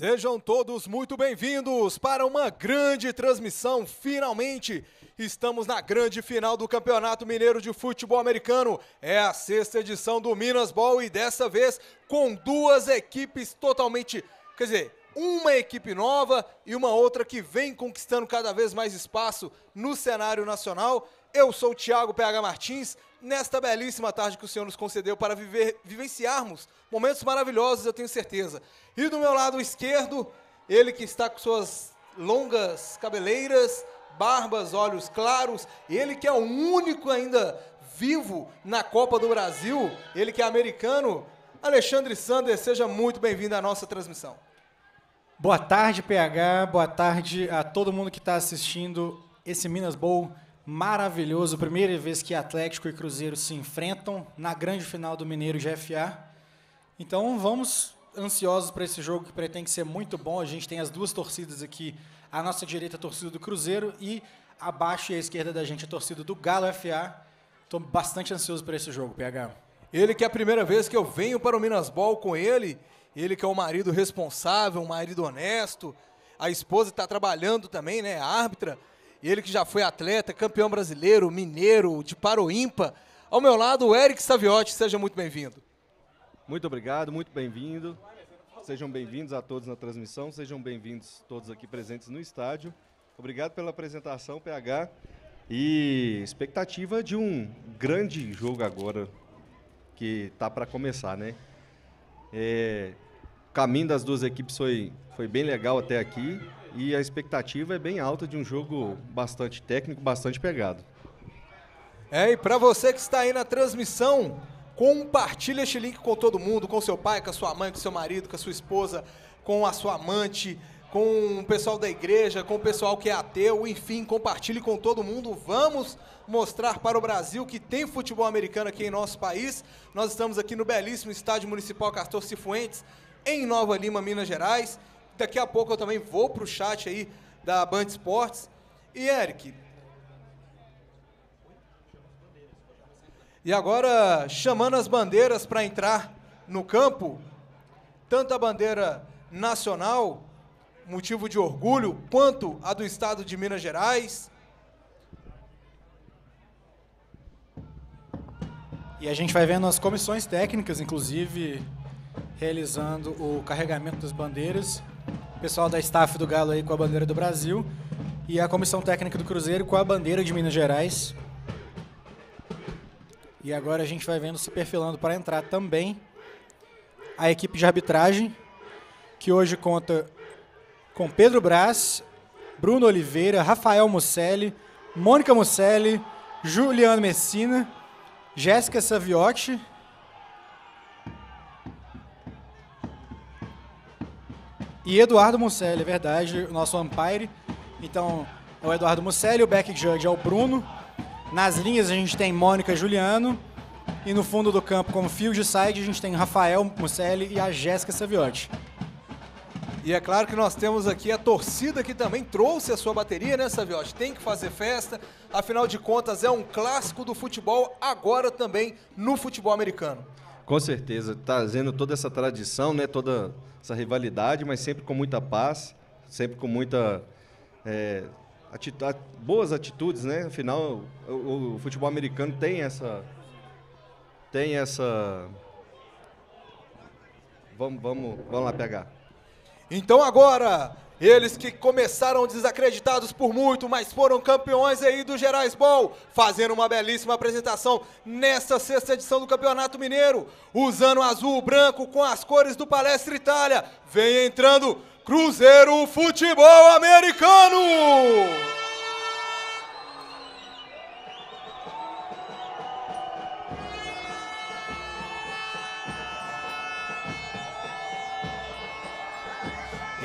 Sejam todos muito bem-vindos para uma grande transmissão. Finalmente estamos na grande final do Campeonato Mineiro de Futebol Americano. É a sexta edição do Minas Ball e dessa vez com duas equipes totalmente, quer dizer, uma equipe nova e uma outra que vem conquistando cada vez mais espaço no cenário nacional. Eu sou o Thiago PH Martins, nesta belíssima tarde que o Senhor nos concedeu para viver, vivenciarmos momentos maravilhosos, eu tenho certeza. E do meu lado esquerdo, ele que está com suas longas cabeleiras, barbas, olhos claros, ele que é o único ainda vivo na Copa do Brasil, ele que é americano, Alexandre Sanders, seja muito bem-vindo à nossa transmissão. Boa tarde, PH, boa tarde a todo mundo que está assistindo esse Minas Bowl maravilhoso. Primeira vez que Atlético e Cruzeiro se enfrentam na grande final do Mineiro GFA. Então vamos ansiosos para esse jogo que pretende ser muito bom. A gente tem as duas torcidas aqui, a nossa direita a torcida do Cruzeiro e abaixo e à esquerda da gente a torcida do Galo FA. Estou bastante ansioso para esse jogo, PH. Ele que é a primeira vez que eu venho para o Minas Ball com ele, ele que é um marido responsável, um marido honesto, a esposa está trabalhando também, né, árbitra, e ele que já foi atleta, campeão brasileiro, mineiro, de Paroímpa. Ao meu lado, o Eric Saviotti, seja muito bem-vindo. Muito obrigado, muito bem-vindo. Sejam bem-vindos a todos na transmissão, sejam bem-vindos todos aqui presentes no estádio. Obrigado pela apresentação, PH. E expectativa de um grande jogo agora que tá para começar, né? É, o caminho das duas equipes foi, foi bem legal até aqui e a expectativa é bem alta de um jogo bastante técnico, bastante pegado. É, e para você que está aí na transmissão, compartilha este link com todo mundo, com seu pai, com a sua mãe, com seu marido, com a sua esposa, com a sua amante, com o pessoal da igreja, com o pessoal que é ateu, enfim, compartilhe com todo mundo. Vamos mostrar para o Brasil que tem futebol americano aqui em nosso país. Nós estamos aqui no belíssimo Estádio Municipal Castor Cifuentes, em Nova Lima, Minas Gerais. Daqui a pouco eu também vou para o chat aí da Band Esportes. E Eric. E agora, chamando as bandeiras para entrar no campo, tanto a bandeira nacional, motivo de orgulho, quanto a do estado de Minas Gerais. E a gente vai vendo as comissões técnicas, inclusive, realizando o carregamento das bandeiras pessoal da staff do Galo aí com a bandeira do Brasil e a comissão técnica do Cruzeiro com a bandeira de Minas Gerais. E agora a gente vai vendo se perfilando para entrar também a equipe de arbitragem, que hoje conta com Pedro Braz, Bruno Oliveira, Rafael Musselli, Mônica Musselli, Juliano Messina, Jéssica Saviotti E Eduardo Musselli, é verdade, o nosso umpire. Então, é o Eduardo Musselli, o back judge é o Bruno. Nas linhas a gente tem Mônica Juliano. E no fundo do campo, como field side, a gente tem Rafael Musselli e a Jéssica Saviotti. E é claro que nós temos aqui a torcida que também trouxe a sua bateria, né, Saviotti? Tem que fazer festa, afinal de contas é um clássico do futebol, agora também no futebol americano. Com certeza, trazendo toda essa tradição, né, toda essa rivalidade, mas sempre com muita paz, sempre com muita é, atitu boas atitudes, né? Afinal, o, o, futebol americano tem essa tem essa vamos vamos vamos lá pegar. Então agora Eles que começaram desacreditados por muito, mas foram campeões aí do Gerais Bowl, fazendo uma belíssima apresentação nesta sexta edição do Campeonato Mineiro, usando azul branco com as cores do Palestra Itália. Vem entrando Cruzeiro Futebol Americano!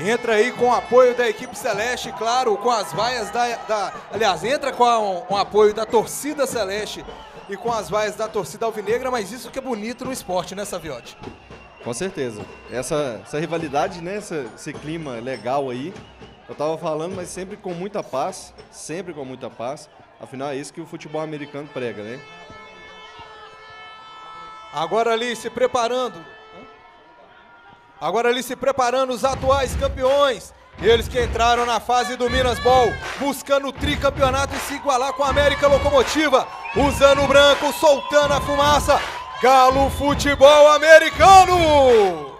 Entra aí com o apoio da equipe Celeste, claro, com as vaias da. da aliás, entra com o apoio da torcida Celeste e com as vaias da torcida alvinegra, mas isso que é bonito no esporte, né, Saviotti? Com certeza. Essa, essa rivalidade, né, essa, esse clima legal aí, eu tava falando, mas sempre com muita paz, sempre com muita paz. Afinal, é isso que o futebol americano prega, né? Agora ali se preparando Agora ali se preparando os atuais campeões. Eles que entraram na fase do Minas Bowl, buscando o tricampeonato e se igualar com a América Locomotiva, usando o branco, soltando a fumaça. Galo Futebol Americano!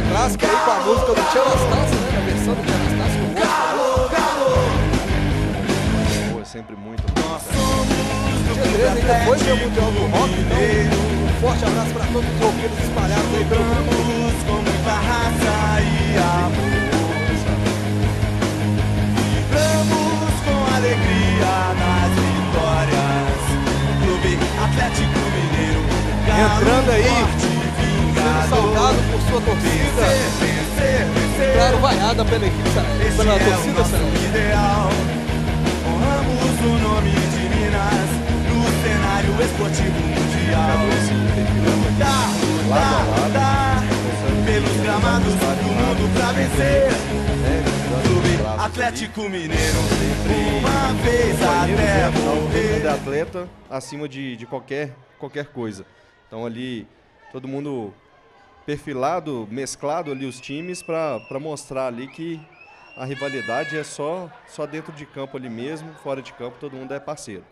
Clássica aí com a música do Tia Anastácio, né? Na versão do Tia Anastácio com Galo, Galo! Pô, é sempre muito Dia 13 ainda foi o Mundial do Rock, então um forte abraço para todos os roqueiros espalhados aí pelo mundo. com muita raça e amor. Vibramos com alegria nas vitórias. Clube Atlético Mineiro. Entrando aí saudado por sua torcida. Claro, vaiada pela equipe pela é torcida ideal. Honramos o nome de Minas no cenário esportivo mundial. Lutar, lutar, lutar pelos gramados do mundo pra vencer. Clube Atlético Mineiro, uma vez até morrer. De atleta acima de, de qualquer, qualquer coisa. Então ali todo mundo perfilado, mesclado ali os times para mostrar ali que a rivalidade é só, só dentro de campo ali mesmo, fora de campo todo mundo é parceiro.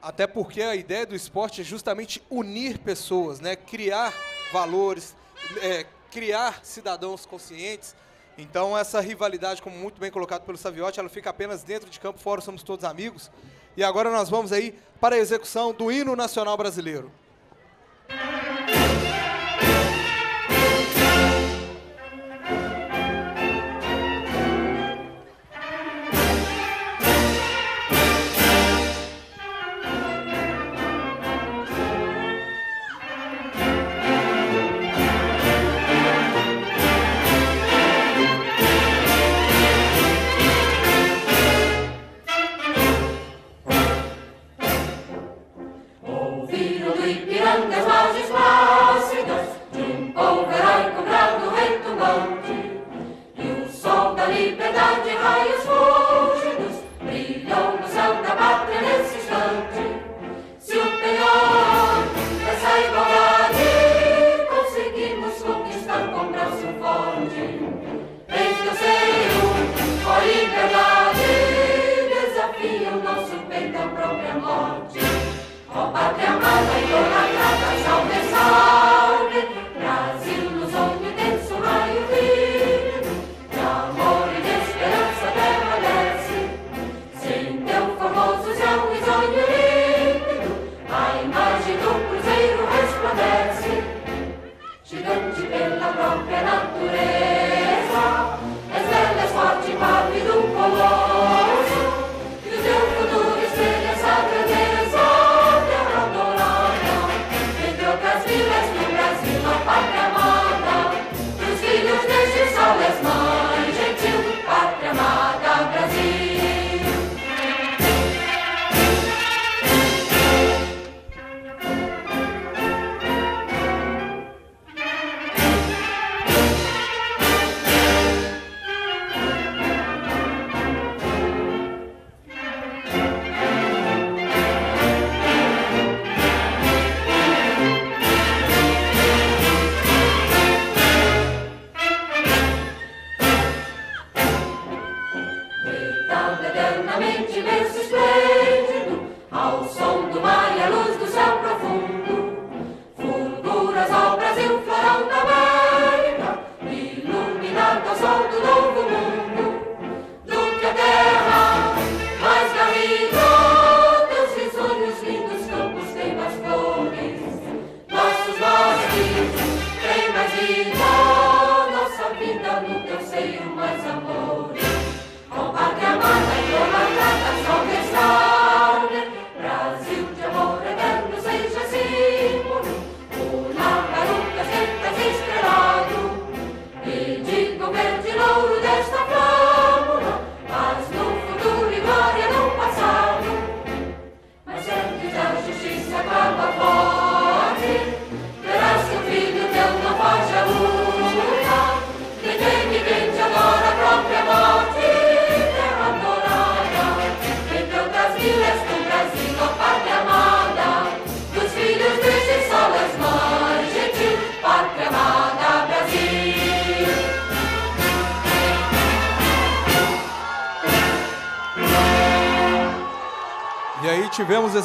Até porque a ideia do esporte é justamente unir pessoas, né? criar valores, é, criar cidadãos conscientes. Então essa rivalidade, como muito bem colocado pelo Saviotti, ela fica apenas dentro de campo, fora somos todos amigos. E agora nós vamos aí para a execução do hino nacional brasileiro. Thank you.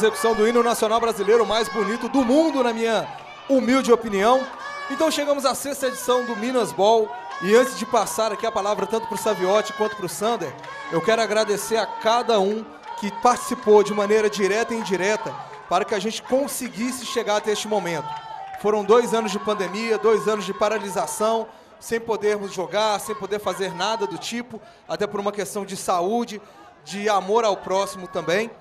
Execução do hino nacional brasileiro mais bonito do mundo, na minha humilde opinião. Então chegamos à sexta edição do Minas Ball. E antes de passar aqui a palavra tanto para o Saviotti quanto para o Sander, eu quero agradecer a cada um que participou de maneira direta e indireta para que a gente conseguisse chegar até este momento. Foram dois anos de pandemia, dois anos de paralisação, sem podermos jogar, sem poder fazer nada do tipo, até por uma questão de saúde, de amor ao próximo também.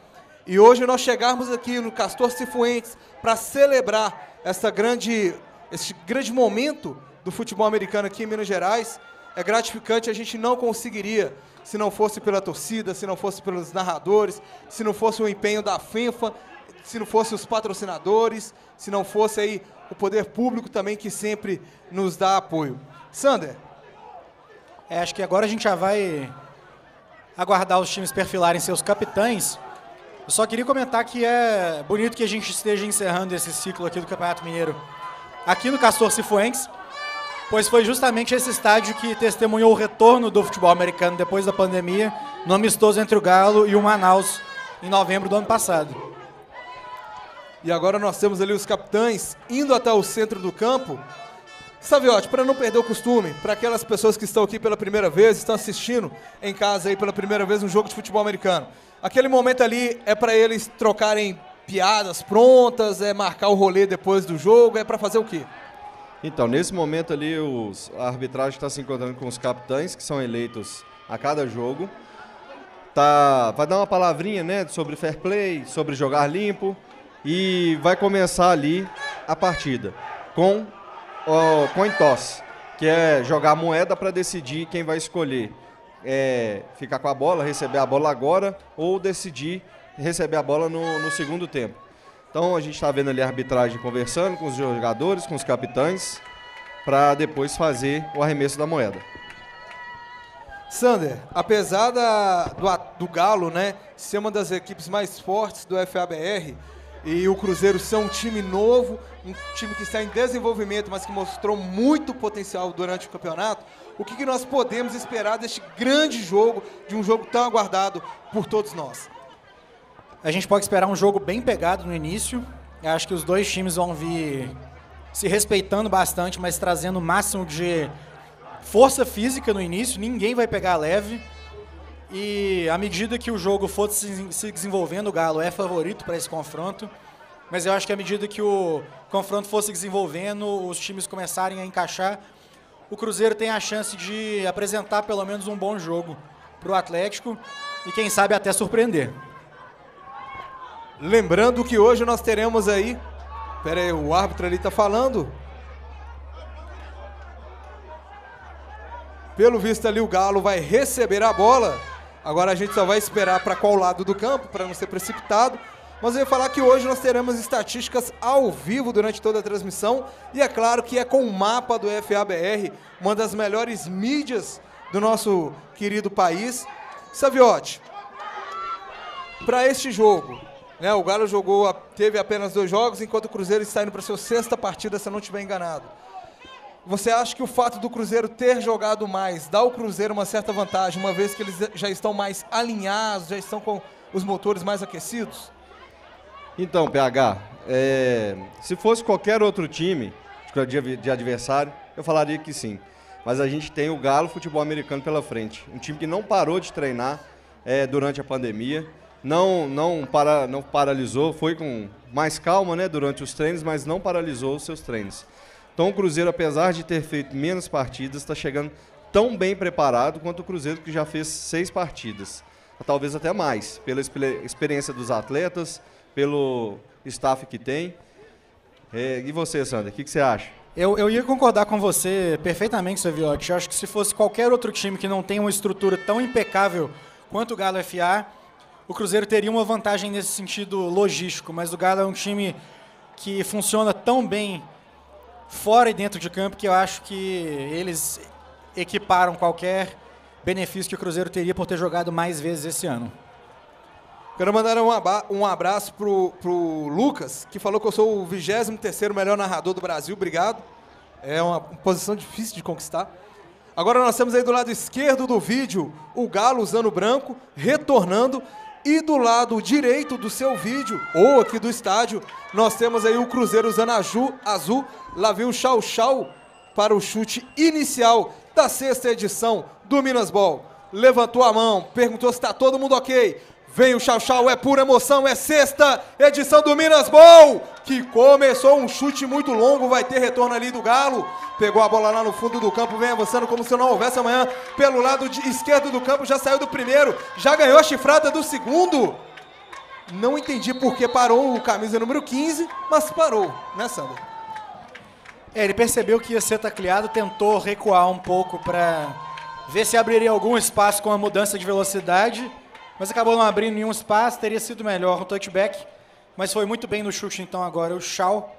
E hoje nós chegarmos aqui no Castor Cifuentes para celebrar essa grande, esse grande momento do futebol americano aqui em Minas Gerais é gratificante, a gente não conseguiria se não fosse pela torcida, se não fosse pelos narradores, se não fosse o empenho da FENFA, se não fosse os patrocinadores, se não fosse aí o poder público também que sempre nos dá apoio. Sander. É, acho que agora a gente já vai aguardar os times perfilarem seus capitães. Eu só queria comentar que é bonito que a gente esteja encerrando esse ciclo aqui do Campeonato Mineiro aqui no Castor Cifuentes, pois foi justamente esse estádio que testemunhou o retorno do futebol americano depois da pandemia, no amistoso entre o Galo e o Manaus em novembro do ano passado. E agora nós temos ali os capitães indo até o centro do campo. Saviotti, para não perder o costume, para aquelas pessoas que estão aqui pela primeira vez, estão assistindo em casa aí pela primeira vez um jogo de futebol americano. Aquele momento ali é para eles trocarem piadas prontas, é marcar o rolê depois do jogo, é para fazer o quê? Então, nesse momento ali, os, a arbitragem está se encontrando com os capitães, que são eleitos a cada jogo. Tá, vai dar uma palavrinha né, sobre fair play, sobre jogar limpo, e vai começar ali a partida com o coin toss, que é jogar a moeda para decidir quem vai escolher é, ficar com a bola, receber a bola agora ou decidir receber a bola no, no segundo tempo. Então a gente está vendo ali a arbitragem conversando com os jogadores, com os capitães, para depois fazer o arremesso da moeda. Sander, apesar da, do, do Galo né, ser uma das equipes mais fortes do FABR e o Cruzeiro ser um time novo, um time que está em desenvolvimento, mas que mostrou muito potencial durante o campeonato, o que, que nós podemos esperar deste grande jogo, de um jogo tão aguardado por todos nós? A gente pode esperar um jogo bem pegado no início. Eu acho que os dois times vão vir se respeitando bastante, mas trazendo o máximo de força física no início. Ninguém vai pegar leve. E à medida que o jogo for se desenvolvendo, o Galo é favorito para esse confronto. Mas eu acho que à medida que o confronto for se desenvolvendo, os times começarem a encaixar, o Cruzeiro tem a chance de apresentar pelo menos um bom jogo para o Atlético e quem sabe até surpreender. Lembrando que hoje nós teremos aí. Pera aí, o árbitro ali está falando. Pelo visto ali o Galo vai receber a bola. Agora a gente só vai esperar para qual lado do campo, para não ser precipitado. Mas eu ia falar que hoje nós teremos estatísticas ao vivo durante toda a transmissão. E é claro que é com o mapa do FABR, uma das melhores mídias do nosso querido país. Saviotti, para este jogo, né, o Galo jogou, teve apenas dois jogos, enquanto o Cruzeiro está indo para sua sexta partida, se eu não estiver enganado. Você acha que o fato do Cruzeiro ter jogado mais dá ao Cruzeiro uma certa vantagem, uma vez que eles já estão mais alinhados, já estão com os motores mais aquecidos? Então, PH, é, se fosse qualquer outro time de, adversário, eu falaria que sim. Mas a gente tem o Galo Futebol Americano pela frente. Um time que não parou de treinar é, durante a pandemia, não, não, para, não paralisou, foi com mais calma né, durante os treinos, mas não paralisou os seus treinos. Então o Cruzeiro, apesar de ter feito menos partidas, está chegando tão bem preparado quanto o Cruzeiro que já fez seis partidas. Talvez até mais, pela experiência dos atletas, pelo staff que tem. É, e você, Sandra, o que, que, você acha? Eu, eu ia concordar com você perfeitamente, Saviotti. Eu acho que se fosse qualquer outro time que não tem uma estrutura tão impecável quanto o Galo FA, o Cruzeiro teria uma vantagem nesse sentido logístico. Mas o Galo é um time que funciona tão bem fora e dentro de campo que eu acho que eles equiparam qualquer benefício que o Cruzeiro teria por ter jogado mais vezes esse ano. Quero mandar um abraço pro, pro Lucas, que falou que eu sou o 23 melhor narrador do Brasil. Obrigado. É uma posição difícil de conquistar. Agora nós temos aí do lado esquerdo do vídeo o Galo usando branco, retornando. E do lado direito do seu vídeo, ou aqui do estádio, nós temos aí o Cruzeiro usando a Ju, azul. Lá vem o Chau Chau para o chute inicial da sexta edição do Minas Ball. Levantou a mão, perguntou se está todo mundo ok. Vem o Chau Chau, é pura emoção, é sexta edição do Minas Ball, que começou um chute muito longo, vai ter retorno ali do Galo. Pegou a bola lá no fundo do campo, vem avançando como se não houvesse amanhã. Pelo lado esquerdo do campo, já saiu do primeiro, já ganhou a chifrada do segundo. Não entendi por que parou o camisa número 15, mas parou, né, Sandra? É, ele percebeu que ia ser tacleado, tentou recuar um pouco para ver se abriria algum espaço com a mudança de velocidade mas acabou não abrindo nenhum espaço, teria sido melhor no touchback, mas foi muito bem no chute então agora o Shaw.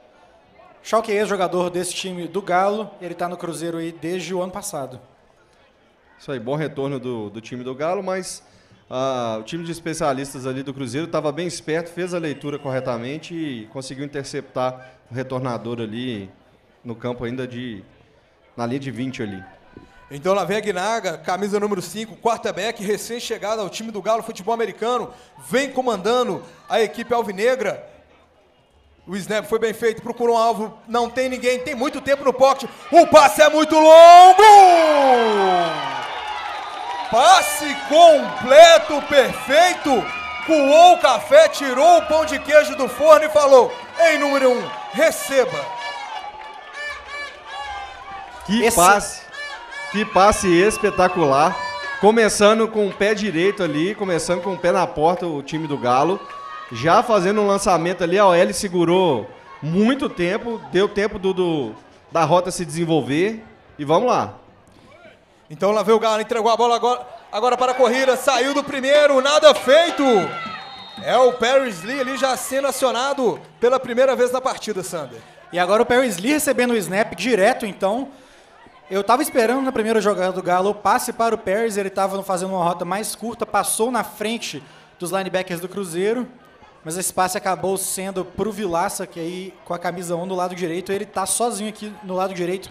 Shaw que é ex-jogador desse time do Galo, ele está no Cruzeiro aí desde o ano passado. Isso aí, bom retorno do, do time do Galo, mas uh, o time de especialistas ali do Cruzeiro estava bem esperto, fez a leitura corretamente e conseguiu interceptar o retornador ali no campo ainda de na linha de 20 ali. Então lá vem a Guinaga, camisa número 5, quarterback, recém-chegado ao time do Galo Futebol Americano, vem comandando a equipe alvinegra. O snap foi bem feito, procurou um alvo, não tem ninguém, tem muito tempo no pocket, o passe é muito longo! Passe completo, perfeito, coou o café, tirou o pão de queijo do forno e falou, em número 1, um, receba. Que Esse... passe! Que passe espetacular. Começando com o pé direito ali, começando com o pé na porta, o time do Galo. Já fazendo um lançamento ali, a OL segurou muito tempo, deu tempo do, do, da rota se desenvolver. E vamos lá. Então lá veio o Galo, entregou a bola agora, agora para a corrida, saiu do primeiro, nada feito. É o Paris Lee ali já sendo acionado pela primeira vez na partida, Sander. E agora o Paris Lee recebendo o snap direto, então, eu estava esperando na primeira jogada do Galo passe para o Pérez, ele estava fazendo uma rota mais curta, passou na frente dos linebackers do Cruzeiro, mas esse passe acabou sendo para o Vilaça, que aí com a camisa 1 do lado direito, ele está sozinho aqui no lado direito,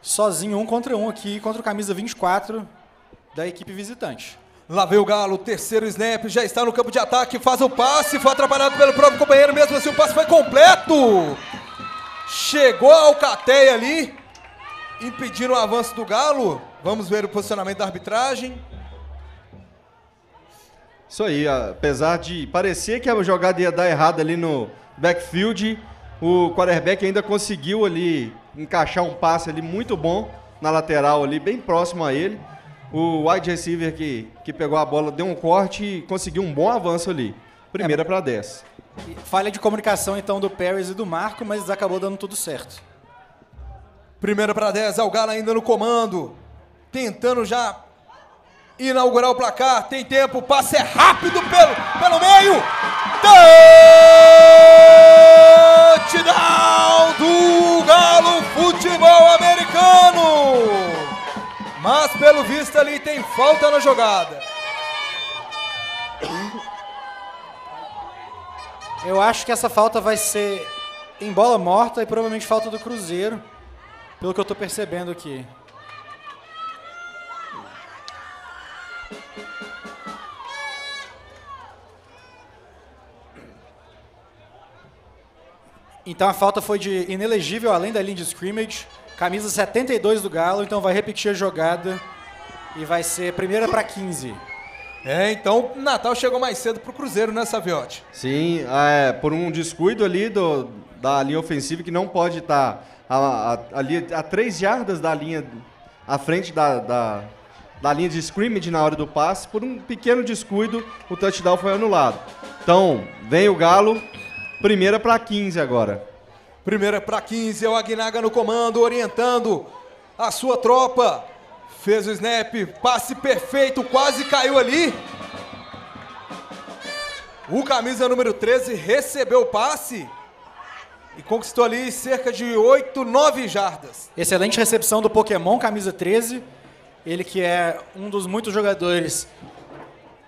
sozinho, um contra um aqui, contra o camisa 24 da equipe visitante. Lá veio o Galo, terceiro snap, já está no campo de ataque, faz o passe, foi atrapalhado pelo próprio companheiro, mesmo assim o passe foi completo. Chegou ao Cateia ali, impediram o avanço do Galo. Vamos ver o posicionamento da arbitragem. Isso aí, apesar de parecer que a jogada ia dar errado ali no backfield, o quarterback ainda conseguiu ali encaixar um passe ali muito bom na lateral ali, bem próximo a ele. O wide receiver que, que pegou a bola deu um corte e conseguiu um bom avanço ali. Primeira é, para 10. Falha de comunicação então do Paris e do Marco, mas acabou dando tudo certo. Primeira para 10, é o Galo ainda no comando. Tentando já inaugurar o placar. Tem tempo, o passe é rápido pelo, pelo meio. Touchdown do Galo Futebol Americano. Mas pelo visto ali tem falta na jogada. Eu acho que essa falta vai ser em bola morta e provavelmente falta do Cruzeiro. Pelo que eu estou percebendo aqui. Então a falta foi de inelegível além da linha de scrimmage. Camisa 72 do Galo, então vai repetir a jogada e vai ser primeira para 15. É, então Natal chegou mais cedo para o Cruzeiro, né, Saviotti? Sim, é, por um descuido ali do, da linha ofensiva que não pode estar tá a, a, ali a três jardas da linha, à frente da, da, da linha de scrimmage na hora do passe, por um pequeno descuido, o touchdown foi anulado. Então, vem o Galo, primeira para 15 agora. Primeira para 15, é o Aguinaga no comando, orientando a sua tropa. Fez o snap, passe perfeito, quase caiu ali. O camisa número 13 recebeu o passe e conquistou ali cerca de 8, 9 jardas. Excelente recepção do Pokémon, camisa 13. Ele que é um dos muitos jogadores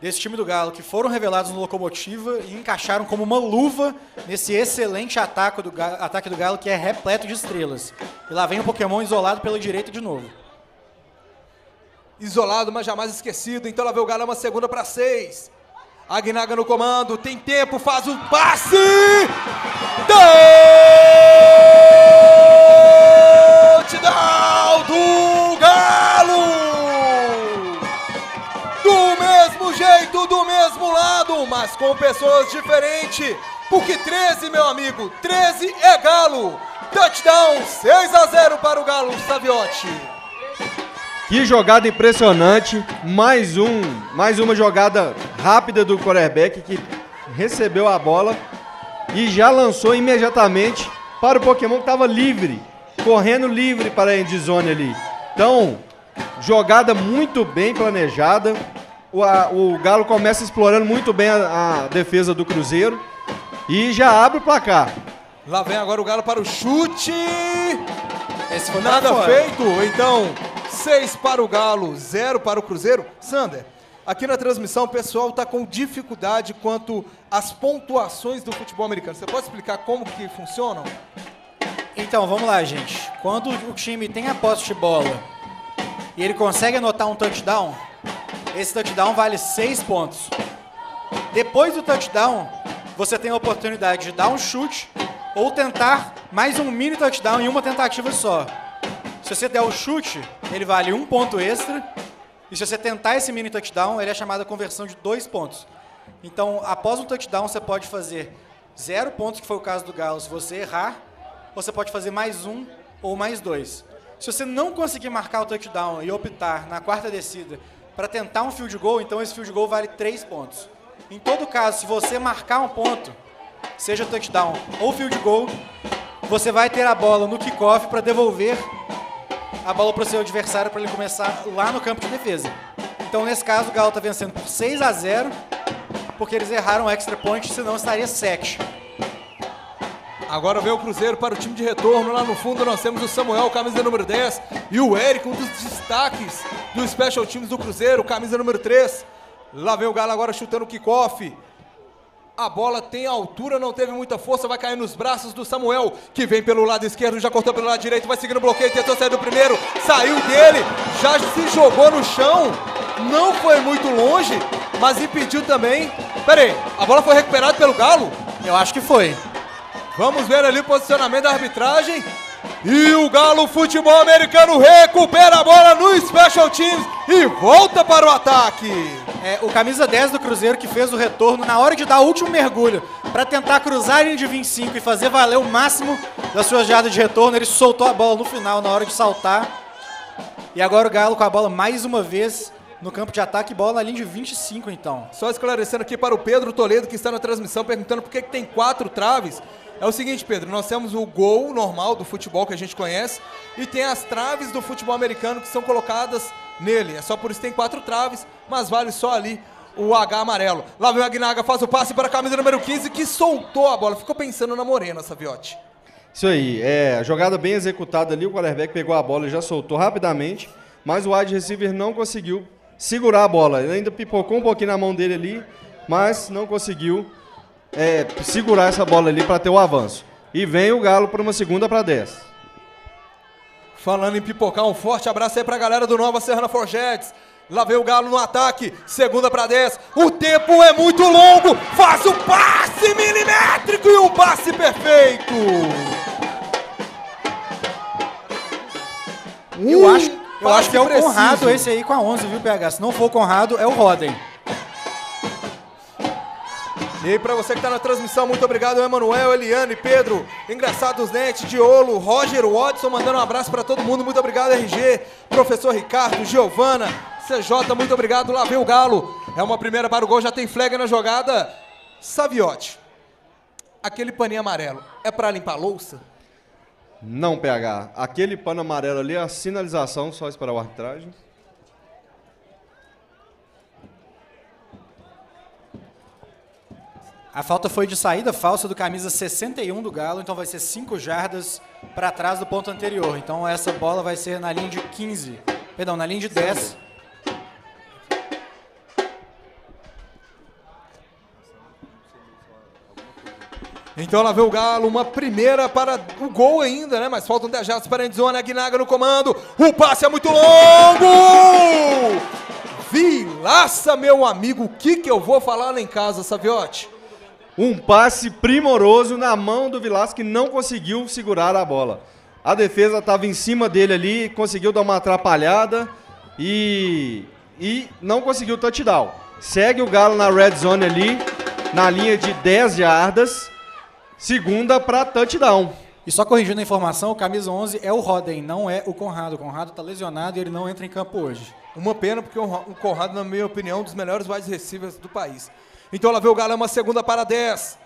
desse time do Galo que foram revelados no Locomotiva e encaixaram como uma luva nesse excelente ataque do Galo, ataque do Galo que é repleto de estrelas. E lá vem o Pokémon isolado pela direita de novo. Isolado, mas jamais esquecido. Então lá vem o Galo, uma segunda para seis. Agnaga no comando, tem tempo, faz o passe! Touchdown do Galo! Do mesmo jeito, do mesmo lado, mas com pessoas diferentes. Porque 13, meu amigo, 13 é Galo. Touchdown, 6 a 0 para o Galo, Saviotti. Que jogada impressionante. Mais um, mais uma jogada rápida do quarterback que recebeu a bola e já lançou imediatamente para o Pokémon que estava livre, correndo livre para a endzone ali. Então, jogada muito bem planejada. O, a- o Galo começa explorando muito bem a, a defesa do Cruzeiro e já abre o placar. Lá vem agora o Galo para o chute. Esse foi Nada fora. feito. Então, 6 para o Galo, 0 para o Cruzeiro. Sander, aqui na transmissão o pessoal está com dificuldade quanto às pontuações do futebol americano. Você pode explicar como que funcionam? Então, vamos lá, gente. Quando o time tem a posse de bola e ele consegue anotar um touchdown, esse touchdown vale 6 pontos. Depois do touchdown, você tem a oportunidade de dar um chute ou tentar mais um mini touchdown em uma tentativa só. Se você der o chute, ele vale um ponto extra. E se você tentar esse mini touchdown, ele é chamado conversão de dois pontos. Então, após um touchdown, você pode fazer zero pontos, que foi o caso do Galo, se você errar. Ou você pode fazer mais um ou mais dois. Se você não conseguir marcar o touchdown e optar na quarta descida para tentar um field goal, então esse field goal vale três pontos. Em todo caso, se você marcar um ponto, seja touchdown ou field goal, você vai ter a bola no kickoff para devolver a bola para o seu adversário para ele começar lá no campo de defesa. Então, nesse caso, o Galo está vencendo por 6 a 0 porque eles erraram o extra point, senão estaria 7. Agora vem o Cruzeiro para o time de retorno. Lá no fundo nós temos o Samuel, camisa número 10, e o Érico, um dos destaques do Special Teams do Cruzeiro, camisa número 3. Lá vem o Galo agora chutando o kickoff. A bola tem altura, não teve muita força, vai cair nos braços do Samuel, que vem pelo lado esquerdo, já cortou pelo lado direito, vai seguindo o bloqueio, tentou sair do primeiro, saiu dele, já se jogou no chão, não foi muito longe, mas impediu também. Pera aí, a bola foi recuperada pelo Galo? Eu acho que foi. Vamos ver ali o posicionamento da arbitragem. E o Galo Futebol Americano recupera a bola no Special Teams e volta para o ataque. É, o camisa 10 do Cruzeiro que fez o retorno na hora de dar o último mergulho para tentar cruzar a linha de 25 e fazer valer o máximo da sua jada de retorno, ele soltou a bola no final na hora de saltar. E agora o Galo com a bola mais uma vez no campo de ataque, bola na linha de 25 então. Só esclarecendo aqui para o Pedro Toledo que está na transmissão perguntando por que, que tem quatro traves. É o seguinte, Pedro, nós temos o gol normal do futebol que a gente conhece e tem as traves do futebol americano que são colocadas nele. É só por isso que tem quatro traves, mas vale só ali o H amarelo. Lá vem o Agnaga, faz o passe para a camisa número 15 que soltou a bola. Ficou pensando na Morena, Saviotti. Isso aí, é, jogada bem executada ali, o quarterback pegou a bola e já soltou rapidamente, mas o wide receiver não conseguiu segurar a bola. Ele ainda pipocou um pouquinho na mão dele ali, mas não conseguiu é, segurar essa bola ali para ter o avanço. E vem o Galo para uma segunda para 10. Falando em pipocar, um forte abraço aí pra galera do Nova Serrana Forjets. Lá vem o Galo no ataque, segunda pra 10. O tempo é muito longo. Faz o passe milimétrico e um passe perfeito. Eu Um acho, eu acho que é o passe Conrado preciso. esse aí com a 11, viu, PH? Se não for o Conrado, é o Roden. E pra você que tá na transmissão, muito obrigado, Emanuel, Eliane, Pedro, Engraçados Net, Diolo, Roger, Watson, mandando um abraço pra todo mundo. Muito obrigado, RG, professor Ricardo, Giovana, CJ, muito obrigado. Lá vem o Galo. É uma primeira para o gol, já tem flag na jogada. Saviotti, aquele paninho amarelo, é pra limpar a louça? Não, PH. Aquele pano amarelo ali é a sinalização, só esperar o arbitragem. A falta foi de saída falsa do camisa 61 do Galo, então vai ser 5 jardas para trás do ponto anterior. Então essa bola vai ser na linha de 15, perdão, na linha de 10. Então lá vem o Galo, uma primeira para o gol ainda, né? Mas faltam 10 jardas para a endzone, Aguinaga no comando. O passe é muito longo! Vila golaça, meu amigo. O que, que eu vou falar lá em casa, Saviotti? Um passe primoroso na mão do Vilas que não conseguiu segurar a bola. A defesa estava em cima dele ali, conseguiu dar uma atrapalhada e, e não conseguiu touchdown. Segue o Galo na red zone ali, na linha de 10 jardas, segunda para touchdown. E só corrigindo a informação, o camisa 11 é o Roden, não é o Conrado. O Conrado está lesionado e ele não entra em campo hoje. Uma pena, porque o Conrado, na minha opinião, é um dos melhores wide receivers do país. Então lá vê o Galo, é uma segunda para 10.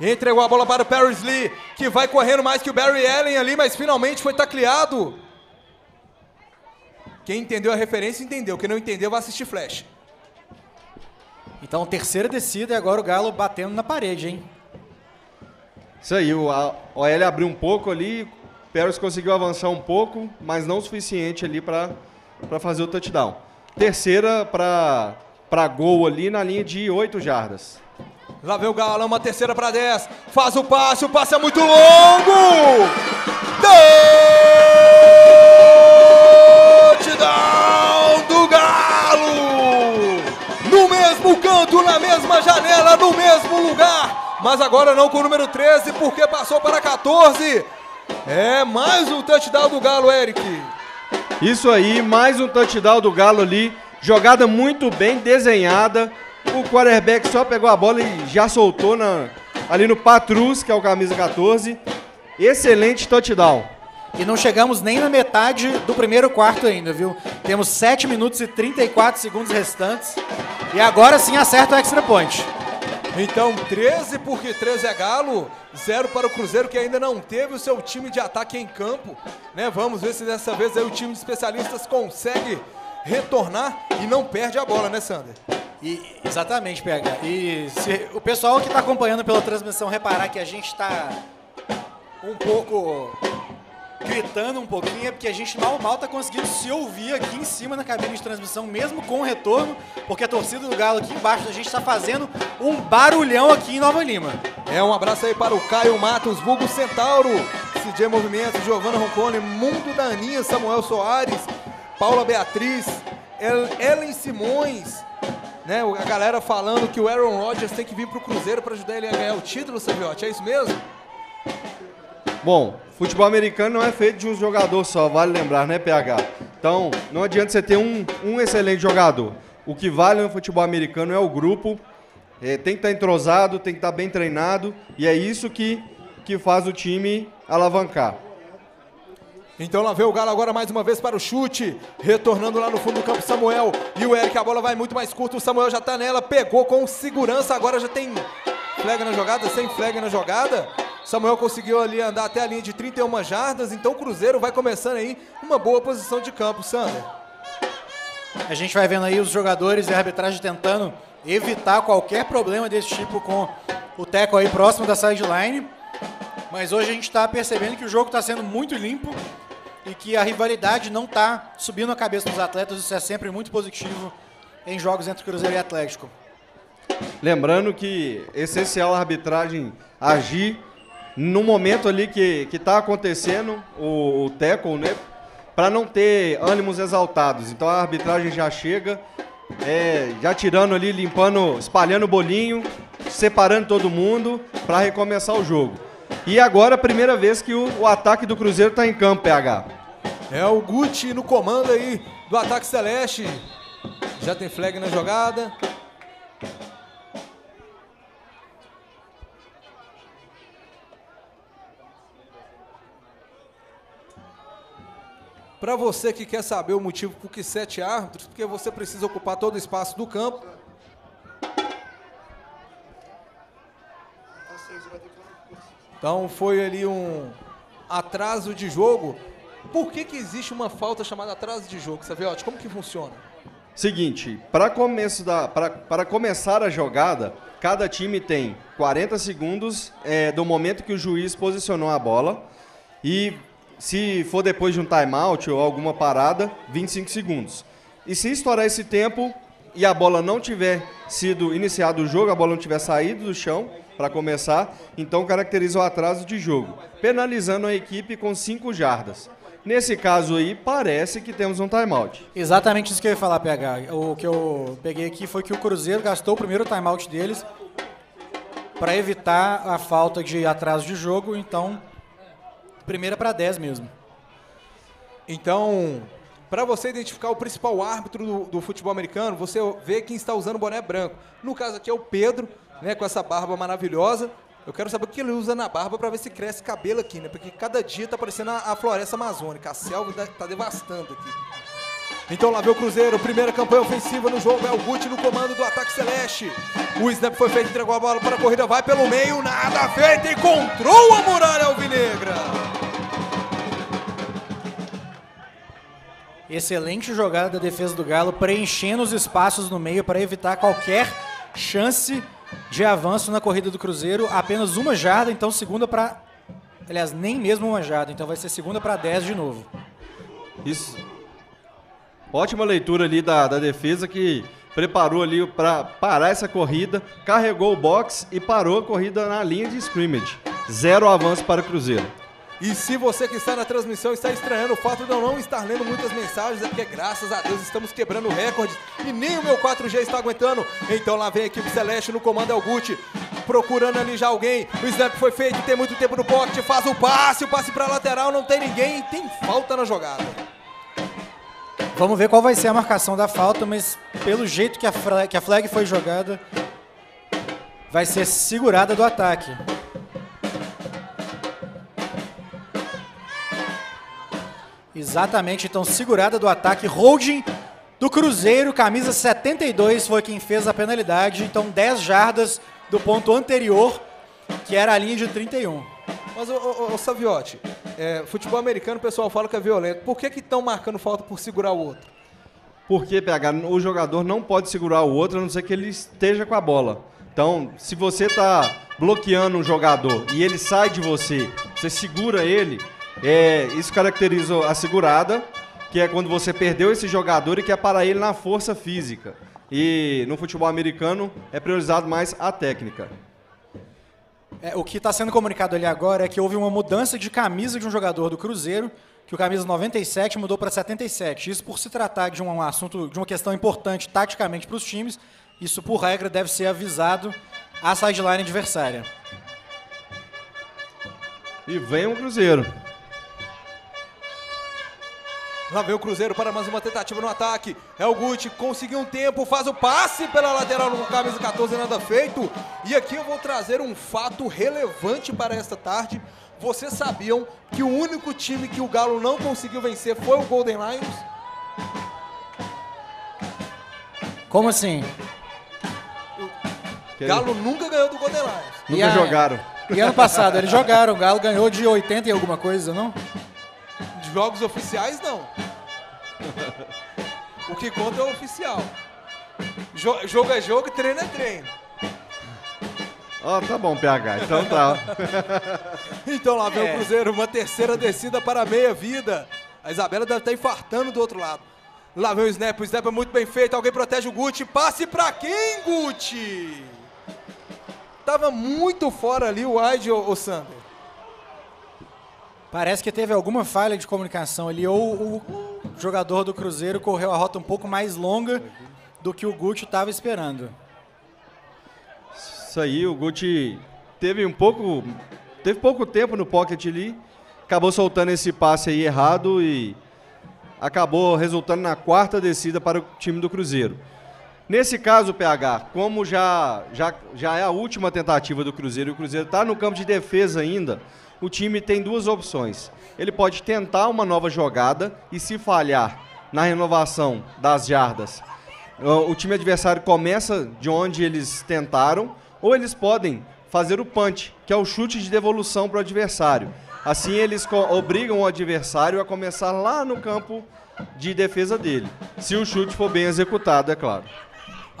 Entregou a bola para o Paris Lee, que vai correndo mais que o Barry Allen ali, mas finalmente foi tacleado. Quem entendeu a referência, entendeu. Quem não entendeu, vai assistir Flash. Então, terceira descida e agora o Galo batendo na parede, hein? Isso aí, o OL abriu um pouco ali, o Paris conseguiu avançar um pouco, mas não o suficiente ali para fazer o touchdown. Terceira para gol ali na linha de 8 jardas. Lá vem o Galo, uma terceira para 10. Faz o passe, o passe é muito longo! Touchdown do Galo! No mesmo canto, na mesma janela, no mesmo lugar mas agora não com o número 13, porque passou para 14. É mais um touchdown do Galo, Eric. Isso aí, mais um touchdown do Galo ali. Jogada muito bem desenhada. O quarterback só pegou a bola e já soltou na, ali no Patrus, que é o camisa 14. Excelente touchdown. E não chegamos nem na metade do primeiro quarto ainda, viu? Temos 7 minutos e 34 segundos restantes. E agora sim acerta o extra point. Então, 13 porque 13 é Galo, 0 para o Cruzeiro que ainda não teve o seu time de ataque em campo. Né? Vamos ver se dessa vez aí o time de especialistas consegue retornar e não perde a bola, né, Sander? E, exatamente, PH. E se o pessoal que está acompanhando pela transmissão reparar que a gente está um pouco gritando um pouquinho, é porque a gente mal mal tá conseguindo se ouvir aqui em cima na cabine de transmissão, mesmo com o retorno, porque a torcida do Galo aqui embaixo da gente está fazendo um barulhão aqui em Nova Lima. É, um abraço aí para o Caio Matos, Vulgo Centauro, CJ Movimento, Giovana Roncone, Mundo da Aninha, Samuel Soares, Paula Beatriz, Ellen Simões, né, a galera falando que o Aaron Rodgers tem que vir para o Cruzeiro para ajudar ele a ganhar o título, Saviotti, é isso mesmo? Bom, futebol americano não é feito de um jogador só, vale lembrar, né, PH? Então, não adianta você ter um, um excelente jogador. O que vale no futebol americano é o grupo, é, tem que estar entrosado, tem que estar bem treinado, e é isso que, que faz o time alavancar. Então lá vem o Galo agora mais uma vez para o chute, retornando lá no fundo do campo Samuel. E o Eric, a bola vai muito mais curta, o Samuel já está nela, pegou com segurança, agora já tem flag na jogada, sem flag na jogada. Samuel conseguiu ali andar até a linha de 31 jardas, então o Cruzeiro vai começando aí uma boa posição de campo, Sander. A gente vai vendo aí os jogadores e a arbitragem tentando evitar qualquer problema desse tipo com o teco aí próximo da sideline. Mas hoje a gente está percebendo que o jogo está sendo muito limpo e que a rivalidade não está subindo a cabeça dos atletas. Isso é sempre muito positivo em jogos entre Cruzeiro e Atlético. Lembrando que é essencial a arbitragem agir no momento ali que está acontecendo o, o né? Para não ter ânimos exaltados. Então a arbitragem já chega, é, já tirando ali, limpando, espalhando o bolinho, separando todo mundo para recomeçar o jogo. E agora a primeira vez que o, o ataque do Cruzeiro está em campo, PH. É o Gucci no comando aí do ataque celeste. Já tem flag na jogada. Para você que quer saber o motivo por que sete árbitros, porque você precisa ocupar todo o espaço do campo. Então foi ali um atraso de jogo. Por que, que existe uma falta chamada atraso de jogo, Saviotti? Como que funciona? Seguinte, para começo da, começar a jogada, cada time tem 40 segundos é, do momento que o juiz posicionou a bola e se for depois de um timeout ou alguma parada, 25 segundos. E se estourar esse tempo e a bola não tiver sido iniciado o jogo, a bola não tiver saído do chão para começar, então caracteriza o atraso de jogo, penalizando a equipe com 5 jardas. Nesse caso aí, parece que temos um timeout. Exatamente isso que eu ia falar, PH. O que eu peguei aqui foi que o Cruzeiro gastou o primeiro timeout deles para evitar a falta de atraso de jogo, então primeira para 10 mesmo. Então, para você identificar o principal árbitro do, do, futebol americano, você vê quem está usando boné branco. No caso aqui é o Pedro, né, com essa barba maravilhosa. Eu quero saber o que ele usa na barba para ver se cresce cabelo aqui, né? Porque cada dia tá parecendo a, a floresta amazônica, a selva tá, tá devastando aqui. Então lá vem o Cruzeiro, primeira campanha ofensiva no jogo, é o Guti no comando do ataque celeste. O snap foi feito, entregou a bola para a corrida, vai pelo meio, nada feito, encontrou a muralha alvinegra. Excelente jogada da defesa do Galo, preenchendo os espaços no meio para evitar qualquer chance de avanço na corrida do Cruzeiro. Apenas uma jarda, então segunda para. Aliás, nem mesmo uma jarda, então vai ser segunda para 10 de novo. Isso. Ótima leitura ali da, da defesa que preparou ali para parar essa corrida, carregou o box e parou a corrida na linha de scrimmage. Zero avanço para o Cruzeiro. E se você que está na transmissão está estranhando o fato de eu não estar lendo muitas mensagens, é porque graças a Deus estamos quebrando recordes e nem o meu 4G está aguentando. Então lá vem a equipe Celeste no comando é o Gucci, procurando ali já alguém. O snap foi feito, tem muito tempo no pocket, faz o passe, o passe para lateral, não tem ninguém tem falta na jogada. Vamos ver qual vai ser a marcação da falta, mas pelo jeito que a flag, que a flag foi jogada, vai ser segurada do ataque. Exatamente, então segurada do ataque, holding do Cruzeiro, camisa 72 foi quem fez a penalidade, então 10 jardas do ponto anterior, que era a linha de 31. Mas, ô, ô, ô Saviotti, é, futebol americano o pessoal fala que é violento. Por que estão marcando falta por segurar o outro? Porque, PH, o jogador não pode segurar o outro a não ser que ele esteja com a bola. Então, se você está bloqueando um jogador e ele sai de você, você segura ele, é, isso caracteriza a segurada, que é quando você perdeu esse jogador e quer parar ele na força física. E no futebol americano é priorizado mais a técnica. É, o que está sendo comunicado ali agora é que houve uma mudança de camisa de um jogador do Cruzeiro, que o camisa 97 mudou para 77. Isso por se tratar de um assunto, de uma questão importante taticamente para os times, isso por regra deve ser avisado à sideline adversária. E vem o Cruzeiro. Lá vem o Cruzeiro para mais uma tentativa no ataque. É o Guti, conseguiu um tempo, faz o passe pela lateral no camisa 14, nada feito. E aqui eu vou trazer um fato relevante para esta tarde. Vocês sabiam que o único time que o Galo não conseguiu vencer foi o Golden Lions? Como assim? O Galo nunca ganhou do Golden Lions. Nunca a... jogaram. E ano passado eles jogaram, o Galo ganhou de 80 e alguma coisa, não? Jogos oficiais, não. o que conta é o oficial. Jo jogo é jogo, treino é treino. Ó, oh, tá bom, PH, então tá. então lá vem é. o Cruzeiro, uma terceira descida para a meia vida. A Isabela deve estar infartando do outro lado. Lá vem o snap, o snap é muito bem feito, alguém protege o Gucci. Passe para quem, Gucci? Tava muito fora ali o Wide, o, o Sander. Parece que teve alguma falha de comunicação ali, ou o jogador do Cruzeiro correu a rota um pouco mais longa do que o Gucci estava esperando. Isso aí, o Gucci teve um pouco. Teve pouco tempo no pocket ali, acabou soltando esse passe aí errado e acabou resultando na quarta descida para o time do Cruzeiro. Nesse caso, PH, como já, já, já é a última tentativa do Cruzeiro e o Cruzeiro está no campo de defesa ainda, o time tem duas opções. Ele pode tentar uma nova jogada e, se falhar na renovação das jardas, o time adversário começa de onde eles tentaram, ou eles podem fazer o punch, que é o chute de devolução para o adversário. Assim, eles obrigam o adversário a começar lá no campo de defesa dele, se o chute for bem executado, é claro.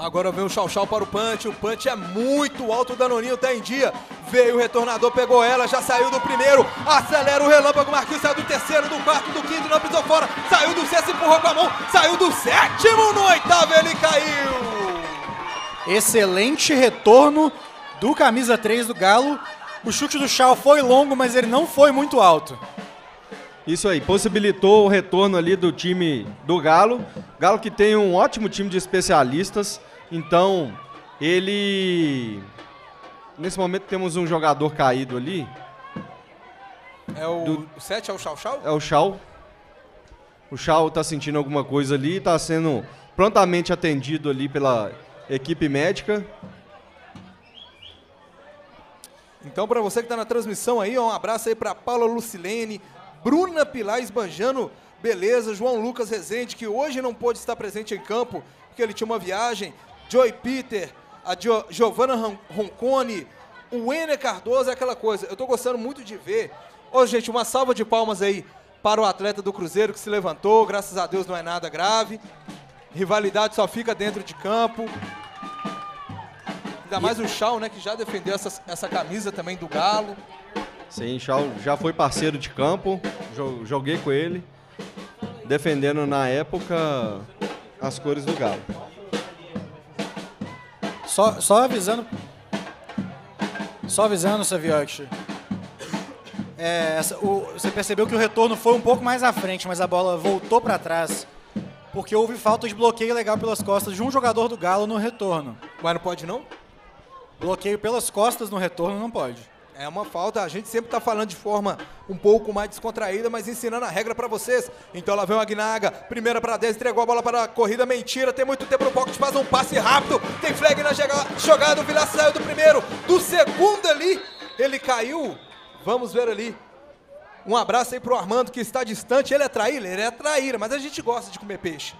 Agora vem o Chau Chau para o punch. O punch é muito alto. O Danoninho tá em dia. Veio o retornador, pegou ela, já saiu do primeiro. Acelera o relâmpago. Marquinhos saiu do terceiro, do quarto, do quinto, não pisou fora. Saiu do sexto, empurrou com a mão. Saiu do sétimo, no oitavo ele caiu. Excelente retorno do camisa 3 do Galo. O chute do Chau foi longo, mas ele não foi muito alto. Isso aí, possibilitou o retorno ali do time do Galo. Galo que tem um ótimo time de especialistas. Então, ele. Nesse momento temos um jogador caído ali. É o, Do- o 7 é o Chau Chau? É o Chau. O Chau tá sentindo alguma coisa ali, tá sendo prontamente atendido ali pela equipe médica. Então, para você que está na transmissão aí, ó, um abraço aí para Paula Lucilene, Bruna Pilar Esbanjano, beleza, João Lucas Rezende, que hoje não pôde estar presente em campo, porque ele tinha uma viagem, Joy Peter, a jo Giovanna Ron- Roncone, o Ener Cardoso, é aquela coisa. Eu tô gostando muito de ver. Ô, gente, uma salva de palmas aí para o atleta do Cruzeiro que se levantou, graças a Deus não é nada grave. Rivalidade só fica dentro de campo. Ainda mais o Chau, né, que já defendeu essa, essa camisa também do Galo. Sim, Chau já foi parceiro de campo, jo- joguei com ele, defendendo na época as cores do Galo. Só, só avisando. Só avisando, Saviotti. É, essa- o- você percebeu que o retorno foi um pouco mais à frente, mas a bola voltou para trás. Porque houve falta de bloqueio legal pelas costas de um jogador do Galo no retorno. Mas não pode não? Bloqueio pelas costas no retorno não pode. É uma falta, a gente sempre tá falando de forma um pouco mais descontraída, mas ensinando a regra pra vocês. Então lá vem o Agnaga, primeira pra 10, entregou a bola para a corrida, mentira, tem muito tempo no pocket, faz um passe rápido, tem flag na jogada, o Vila saiu do primeiro, do segundo ali, ele caiu, vamos ver ali. Um abraço aí pro Armando que está distante, ele é traíra, ele é traíra, mas a gente gosta de comer peixe.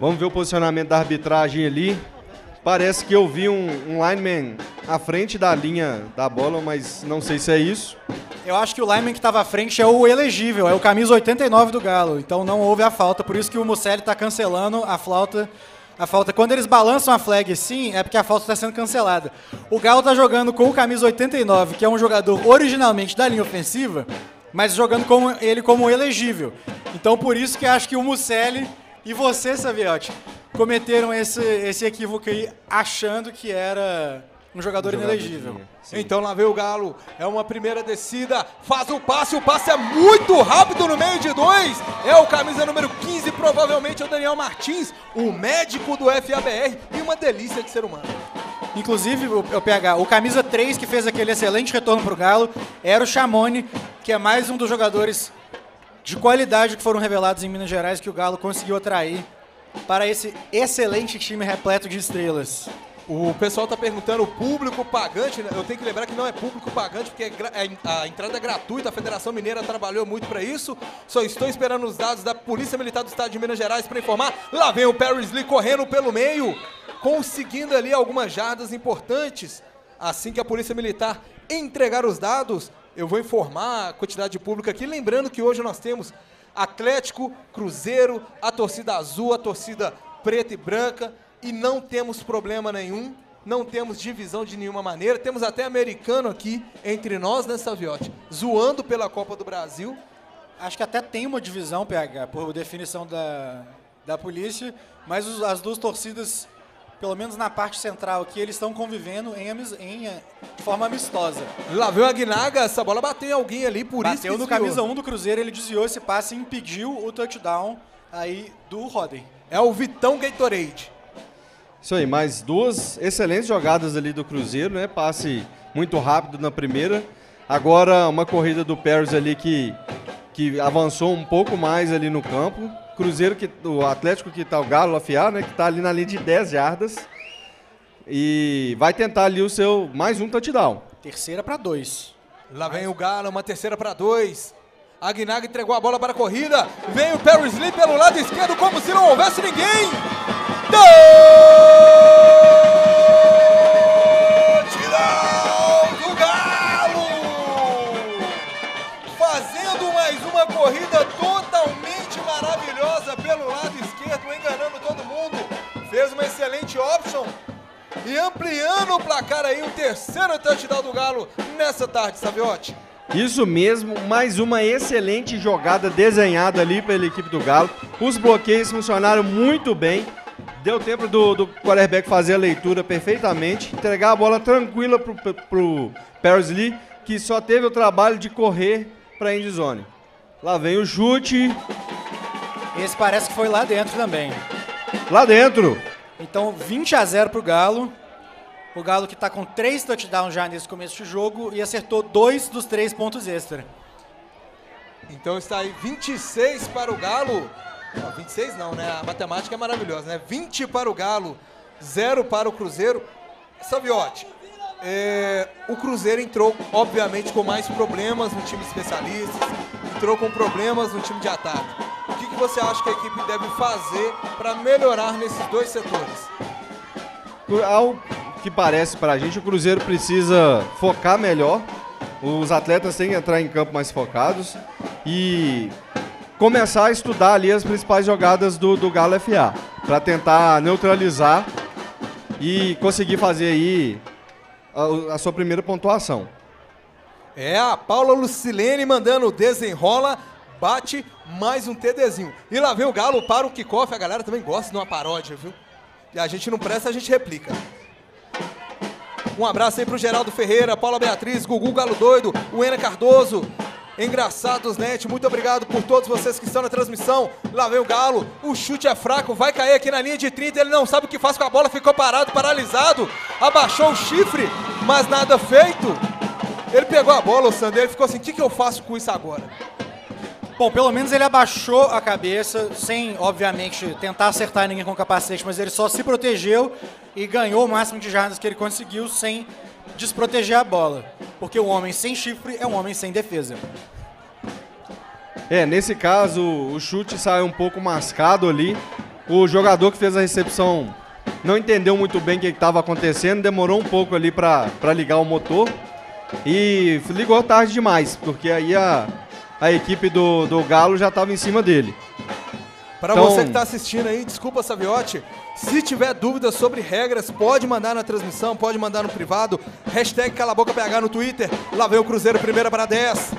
Vamos ver o posicionamento da arbitragem ali. Parece que eu vi um, um lineman à frente da linha da bola, mas não sei se é isso. Eu acho que o lineman que estava à frente é o elegível, é o camisa 89 do Galo. Então não houve a falta, por isso que o Mucelli está cancelando a falta. A falta, quando eles balançam a flag sim, é porque a falta está sendo cancelada. O Galo está jogando com o camisa 89, que é um jogador originalmente da linha ofensiva, mas jogando como ele como elegível. Então por isso que acho que o Mucelli e você, Saviotti, cometeram esse, esse equívoco aí, achando que era um jogador, Jogador de inelegível. Então lá vem o Galo, é uma primeira descida, faz o passe, o passe é muito rápido no meio de dois. É o camisa número 15, provavelmente é o Daniel Martins, o médico do FABR e uma delícia de ser humano. Inclusive, o, o PH, o camisa 3 que fez aquele excelente retorno pro Galo era o Chamone, que é mais um dos jogadores de qualidade que foram revelados em Minas Gerais que o Galo conseguiu atrair para esse excelente time repleto de estrelas. O pessoal tá perguntando, o público pagante, né? eu tenho que lembrar que não é público pagante, porque é é- a entrada é gratuita, a Federação Mineira trabalhou muito para isso. Só estou esperando os dados da Polícia Militar do Estado de Minas Gerais para informar. Lá vem o Paris Lee correndo pelo meio, conseguindo ali algumas jardas importantes. Assim que a Polícia Militar entregar os dados, eu vou informar a quantidade de público aqui. Lembrando que hoje nós temos Atlético, Cruzeiro, a torcida azul, a torcida preta e branca e não temos problema nenhum, não temos divisão de nenhuma maneira. Temos até americano aqui entre nós, né, Saviotti? Zoando pela Copa do Brasil. Acho que até tem uma divisão, PH, por definição da, da polícia, mas os- as duas torcidas, pelo menos na parte central aqui, eles estão convivendo em, em, eh, forma amistosa. Lá veio a Guinaga, essa bola bateu em alguém ali, por isso Bateu no camisa 1 do Cruzeiro, ele desviou esse passe e impediu o touchdown aí do Roden. É o Vitão Gatorade. Isso aí, mais duas excelentes jogadas ali do Cruzeiro, né? Passe muito rápido na primeira. Agora uma corrida do Pérez ali que, que avançou um pouco mais ali no campo. Cruzeiro, que, o Atlético que tá o Galo afiar, né? Que tá ali na linha de 10 jardas. E vai tentar ali o seu mais um touchdown. Terceira para dois. Lá vem o Galo, uma terceira para dois. A Guinaga entregou a bola para a corrida. Vem o Paris Lee pelo lado esquerdo, como se não houvesse ninguém. Touchdown do Galo! Fazendo mais uma corrida totalmente maravilhosa pelo lado esquerdo, enganando todo mundo. Fez uma excelente option e ampliando o placar aí, o terceiro touchdown do Galo nessa tarde, Saviotti. Isso mesmo, mais uma excelente jogada desenhada ali pela equipe do Galo. Os bloqueios funcionaram muito bem. Deu tempo do, do quarterback fazer a leitura perfeitamente, entregar a bola tranquila pro, pro Paris Lee, que só teve o trabalho de correr para a endzone. Lá vem o chute, Esse parece que foi lá dentro também. lá dentro. Então, 20 a 0 pro Galo. O Galo que tá com três touchdowns já nesse começo de jogo e acertou dois dos três pontos extra. Então está aí 26 para o Galo. Não, 26 não, né? A matemática é maravilhosa, né? 20 para o Galo, 0 para o Cruzeiro. Saviotti, é, o Cruzeiro entrou, obviamente, com mais problemas no time de especialistas, entrou com problemas no time de ataque. O que, que você acha que a equipe deve fazer para melhorar nesses dois setores? Ao que parece pra gente, o Cruzeiro precisa focar melhor. Os atletas têm que entrar em campo mais focados e começar a estudar ali as principais jogadas do, do Galo FA para tentar neutralizar e conseguir fazer aí a, a sua primeira pontuação. É a Paula Lucilene mandando desenrola, bate mais um TDzinho. E lá vem o Galo para o kickoff. A galera também gosta de uma paródia, viu? E a gente não presta, a gente replica. Um abraço aí pro Geraldo Ferreira, Paula Beatriz, Gugu Galo Doido, o Ena Cardoso. Engraçados Net, muito obrigado por todos vocês que estão na transmissão. Lá vem o Galo, o chute é fraco, vai cair aqui na linha de 30. Ele não sabe o que faz com a bola, ficou parado, paralisado. Abaixou o chifre, mas nada feito. Ele pegou a bola, o Sander, ele ficou assim: o que, que eu faço com isso agora? Bom, pelo menos ele abaixou a cabeça, sem, obviamente, tentar acertar ninguém com o capacete, mas ele só se protegeu e ganhou o máximo de jardas que ele conseguiu sem desproteger a bola. Porque o homem sem chifre é um homem sem defesa. É, nesse caso, o chute saiu um pouco mascado ali. O jogador que fez a recepção não entendeu muito bem o que estava acontecendo, demorou um pouco ali para ligar o motor e ligou tarde demais, porque aí a, a equipe do, do Galo já estava em cima dele. Para Então- você que está assistindo aí, desculpa, Saviotti. Se tiver dúvidas sobre regras, pode mandar na transmissão, pode mandar no privado. Hashtag Cala a Boca PH no Twitter. Lá vem o Cruzeiro, primeira para 10.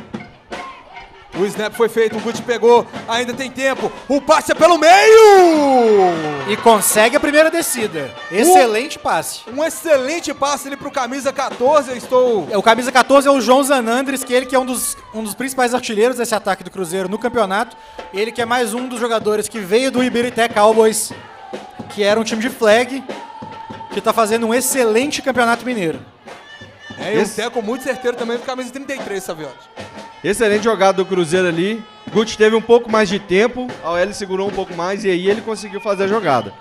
O snap foi feito, o Guti pegou, ainda tem tempo. O passe é pelo meio! E consegue a primeira descida. Excelente passe. Um excelente passe ali pro camisa 14. Eu estou. O camisa 14 é o João Zanandres, que ele que é um dos, um dos principais artilheiros desse ataque do Cruzeiro no campeonato. Ele que é mais um dos jogadores que veio do Ibirité Cowboys, que era um time de flag, que tá fazendo um excelente campeonato mineiro. É, e Esse- teco muito certeiro também do camisa 33, Saviotti. Excelente jogada do Cruzeiro ali. Guti teve um pouco mais de tempo, a OL segurou um pouco mais e aí ele conseguiu fazer a jogada.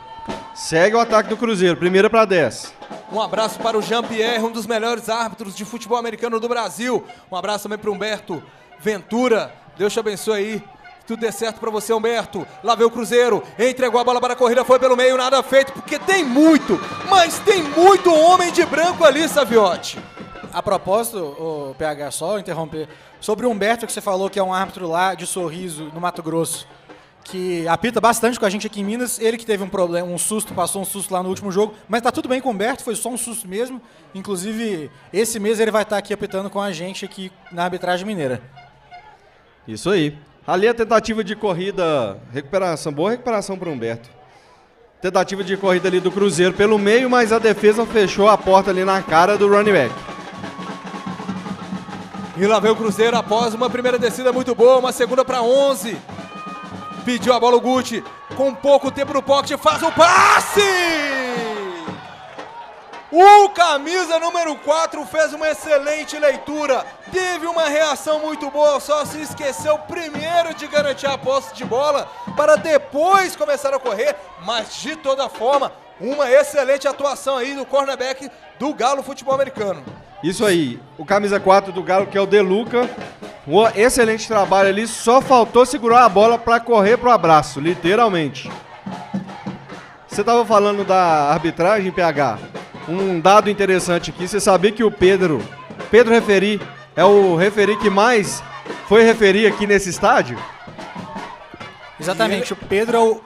Segue o ataque do Cruzeiro, primeira para 10. Um abraço para o Jean-Pierre, um dos melhores árbitros de futebol americano do Brasil. Um abraço também para o Humberto Ventura. Deus te abençoe aí. Que tudo dê certo para você, Humberto. Lá vem o Cruzeiro. Entregou a bola para a corrida, foi pelo meio, nada feito, porque tem muito, mas tem muito homem de branco ali, Saviotti. A propósito, o PH, só interromper, sobre o Humberto que você falou que é um árbitro lá de Sorriso, no Mato Grosso, que apita bastante com a gente aqui em Minas, ele que teve um problema, um susto, passou um susto lá no último jogo, mas tá tudo bem com o Humberto, foi só um susto mesmo. Inclusive, esse mês ele vai estar aqui apitando com a gente aqui na arbitragem mineira. Isso aí. Ali a tentativa de corrida, recuperação, boa recuperação para Humberto. Tentativa de corrida ali do Cruzeiro pelo meio, mas a defesa fechou a porta ali na cara do running back. E lá vem o Cruzeiro após uma primeira descida muito boa, uma segunda para 11. Pediu a bola o Guti, com pouco tempo no pocket, faz o passe! O camisa número 4 fez uma excelente leitura, teve uma reação muito boa, só se esqueceu primeiro de garantir a posse de bola para depois começar a correr, mas de toda forma, uma excelente atuação aí do cornerback do Galo Futebol Americano. Isso aí, o camisa 4 do Galo, que é o Deluca. Um excelente trabalho ali, só faltou segurar a bola para correr pro abraço, literalmente. Você estava falando da arbitragem, PH. Um dado interessante aqui, você sabia que o Pedro, Pedro Referi, é o referi que mais foi referir aqui nesse estádio? Exatamente, o Pedro é o,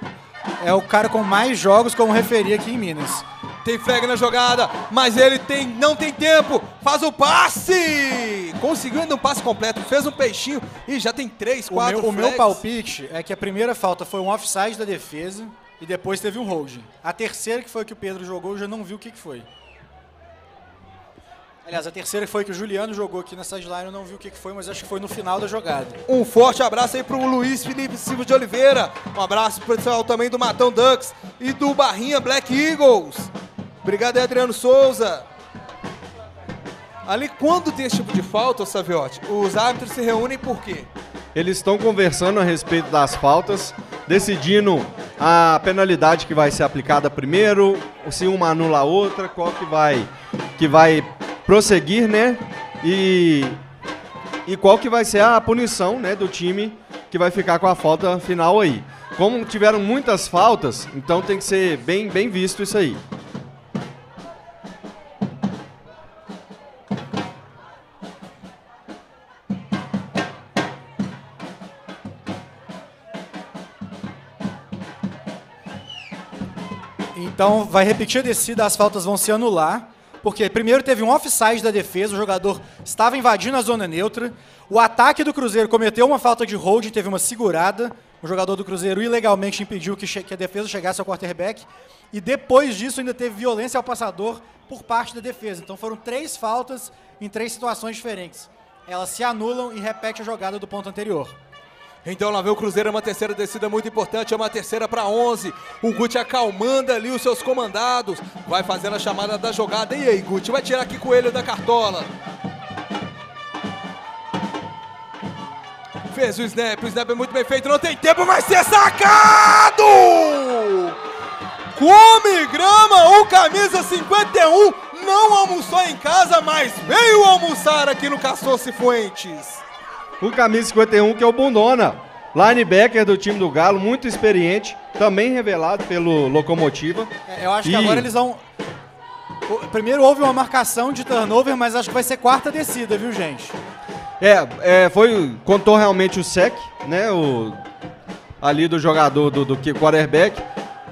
é o cara com mais jogos como referi aqui em Minas. Tem flag na jogada, mas ele tem, não tem tempo. Faz o passe! Conseguiu ainda um passe completo, fez um peixinho e já tem três, O quatro meu, o meu palpite é que a primeira falta foi um offside da defesa e depois teve um holding. A terceira, que foi que o Pedro jogou, eu já não vi o que, que foi. Aliás, a terceira foi que o Juliano jogou aqui na sideline, eu não vi o que que foi, mas acho que foi no final da jogada. Um forte abraço aí pro Luiz Felipe Silva de Oliveira. Um abraço pro pessoal também do Matão Ducks e do Barrinha Black Eagles. Obrigado aí, Adriano Souza. Ali, quando tem esse tipo de falta, Saviotti, os árbitros se reúnem por quê? Eles estão conversando a respeito das faltas, decidindo a penalidade que vai ser aplicada primeiro, se uma anula a outra, qual que vai, que vai prosseguir, né? E, e qual que vai ser a punição, né, do time que vai ficar com a falta final aí. Como tiveram muitas faltas, então tem que ser bem, bem visto isso aí. Então vai repetir a descida, as faltas vão se anular. Porque primeiro teve um offside da defesa, o jogador estava invadindo a zona neutra. O ataque do Cruzeiro cometeu uma falta de hold, teve uma segurada. O jogador do Cruzeiro ilegalmente impediu que, que a defesa chegasse ao quarterback. E depois disso ainda teve violência ao passador por parte da defesa. Então foram três faltas em três situações diferentes. Elas se anulam e repete a jogada do ponto anterior. Então lá vem o Cruzeiro, é uma terceira descida muito importante, é uma terceira para 11. O Guti acalmando ali os seus comandados, vai fazendo a chamada da jogada. E aí, Guti, vai tirar aqui coelho da cartola. Fez o snap, o snap é muito bem feito, não tem tempo, vai ser sacado! Come grama, o camisa 51 não almoçou em casa, mas veio almoçar aqui no Castor Cifuentes. O camisa 51, que é o Bundona, linebacker do time do Galo, muito experiente, também revelado pelo Locomotiva. É, Eu acho que E- agora eles vão. Primeiro houve uma marcação de turnover, mas acho que vai ser quarta descida, viu, gente? É, é, foi, contou realmente o sec, né, o, ali do jogador do, do que- quarterback.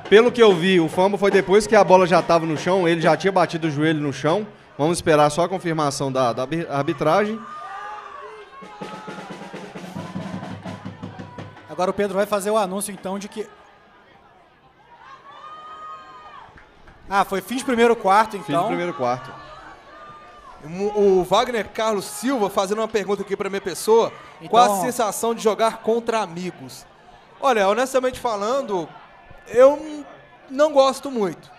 Pelo que eu vi, o fumble foi depois que a bola já estava no chão, ele já tinha batido o joelho no chão. Vamos esperar só a confirmação da, da arbi- arbitragem. Agora o Pedro vai fazer o anúncio então de que. Ah, foi fim de primeiro quarto, Fim do então. primeiro quarto. O Wagner Carlos Silva fazendo uma pergunta aqui para minha pessoa. Então- Qual a sensação de jogar contra amigos? Olha, honestamente falando, eu não gosto muito.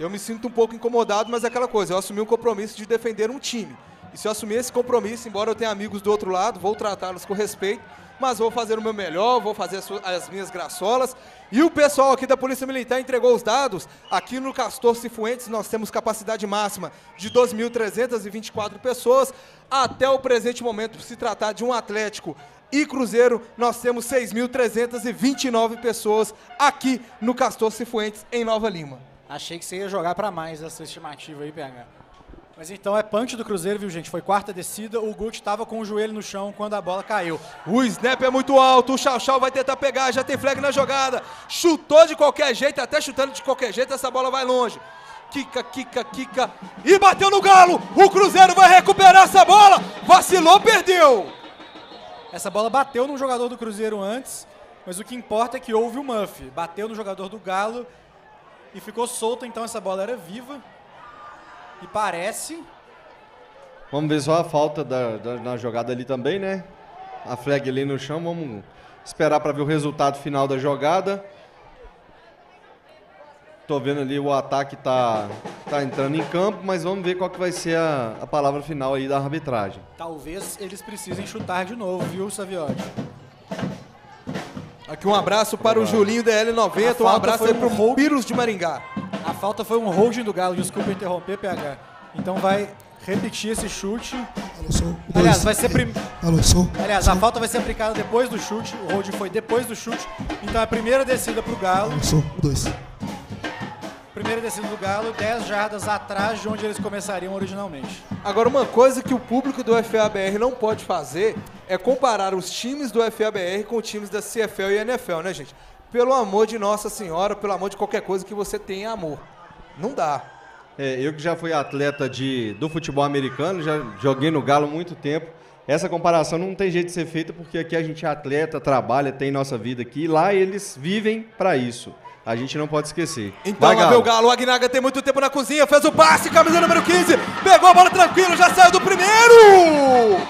Eu me sinto um pouco incomodado, mas é aquela coisa, eu assumi um compromisso de defender um time. E se eu assumir esse compromisso, embora eu tenha amigos do outro lado, vou tratá-los com respeito, mas vou fazer o meu melhor, vou fazer as, as minhas graçolas. E o pessoal aqui da Polícia Militar entregou os dados. Aqui no Castor Cifuentes nós temos capacidade máxima de 2.324 pessoas. Até o presente momento, se tratar de um Atlético e Cruzeiro, nós temos 6.329 pessoas aqui no Castor Cifuentes, em Nova Lima. Achei que você ia jogar pra mais essa estimativa aí, PH. Mas então é punch do Cruzeiro, viu, gente? Foi quarta descida, o Guti tava com o joelho no chão quando a bola caiu. O snap é muito alto, o Chau Chau vai tentar pegar, já tem flag na jogada. Chutou de qualquer jeito, até chutando de qualquer jeito, essa bola vai longe. Kika, kika, kika. E bateu no galo. O Cruzeiro vai recuperar essa bola. Vacilou, perdeu. Essa bola bateu num jogador do Cruzeiro antes, mas o que importa é que houve o muff. Bateu no jogador do Galo e ficou solta, então essa bola era viva. E parece. Vamos ver só a falta da, da- na jogada ali também, né? A flag ali no chão, vamos esperar para ver o resultado final da jogada. Tô vendo ali o ataque tá, tá entrando em campo, mas vamos ver qual que vai ser a, a palavra final aí da arbitragem. Talvez eles precisem chutar de novo, viu, Saviotti? Aqui um abraço para o Julinho A DL90, um abraço foi aí um pro hold. Piros de Maringá. A falta foi um holding do Galo, desculpa interromper, PH. Então vai repetir esse chute. Alô, som. Aliás, vai ser prim... Alô, som. Aliás, a falta vai ser aplicada depois do chute. O holding foi depois do chute. Então a primeira descida pro Galo. Alô, som. Dois. Primeira descida do Galo, 10 jardas atrás de onde eles começariam originalmente. Agora, uma coisa que o público do FABR não pode fazer é comparar os times do FABR com os times da CFL e NFL, né, gente? Pelo amor de Nossa Senhora, pelo amor de qualquer coisa que você tenha amor. Não dá. É, eu que já fui atleta de, do futebol americano, já joguei no Galo há muito tempo. Essa comparação não tem jeito de ser feita porque aqui a gente é atleta, trabalha, tem nossa vida aqui. E lá eles vivem para isso. A gente não pode esquecer. Então Vai, vem o Galo, o Agnaga tem muito tempo na cozinha, fez o passe, camisa número 15, pegou a bola tranquilo, já saiu do primeiro!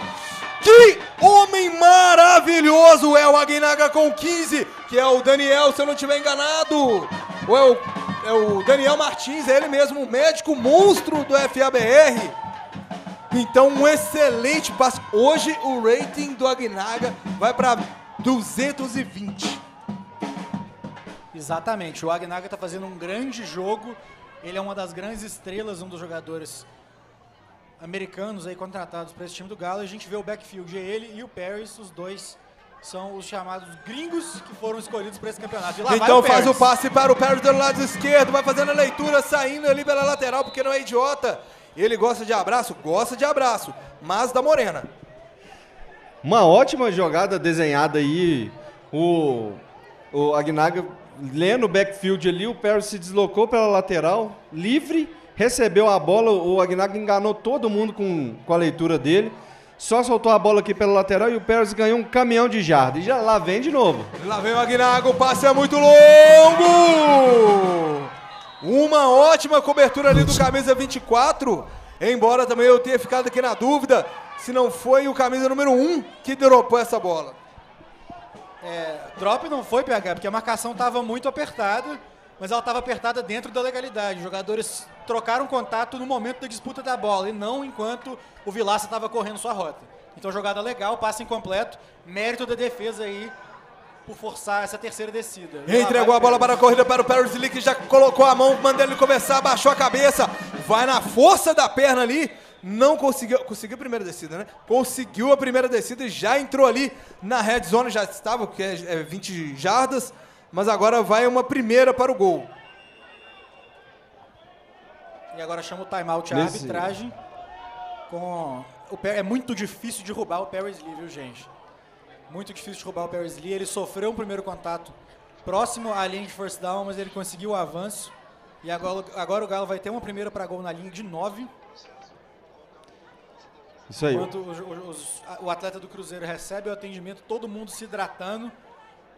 Que homem maravilhoso é o Agnaga com 15, que é o Daniel, se eu não estiver enganado. Ou é o, é o Daniel Martins, é ele mesmo, o médico monstro do FABR. Então, um excelente passe. Hoje, o rating do Agnaga vai para 220. Exatamente. O Agnaga está fazendo um grande jogo. Ele é uma das grandes estrelas, um dos jogadores americanos aí contratados para esse time do Galo. A gente vê o backfield, é ele e o Paris, os dois são os chamados gringos que foram escolhidos para esse campeonato. Então faz Paris. o passe para o Pérez do lado esquerdo, vai fazendo a leitura, saindo ali pela lateral, porque não é idiota. Ele gosta de abraço? Gosta de abraço, mas da Morena. Uma ótima jogada desenhada aí. O, o Agnaga lendo o backfield ali, o Pérez se deslocou pela lateral, livre, recebeu a bola, o Agnaga enganou todo mundo com, com a leitura dele. Só soltou a bola aqui pela lateral e o Pérez ganhou um caminhão de jarda. E já lá vem de novo. Lá vem o Agnago, o passe é muito longo! Uma ótima cobertura ali do camisa 24. Embora também eu tenha ficado aqui na dúvida se não foi o camisa número 1 que dropou essa bola. É, drop não foi, PH, porque a marcação estava muito apertada, mas ela estava apertada dentro da legalidade. Os jogadores trocaram contato no momento da disputa da bola e não enquanto o Vilaça estava correndo sua rota. Então, jogada legal, passe incompleto, mérito da defesa aí por forçar essa terceira descida. Entregou a bola para a corrida para o Paris Lee, que já colocou a mão, mandando ele começar, baixou a cabeça, vai na força da perna ali, não conseguiu, conseguiu a primeira descida, né? Conseguiu a primeira descida e já entrou ali na red zone, já estava, que é é 20 jardas, mas agora vai uma primeira para o gol. E agora chama o timeout a Nesse- arbitragem. Com o Pe- é muito difícil de roubar o Paris Lee, viu, gente? Muito difícil de roubar o Paris Lee. Ele sofreu um primeiro contato próximo à linha de first down, mas ele conseguiu o avanço. E agora, agora o Galo vai ter uma primeira para gol na linha de 9, Isso aí. enquanto os- os- a- o atleta do Cruzeiro recebe o atendimento, todo mundo se hidratando.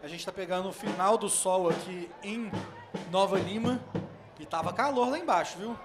A gente está pegando o final do sol aqui em Nova Lima. E tava calor lá embaixo, viu?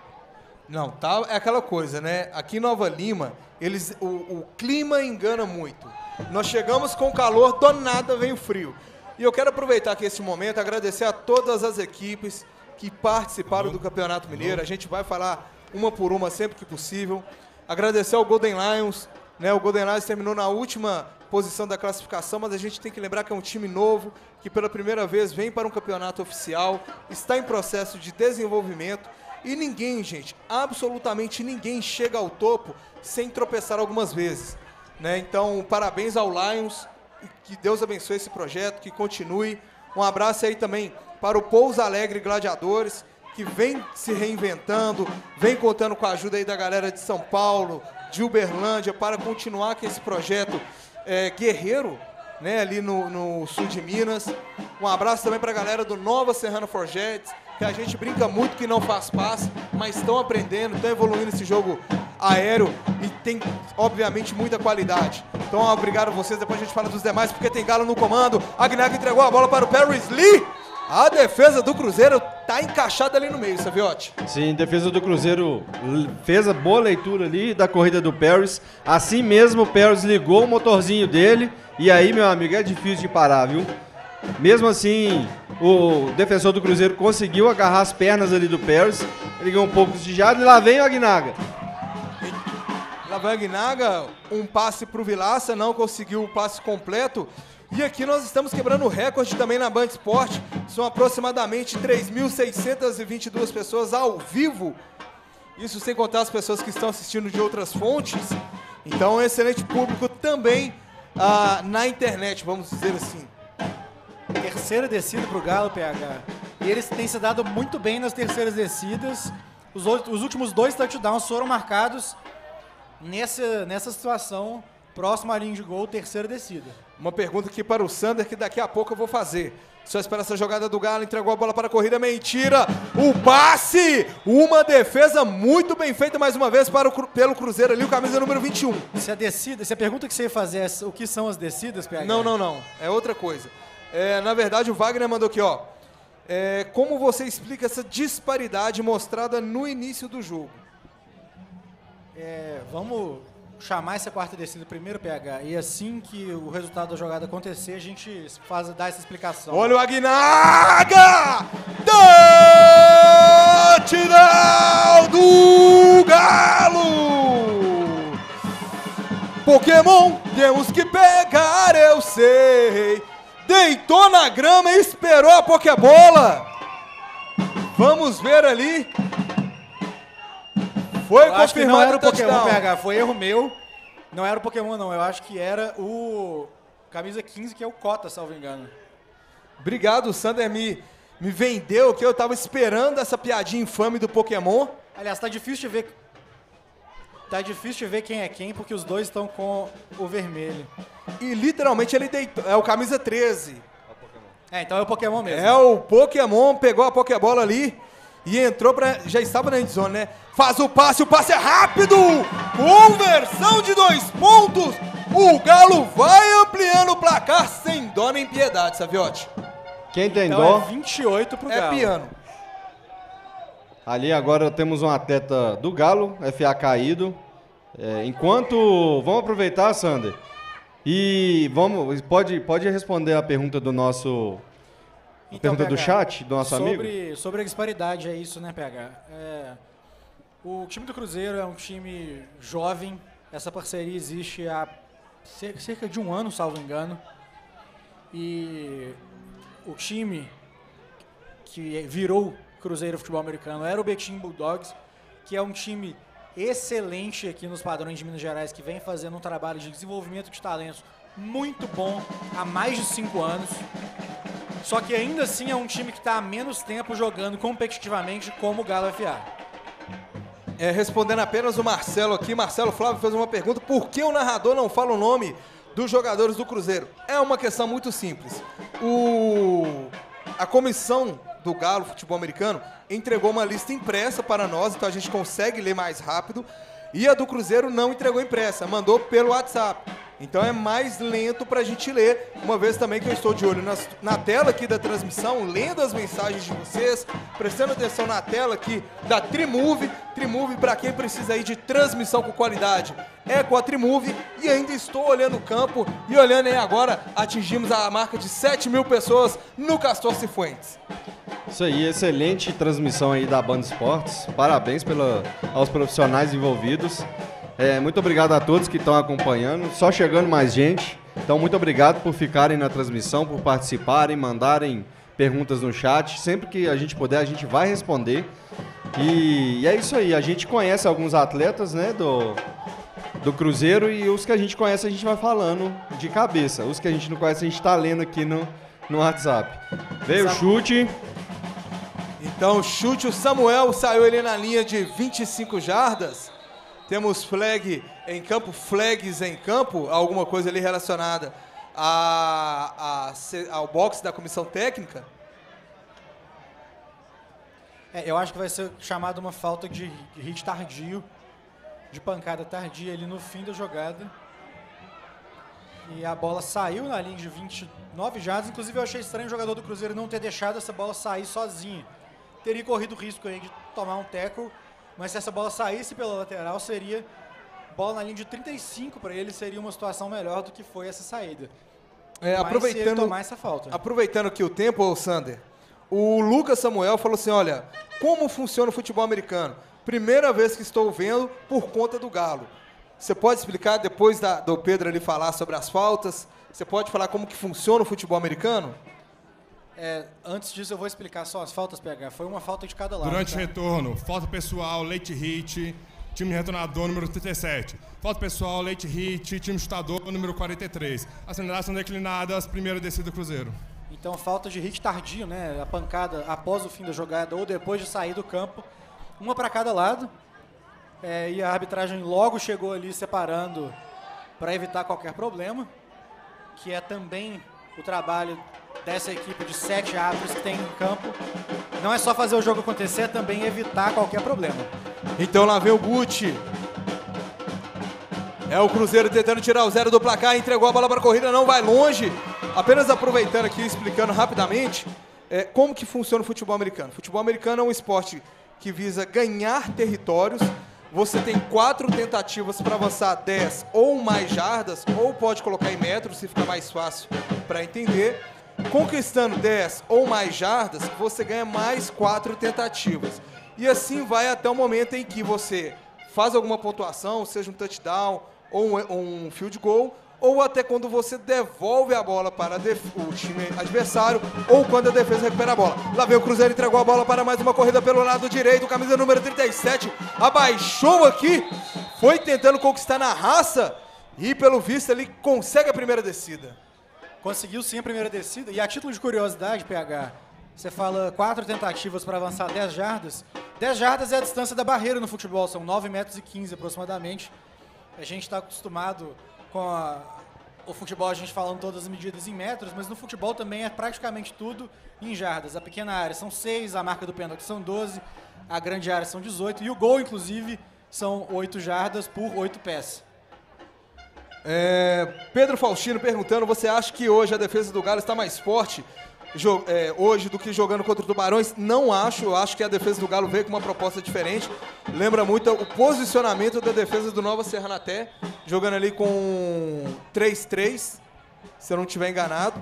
Não, tá, é aquela coisa, né? Aqui em Nova Lima, eles, o, o clima engana muito. Nós chegamos com calor, do nada vem o frio. E eu quero aproveitar aqui esse momento, agradecer a todas as equipes que participaram do Campeonato Mineiro. A gente vai falar uma por uma sempre que possível. Agradecer ao Golden Lions, né? O Golden Lions terminou na última posição da classificação, mas a gente tem que lembrar que é um time novo, que pela primeira vez vem para um campeonato oficial, está em processo de desenvolvimento. E ninguém, gente, absolutamente ninguém chega ao topo sem tropeçar algumas vezes. Né? Então, parabéns ao Lions, que Deus abençoe esse projeto, que continue. Um abraço aí também para o Pouso Alegre Gladiadores, que vem se reinventando, vem contando com a ajuda aí da galera de São Paulo, de Uberlândia, para continuar com esse projeto é, guerreiro, né, ali no, no sul de Minas. Um abraço também para a galera do Nova Serrana Forjets, que a gente brinca muito que não faz passe, mas estão aprendendo, estão evoluindo esse jogo aéreo e tem, obviamente, muita qualidade. Então, obrigado a vocês. Depois a gente fala dos demais, porque tem Galo no comando. Agnaga entregou a bola para o Paris Lee. A defesa do Cruzeiro tá encaixada ali no meio, Saviotti. Sim, defesa do Cruzeiro fez a boa leitura ali da corrida do Paris. Assim mesmo, o Paris ligou o motorzinho dele. E aí, meu amigo, é difícil de parar, viu? Mesmo assim, o defensor do Cruzeiro conseguiu agarrar as pernas ali do Paris. Ganhou um pouco de jarda e lá vem o Agnaga. Lá vai Agnaga, um passe para o Vilaça, não conseguiu o passe completo. E aqui nós estamos quebrando o recorde também na Band Esporte. São aproximadamente 3.622 pessoas ao vivo. Isso sem contar as pessoas que estão assistindo de outras fontes. Então, um excelente público também ah, na internet, vamos dizer assim. Terceira descida pro Galo, PH. E eles têm se dado muito bem nas terceiras descidas. Os, oito- os últimos dois touchdowns foram marcados nessa, nessa situação, próximo à linha de gol, terceira descida. Uma pergunta aqui para o Sander, que daqui a pouco eu vou fazer. Só espera essa jogada do Galo, entregou a bola para a corrida, mentira! O passe! Uma defesa muito bem feita mais uma vez para o, pelo Cruzeiro ali, o camisa número 21. Se a descida, se a pergunta que você ia fazer é o que são as descidas, PH? Não, não, não. É outra coisa. É, na verdade, o Wagner mandou aqui, ó. É, como você explica essa disparidade mostrada no início do jogo? É, vamos chamar essa quarta descida primeiro, PH, e assim que o resultado da jogada acontecer, a gente faz, dá essa explicação. Olha o Aguinaga! Touchdown do Galo! Pokémon, temos que pegar, eu sei. Deitou na grama e esperou a Pokébola. Vamos ver ali. Foi Eu acho que não confirmado era o Pokémon, touchdown. PH, foi erro meu. Não era o Pokémon, não. Eu acho que era o camisa 15, que é o Cota, salvo engano. Obrigado, Sander me, me vendeu que eu tava esperando essa piadinha infame do Pokémon. Aliás, tá difícil de ver. Tá difícil de ver quem é quem, porque os dois estão com o vermelho. E literalmente ele deitou. É o camisa 13. É, então é o Pokémon mesmo. É o Pokémon, pegou a Pokébola ali e entrou pra. Já estava na endzone, né? Faz o passe, o passe é rápido! Conversão de dois pontos! O Galo vai ampliando o placar sem dó nem piedade, Saviotti. Quem tem Então dó, é 28 pro É Galo. piano. ali agora temos um atleta do Galo, FA caído. É, enquanto. Vamos aproveitar, Sander. E vamos. Pode, pode responder a pergunta do nosso. A pergunta do PH, chat, do nosso amigo? sobre, Sobre a disparidade, é isso, né, PH? É, o time do Cruzeiro é um time jovem. Essa parceria existe há cer- cerca de um ano, salvo engano. E o time que virou Cruzeiro Futebol Americano era o Betim Bulldogs, que é um time excelente aqui nos padrões de Minas Gerais, que vem fazendo um trabalho de desenvolvimento de talentos muito bom há mais de cinco anos. Só que ainda assim é um time que está há menos tempo jogando competitivamente como o Galo FA. É, respondendo apenas o Marcelo aqui, Marcelo Flávio fez uma pergunta: por que o narrador não fala o nome dos jogadores do Cruzeiro? É uma questão muito simples. O, a comissão do Galo Futebol Americano entregou uma lista impressa para nós, então a gente consegue ler mais rápido. E a do Cruzeiro não entregou impressa, mandou pelo WhatsApp. Então é mais lento para a gente ler, uma vez também que eu estou de olho nas- na tela aqui da transmissão, lendo as mensagens de vocês, prestando atenção na tela aqui da Trimove. Trimove para quem precisa aí de transmissão com qualidade. É com a Trimove e ainda estou olhando o campo e olhando aí agora, atingimos a marca de 7 mil pessoas no Castor Cifuentes. Isso aí, excelente transmissão aí da Band Esportes. Parabéns pela, aos profissionais envolvidos. É, muito obrigado a todos que estão acompanhando. Só chegando mais gente. Então, muito obrigado por ficarem na transmissão, por participarem, mandarem perguntas no chat. Sempre que a gente puder, a gente vai responder. E, e é isso aí. A gente conhece alguns atletas, né, do, do Cruzeiro e os que a gente conhece a gente vai falando de cabeça. Os que a gente não conhece a gente está lendo aqui no, no WhatsApp. Veio o chute. Então, chute o Samuel, saiu ele na linha de 25 jardas. Temos flag em campo, flags em campo, alguma coisa ali relacionada a, a ao boxe da comissão técnica. É, eu acho que vai ser chamado uma falta de hit tardio, de pancada tardia ali no fim da jogada. E a bola saiu na linha de 29 jardas. Inclusive, eu achei estranho o jogador do Cruzeiro não ter deixado essa bola sair sozinho. Teria corrido o risco aí de tomar um tackle, mas se essa bola saísse pela lateral, seria bola na linha de 35 para ele, seria uma situação melhor do que foi essa saída. É, Mas aproveitando, tomar essa falta. aproveitando aqui o tempo, Sander, o Lucas Samuel falou assim: olha, como funciona o futebol americano? Primeira vez que estou vendo por conta do Galo. Você pode explicar depois da- do Pedro ali falar sobre as faltas? Você pode falar como que funciona o futebol americano? É, antes disso, eu vou explicar só as faltas, PH. Foi uma falta de cada lado. Durante o tá? retorno, falta pessoal, late hit, time retornador número 37. Falta pessoal, late hit, time chutador número 43. As unidades são declinadas, primeira descida do Cruzeiro. Então, falta de hit tardio, né? A pancada após o fim da jogada ou depois de sair do campo. Uma para cada lado. É, e a arbitragem logo chegou ali separando para evitar qualquer problema. Que é também o trabalho dessa equipe de sete árbitros que tem em campo. Não é só fazer o jogo acontecer, é também evitar qualquer problema. Então lá vem o Gucci. É o Cruzeiro tentando tirar o zero do placar, entregou a bola para a corrida, não vai longe. Apenas aproveitando aqui, explicando rapidamente, é, como que funciona o futebol americano? Futebol americano é um esporte que visa ganhar territórios. Você tem quatro tentativas para avançar 10 ou mais jardas, ou pode colocar em metros, se fica mais fácil para entender. Conquistando 10 ou mais jardas, você ganha mais quatro tentativas. E assim vai até o momento em que você faz alguma pontuação, seja um touchdown ou um, um field goal, ou até quando você devolve a bola para o time adversário, ou quando a defesa recupera a bola. Lá vem o Cruzeiro, entregou a bola para mais uma corrida pelo lado direito, camisa número 37, abaixou aqui, foi tentando conquistar na raça, e pelo visto ele consegue a primeira descida. Conseguiu sim a primeira descida, e a título de curiosidade, PH, você fala quatro tentativas para avançar 10 jardas. 10 jardas é a distância da barreira no futebol, são 9 metros e 15 aproximadamente. A gente está acostumado com a, o futebol, a gente falando todas as medidas em metros, mas no futebol também é praticamente tudo em jardas. A pequena área são 6, a marca do pênalti são 12, a grande área são 18 e o gol, inclusive, são 8 jardas por 8 pés. É, Pedro Faustino perguntando: você acha que hoje a defesa do Galo está mais forte é, hoje do que jogando contra o Tubarões. Não acho, eu acho que a defesa do Galo veio com uma proposta diferente. Lembra muito o posicionamento da defesa do Nova Serranaté, jogando ali com 3-3, se eu não estiver enganado.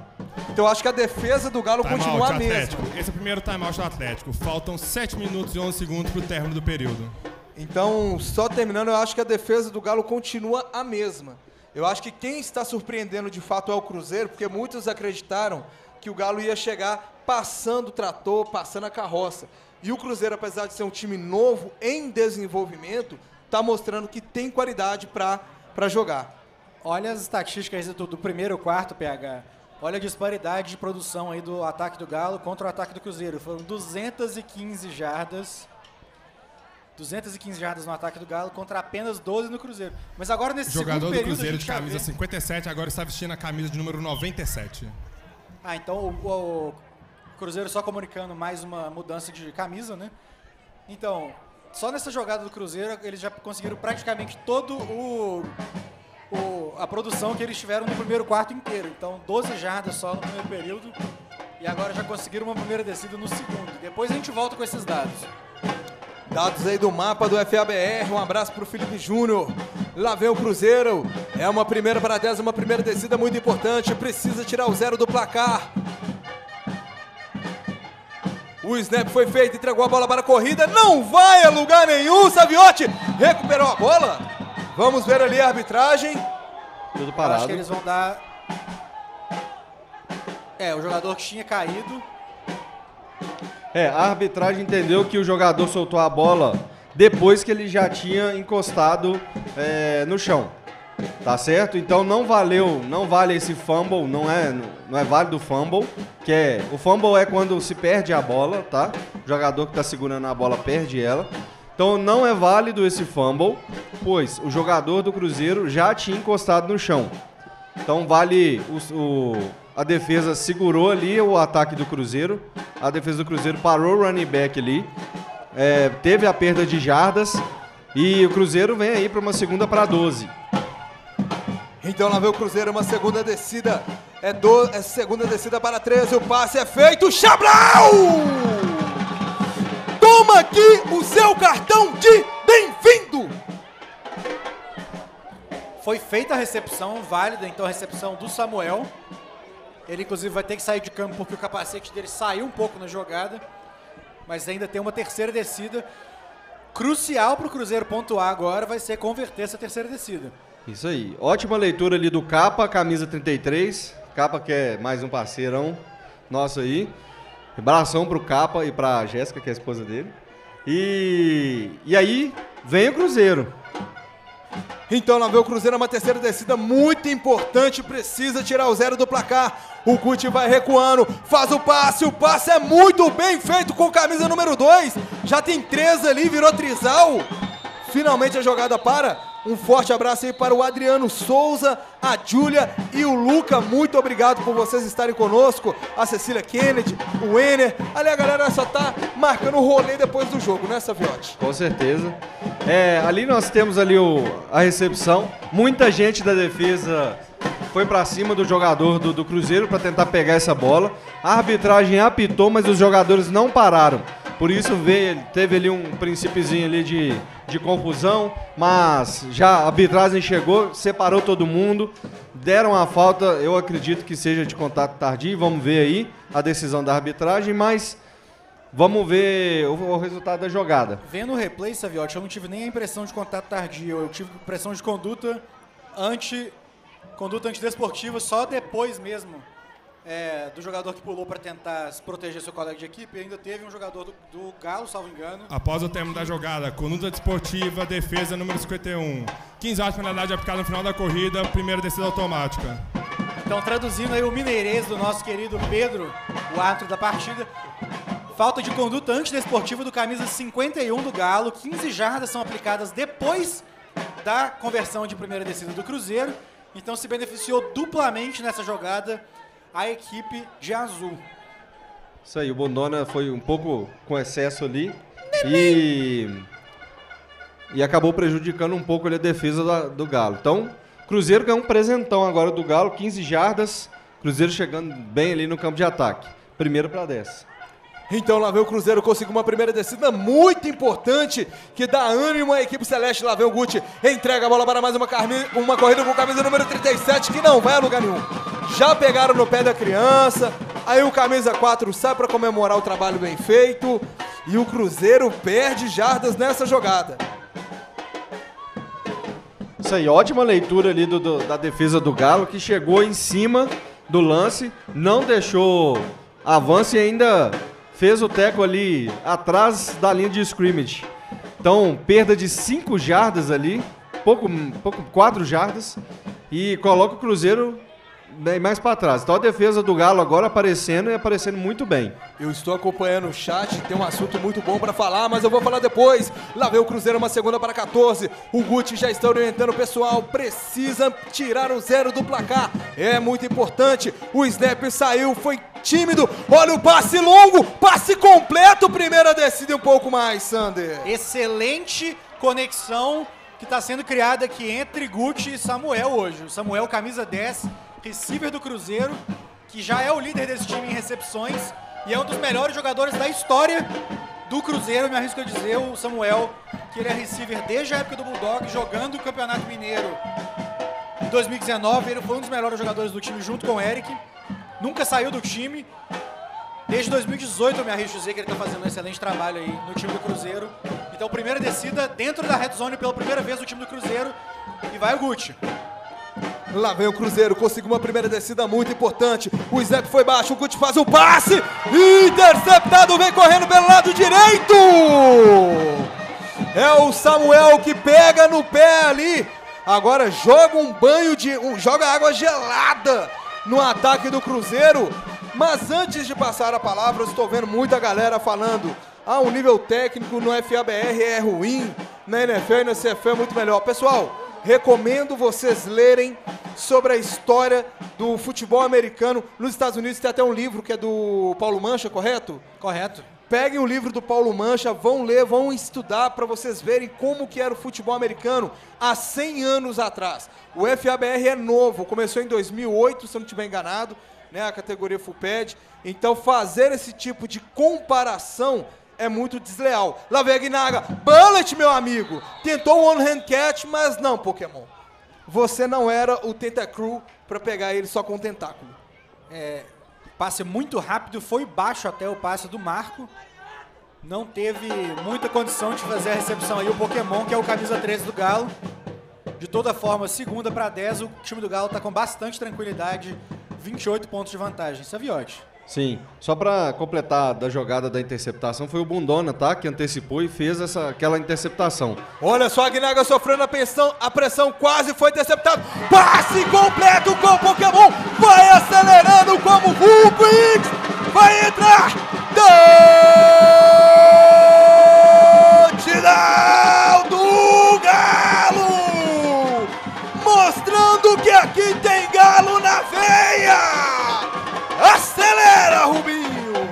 Então eu acho que a defesa do Galo time continua a mesma. Esse é o primeiro timeout do Atlético. Faltam 7 minutos e 11 segundos para o término do período. Então, só terminando, eu acho que a defesa do Galo continua a mesma. Eu acho que quem está surpreendendo de fato é o Cruzeiro, porque muitos acreditaram que o Galo ia chegar passando o trator, passando a carroça. E o Cruzeiro, apesar de ser um time novo, em desenvolvimento, está mostrando que tem qualidade para jogar. Olha as estatísticas do, do primeiro quarto, PH. Olha a disparidade de produção aí do ataque do Galo contra o ataque do Cruzeiro. Foram 215 jardas 215 jardas no ataque do Galo contra apenas 12 no Cruzeiro. Mas agora nesse Jogador segundo período, do Cruzeiro de camisa 57 agora está vestindo a camisa de número 97. Ah, então o, o, Cruzeiro só comunicando mais uma mudança de camisa, né? Então, só nessa jogada do Cruzeiro, eles já conseguiram praticamente todo o, o, a produção que eles tiveram no primeiro quarto inteiro. Então, 12 jardas só no primeiro período. E agora já conseguiram uma primeira descida no segundo. Depois a gente volta com esses dados. Dados aí do mapa do FABR. Um abraço para o Felipe Júnior. Lá vem o Cruzeiro. É uma primeira para 10, uma primeira descida muito importante. Precisa tirar o zero do placar. O snap foi feito, entregou a bola para a corrida. Não vai a lugar nenhum. Saviotti recuperou a bola. Vamos ver ali a arbitragem. Tudo parado. Eu acho que eles vão dar. É, o jogador que tinha caído é, a arbitragem entendeu que o jogador soltou a bola depois que ele já tinha encostado é, no chão. Tá certo? Então não valeu, não vale esse fumble, não é, não é válido o fumble, que é, o fumble é quando se perde a bola, tá? O jogador que está segurando a bola perde ela. Então não é válido esse fumble, pois o jogador do Cruzeiro já tinha encostado no chão. Então vale o, o a defesa segurou ali o ataque do Cruzeiro. A defesa do Cruzeiro parou o running back ali. É, teve a perda de jardas. E o Cruzeiro vem aí para uma segunda para 12. Então lá vem o Cruzeiro, uma segunda descida. É, do, é segunda descida para 13. O passe é feito. Chablau! Toma aqui o seu cartão de bem-vindo! Foi feita a recepção válida, então a recepção do Samuel. Ele, inclusive, vai ter que sair de campo porque o capacete dele saiu um pouco na jogada. Mas ainda tem uma terceira descida. Crucial para o Cruzeiro pontuar agora vai ser converter essa terceira descida. Isso aí. Ótima leitura ali do Capa, camisa 33. Capa que é mais um parceirão nosso aí. Abração pro Capa e pra Jéssica, que é a esposa dele. E, e aí vem o Cruzeiro. Então lá vem o Cruzeiro, uma terceira descida muito importante, precisa tirar o zero do placar. O Guti vai recuando, faz o passe, o passe é muito bem feito com camisa número 2. Já tem três ali, virou trisal. Finalmente a jogada para. Um forte abraço aí para o Adriano Souza, a Júlia e o Luca. Muito obrigado por vocês estarem conosco. A Cecília Kennedy, o Ener. Ali a galera só tá marcando o rolê depois do jogo, né, Saviotti? Com certeza. É, ali nós temos ali o, a recepção. Muita gente da defesa foi pra cima do jogador do, do Cruzeiro pra tentar pegar essa bola. A arbitragem apitou, mas os jogadores não pararam. Por isso veio, teve ali um princípiozinho ali de, de confusão, mas já a arbitragem chegou, separou todo mundo, deram a falta, eu acredito que seja de contato tardio, vamos ver aí a decisão da arbitragem, mas vamos ver o, o resultado da jogada. Vendo o replay, Saviotti, eu não tive nem a impressão de contato tardio, eu tive impressão de conduta anti conduta antidesportiva só depois mesmo é, do jogador que pulou para tentar proteger seu colega de equipe. Ainda teve um jogador do, do Galo, salvo engano. Após o término da jogada, conduta desportiva, defesa número 51. 15 horas de penalidade aplicada no final da corrida, primeira descida automática. Então, traduzindo aí o mineirês do nosso querido Pedro, o árbitro da partida. Falta de conduta antidesportiva do camisa 51 do Galo. 15 jardas são aplicadas depois da conversão de primeira descida do Cruzeiro. Então se beneficiou duplamente nessa jogada a equipe de azul. Isso aí, o Bondona foi um pouco com excesso ali e, e acabou prejudicando um pouco a defesa da- do Galo. Então, Cruzeiro ganhou um presentão agora do Galo, 15 jardas, Cruzeiro chegando bem ali no campo de ataque. Primeiro para 10. Então lá vem o Cruzeiro, conseguiu uma primeira descida muito importante, que dá ânimo à equipe celeste. Lá vem o Guti, entrega a bola para mais uma, carmi- uma corrida com camisa número 37, que não vai a lugar nenhum. Já pegaram no pé da criança, aí o camisa 4 sai para comemorar o trabalho bem feito, e o Cruzeiro perde jardas nessa jogada. Isso aí, ótima leitura ali do- do- da defesa do Galo, que chegou em cima do lance, não deixou avanço e ainda fez o teco ali atrás da linha de scrimmage. Então, perda de 5 jardas ali, pouco, pouco 4 jardas, e coloca o Cruzeiro bem mais para trás. Então, a defesa do Galo agora aparecendo e aparecendo muito bem. Eu estou acompanhando o chat, tem um assunto muito bom para falar, mas eu vou falar depois. Lá vem o Cruzeiro, uma segunda para 14. O Guti já está orientando o pessoal, precisa tirar o zero do placar. É muito importante. O snap saiu, foi tímido. Olha o passe longo, passe completo, primeira descida e um pouco mais, Sander. Excelente conexão que está sendo criada aqui entre Gucci e Samuel hoje. O Samuel, camisa 10, receiver do Cruzeiro, que já é o líder desse time em recepções e é um dos melhores jogadores da história do Cruzeiro. Me arrisco a dizer, o Samuel, que ele é receiver desde a época do Bulldog, jogando o Campeonato Mineiro em 2019. Ele foi um dos melhores jogadores do time junto com o Eric. Nunca saiu do time. Desde 2018 eu me arrisco a dizer que ele está fazendo um excelente trabalho aí no time do Cruzeiro. Então, primeira descida dentro da red zone pela primeira vez no time do Cruzeiro. E vai o Gucci. Lá vem o Cruzeiro, conseguiu uma primeira descida muito importante. O snap foi baixo, o Guti faz o passe. Interceptado, vem correndo pelo lado direito. É o Samuel que pega no pé ali. Agora joga um banho de. um- joga água gelada no ataque do Cruzeiro. Mas antes de passar a palavra, estou vendo muita galera falando. Ah, o nível técnico no FABR é ruim, na NFL e na CFL é muito melhor. Pessoal, recomendo vocês lerem sobre a história do futebol americano. Nos Estados Unidos tem até um livro que é do Paulo Mancha, correto? Correto. Peguem o livro do Paulo Mancha, vão ler, vão estudar para vocês verem como que era o futebol americano há 100 anos atrás. O FABR é novo, começou em 2008, se eu não estiver enganado, né, a categoria FUPED. Então fazer esse tipo de comparação é muito desleal. Lá vem a Guinaga, Bullet, meu amigo, tentou one hand catch, mas não, Pokémon. Você não era o Tentacruel para pegar ele só com o tentáculo. Passe muito rápido, foi baixo até o passe do Marco. Não teve muita condição de fazer a recepção aí. O Pokémon, que é o camisa 13 do Galo. De toda forma, segunda para 10, o time do Galo está com bastante tranquilidade. 28 pontos de vantagem. Saviote. Sim, só para completar da jogada da interceptação, foi o Bundona, tá? Que antecipou e fez essa, aquela interceptação. Olha só a Guinaga sofrendo a pressão, a pressão quase foi interceptado. Passe completo com o Pokémon. Vai acelerando como Hulk X. Vai entrar. Touchdown do Galo. Mostrando que aqui tem Galo na veia. Rubinho.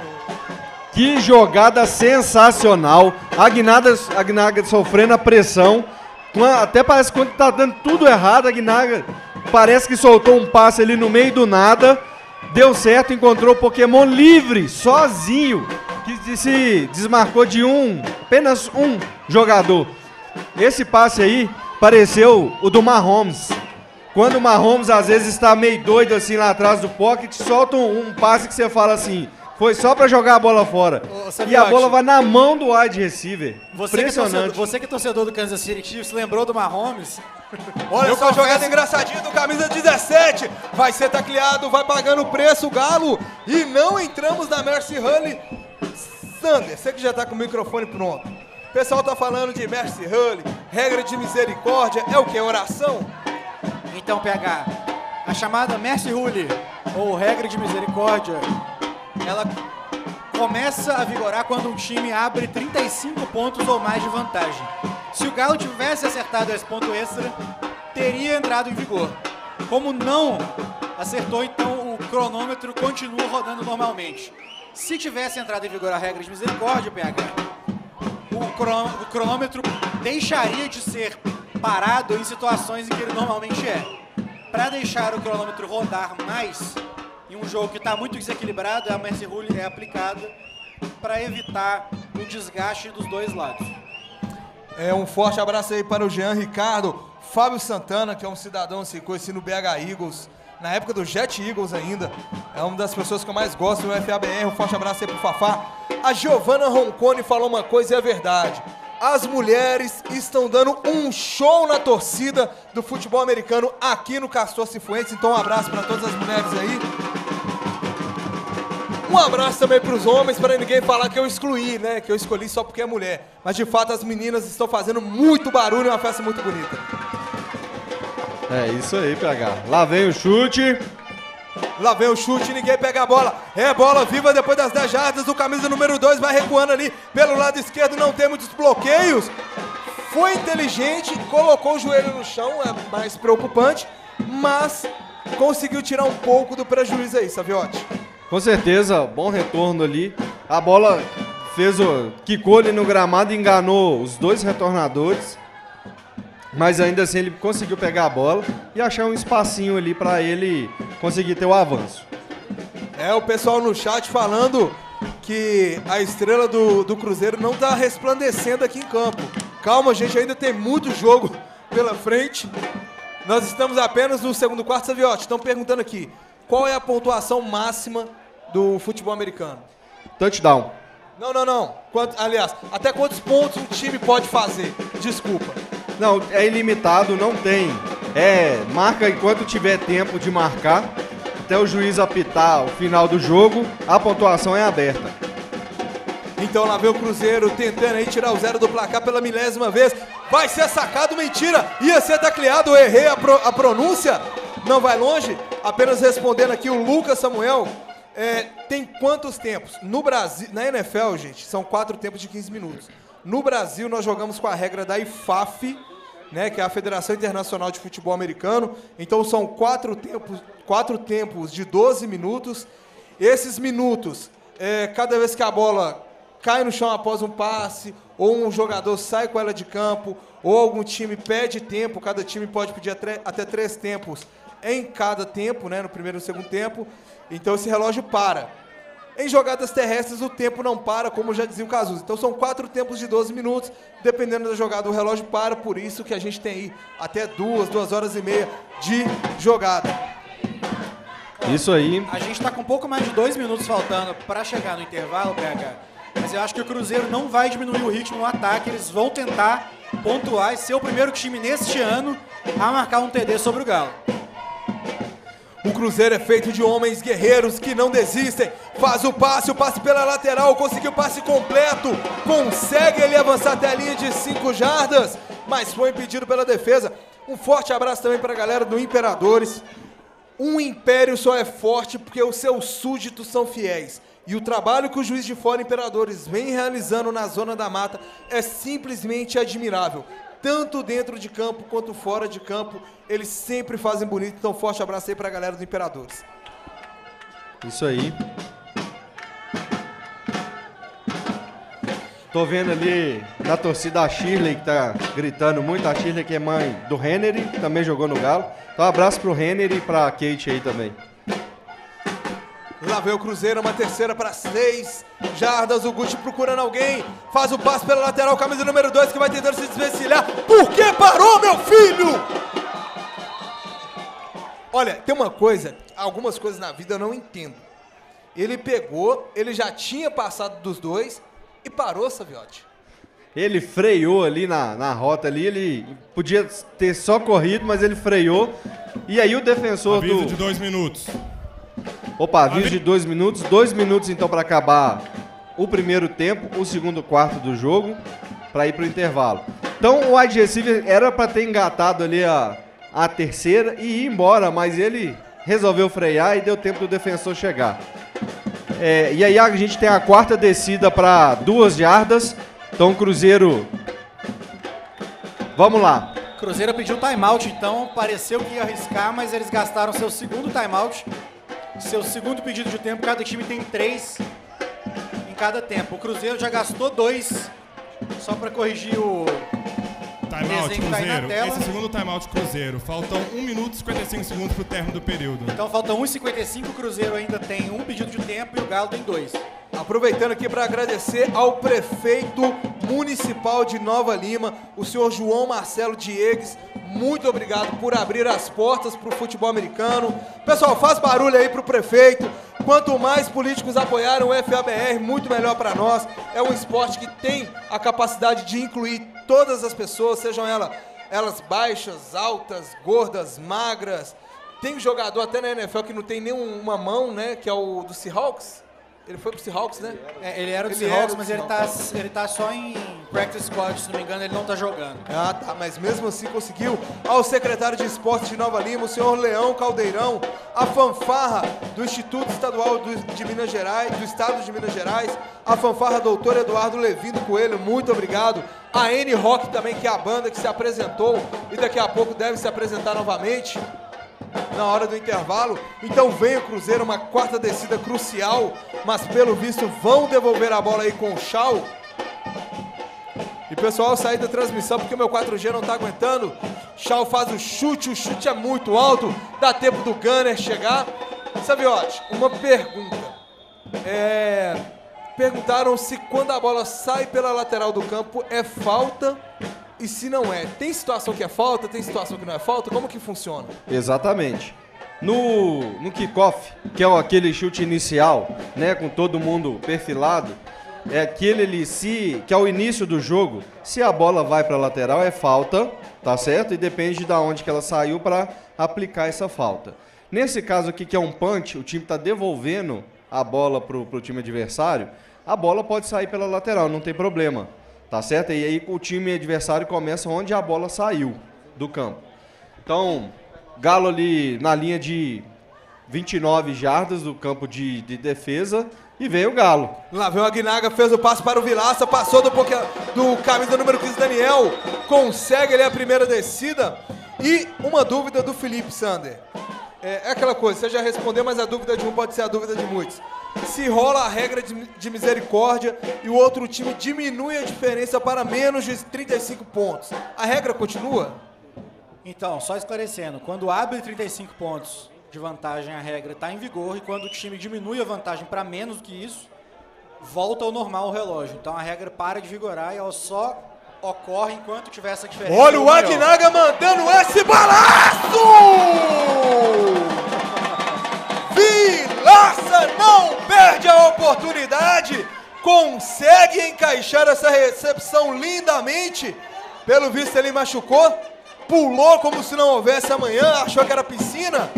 Que jogada sensacional! A Guinaga, a Guinaga sofrendo a pressão. Até parece que quando tá dando tudo errado, a Guinaga parece que soltou um passe ali no meio do nada. Deu certo, encontrou o Pokémon livre, sozinho, que se desmarcou de um, apenas um jogador. Esse passe aí pareceu o do Mahomes. Quando o Mahomes às vezes está meio doido assim lá atrás do pocket, solta um, um passe que você fala assim, foi só para jogar a bola fora. Ô, e a bola vai na mão do wide receiver. Você que, é Impressionante. torcedor, você que é torcedor do Kansas City Chiefs, lembrou do Mahomes? Olha só a jogada engraçadinha do camisa 17. Vai ser tacleado, vai pagando o preço o Galo. E não entramos na Mercy Hully. Sander, você que já tá com o microfone pronto. O pessoal tá falando de Mercy Hully, regra de misericórdia. É o que? Oração? Então, PH, a chamada Mercy Rule, ou regra de misericórdia, ela começa a vigorar quando um time abre 35 pontos ou mais de vantagem. Se o Galo tivesse acertado esse ponto extra, teria entrado em vigor. Como não acertou, então o cronômetro continua rodando normalmente. Se tivesse entrado em vigor a regra de misericórdia, PH, o, cron- o cronômetro deixaria de ser parado em situações em que ele normalmente é. Para deixar o cronômetro rodar mais, em um jogo que está muito desequilibrado, a Mercy Rule é aplicada para evitar o desgaste dos dois lados. É, um forte abraço aí para o Jean Ricardo, Fábio Santana, que é um cidadão assim, conhecido no BH Eagles, na época do Jet Eagles ainda. É uma das pessoas que eu mais gosto no FABR. Um forte abraço aí pro Fafá. A Giovanna Roncone falou uma coisa e é verdade. As mulheres estão dando um show na torcida do futebol americano aqui no Castor Cifuentes. Então um abraço para todas as mulheres aí. Um abraço também para os homens, para ninguém falar que eu excluí, né? Que eu escolhi só porque é mulher. Mas de fato as meninas estão fazendo muito barulho, é uma festa muito bonita. É isso aí, PH. Lá vem o chute. Lá vem o chute, ninguém pega a bola. É bola viva depois das 10 jardas. O camisa número 2 vai recuando ali pelo lado esquerdo, não tem muitos bloqueios. Foi inteligente, colocou o joelho no chão, é mais preocupante, mas conseguiu tirar um pouco do prejuízo aí, Saviotti. Com certeza, bom retorno ali. A bola fez o. quicou ali no gramado enganou os dois retornadores. Mas ainda assim ele conseguiu pegar a bola e achar um espacinho ali para ele conseguir ter o avanço. É, o pessoal no chat falando que a estrela do, do Cruzeiro não tá resplandecendo aqui em campo. Calma, gente, ainda tem muito jogo pela frente. Nós estamos apenas no segundo quarto, Saviotti. Estão perguntando aqui, qual é a pontuação máxima do futebol americano? Touchdown. Não, não, não. Quanto, aliás, até quantos pontos um time pode fazer? Desculpa. Não, é ilimitado, não tem. É, marca enquanto tiver tempo de marcar. Até o juiz apitar o final do jogo, a pontuação é aberta. Então lá vem o Cruzeiro tentando aí tirar o zero do placar pela milésima vez. Vai ser sacado, mentira! Ia ser tacleado, errei a, pro- a pronúncia. Não vai longe. Apenas respondendo aqui o Lucas Samuel. É, tem quantos tempos? No Brasil, na NFL, gente, são quatro tempos de 15 minutos. No Brasil, nós jogamos com a regra da IFAF, né, que é a Federação Internacional de Futebol Americano. Então são quatro tempos, quatro tempos de 12 minutos. Esses minutos, é, cada vez que a bola cai no chão após um passe, ou um jogador sai com ela de campo, ou algum time pede tempo, cada time pode pedir até, três tempos em cada tempo, né, no primeiro e no segundo tempo. Então esse relógio para. Em jogadas terrestres, o tempo não para, como já dizia o Cazuza. Então são quatro tempos de 12 minutos, dependendo da jogada, o relógio para, por isso que a gente tem aí até duas, duas horas e meia de jogada. Isso aí. A gente tá com um pouco mais de dois minutos faltando para chegar no intervalo, PH. Mas eu acho que o Cruzeiro não vai diminuir o ritmo no ataque. Eles vão tentar pontuar e ser o primeiro time neste ano a marcar um TD sobre o Galo. O Cruzeiro é feito de homens guerreiros que não desistem. Faz o passe, o passe pela lateral, conseguiu o passe completo. Consegue ele avançar até a linha de 5 jardas, mas foi impedido pela defesa. Um forte abraço também para a galera do Imperadores. Um império só é forte porque os seus súditos são fiéis. E o trabalho que o juiz de fora Imperadores vem realizando na zona da mata é simplesmente admirável. Tanto dentro de campo quanto fora de campo, eles sempre fazem bonito. Então, forte abraço aí pra galera do Imperadores. Isso aí. Tô vendo ali na torcida a Shirley que tá gritando muito. A Shirley que é mãe do Henry, também jogou no Galo. Então um abraço pro Henry e pra Kate aí também. Lá vem o Cruzeiro, uma terceira para seis jardas. O Guti procurando alguém. Faz o passe pela lateral, camisa número dois que vai tentando se desvencilhar. Por que parou, meu filho? Olha, tem uma coisa, algumas coisas na vida eu não entendo. Ele pegou, ele já tinha passado dos dois e parou, Saviotti. Ele freou ali na, na rota ali, ele podia ter só corrido, mas ele freou. E aí o defensor Aviso do. de dois minutos. Opa, aviso de dois minutos. Dois minutos então para acabar o primeiro tempo, o segundo quarto do jogo, para ir pro intervalo. Então o wide receiver era para ter engatado ali a, a terceira e ir embora, mas ele resolveu frear e deu tempo do defensor chegar. É, e aí a gente tem a quarta descida para duas jardas. Então o Cruzeiro. Vamos lá. Cruzeiro pediu timeout, então pareceu que ia arriscar, mas eles gastaram seu segundo timeout. Seu segundo pedido de tempo, cada time tem três em cada tempo. O Cruzeiro já gastou dois, só para corrigir o. Timeout, Desenho tá aí na Cruzeiro. tela. Esse segundo timeout Cruzeiro. Faltam 1 minuto e 55 segundos pro término do período. Então faltam 1,55. O Cruzeiro ainda tem um pedido de tempo e o Galo tem dois. Aproveitando aqui para agradecer ao prefeito municipal de Nova Lima, o senhor João Marcelo Diegues. Muito obrigado por abrir as portas para o futebol americano. Pessoal, faz barulho aí para o prefeito. Quanto mais políticos apoiarem o FABR, muito melhor para nós. É um esporte que tem a capacidade de incluir todas as pessoas, sejam elas, elas baixas, altas, gordas, magras. Tem jogador até na NFL que não tem nenhuma mão, né? Que é o do Seahawks. Ele foi pro Seahawks, né? É, ele era do Ele Seahawks, era mas ele tá, ele tá só em practice squad, se não me engano, ele não tá jogando. Ah, tá, mas mesmo assim conseguiu. Ao secretário de Esportes de Nova Lima, o senhor Leão Caldeirão, a fanfarra do Instituto Estadual de Minas Gerais, do Estado de Minas Gerais, a fanfarra doutor Eduardo Levindo Coelho, muito obrigado. A N Rock também, que é a banda que se apresentou e daqui a pouco deve se apresentar novamente na hora do intervalo. Então vem o Cruzeiro, uma quarta descida crucial, mas pelo visto vão devolver a bola aí com o Chau. E pessoal, sair da transmissão porque o meu 4G não tá aguentando. Chau faz o chute, o chute é muito alto, dá tempo do Gunner chegar. Saviotti, uma pergunta. É, perguntaram se quando a bola sai pela lateral do campo é falta e se não é. Tem situação que é falta, tem situação que não é falta? Como que funciona? Exatamente. No, no kickoff, que é o- aquele chute inicial, né, com todo mundo perfilado, é aquele ali, se, que é o início do jogo, se a bola vai para a lateral é falta, tá certo? E depende de onde que ela saiu para aplicar essa falta. Nesse caso aqui, que é um punch, o time está devolvendo a bola pro, pro time adversário, a bola pode sair pela lateral, não tem problema, tá certo? E aí o time adversário começa onde a bola saiu do campo. Então, Galo ali na linha de 29 jardas do campo de, de defesa e vem o Galo. Lá vem o Aguinaga, fez o passe para o Vilaça, passou do, do camisa número 15, Daniel. Consegue ali a primeira descida. E uma dúvida do Felipe Sander. É, é aquela coisa, você já respondeu, mas a dúvida de um pode ser a dúvida de muitos. Se rola a regra de, de misericórdia e o outro time diminui a diferença para menos de 35 pontos, a regra continua? Então, só esclarecendo, quando abre 35 pontos de vantagem, a regra está em vigor e quando o time diminui a vantagem para menos do que isso, volta ao normal o relógio. Então a regra para de vigorar e ela só ocorre enquanto tiver essa diferença. Olha o. Aguinaga mandando esse balaço! Oportunidade, consegue encaixar essa recepção lindamente. Pelo visto ele machucou, pulou como se não houvesse amanhã, achou que era piscina.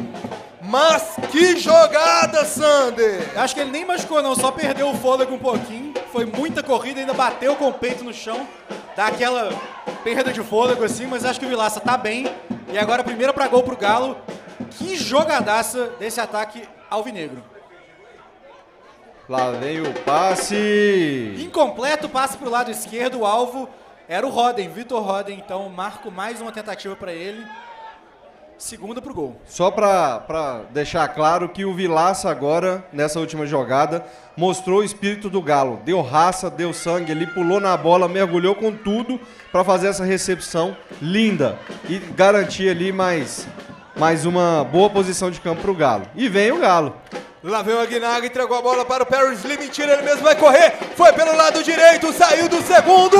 Mas que jogada, Sander! Acho que ele nem machucou não, só perdeu o fôlego um pouquinho. Foi muita corrida, ainda bateu com o peito no chão. Dá aquela perda de fôlego assim, mas acho que o Vilaça tá bem. E agora primeira para gol pro Galo. Que jogadaça desse ataque alvinegro. Lá vem o passe. Incompleto passe pro lado esquerdo, o alvo era o Roden, Vitor Roden. Então marco mais uma tentativa para ele. Segunda pro gol. Só para deixar claro que o Vilaça agora, nessa última jogada, mostrou o espírito do Galo. Deu raça, deu sangue, ele pulou na bola, mergulhou com tudo para fazer essa recepção linda e garantir ali mais, mais uma boa posição de campo pro Galo. E vem o Galo. Lá vem o Aguinaga, entregou a bola para o Paris mentira, ele mesmo vai correr, foi pelo lado direito, saiu do segundo,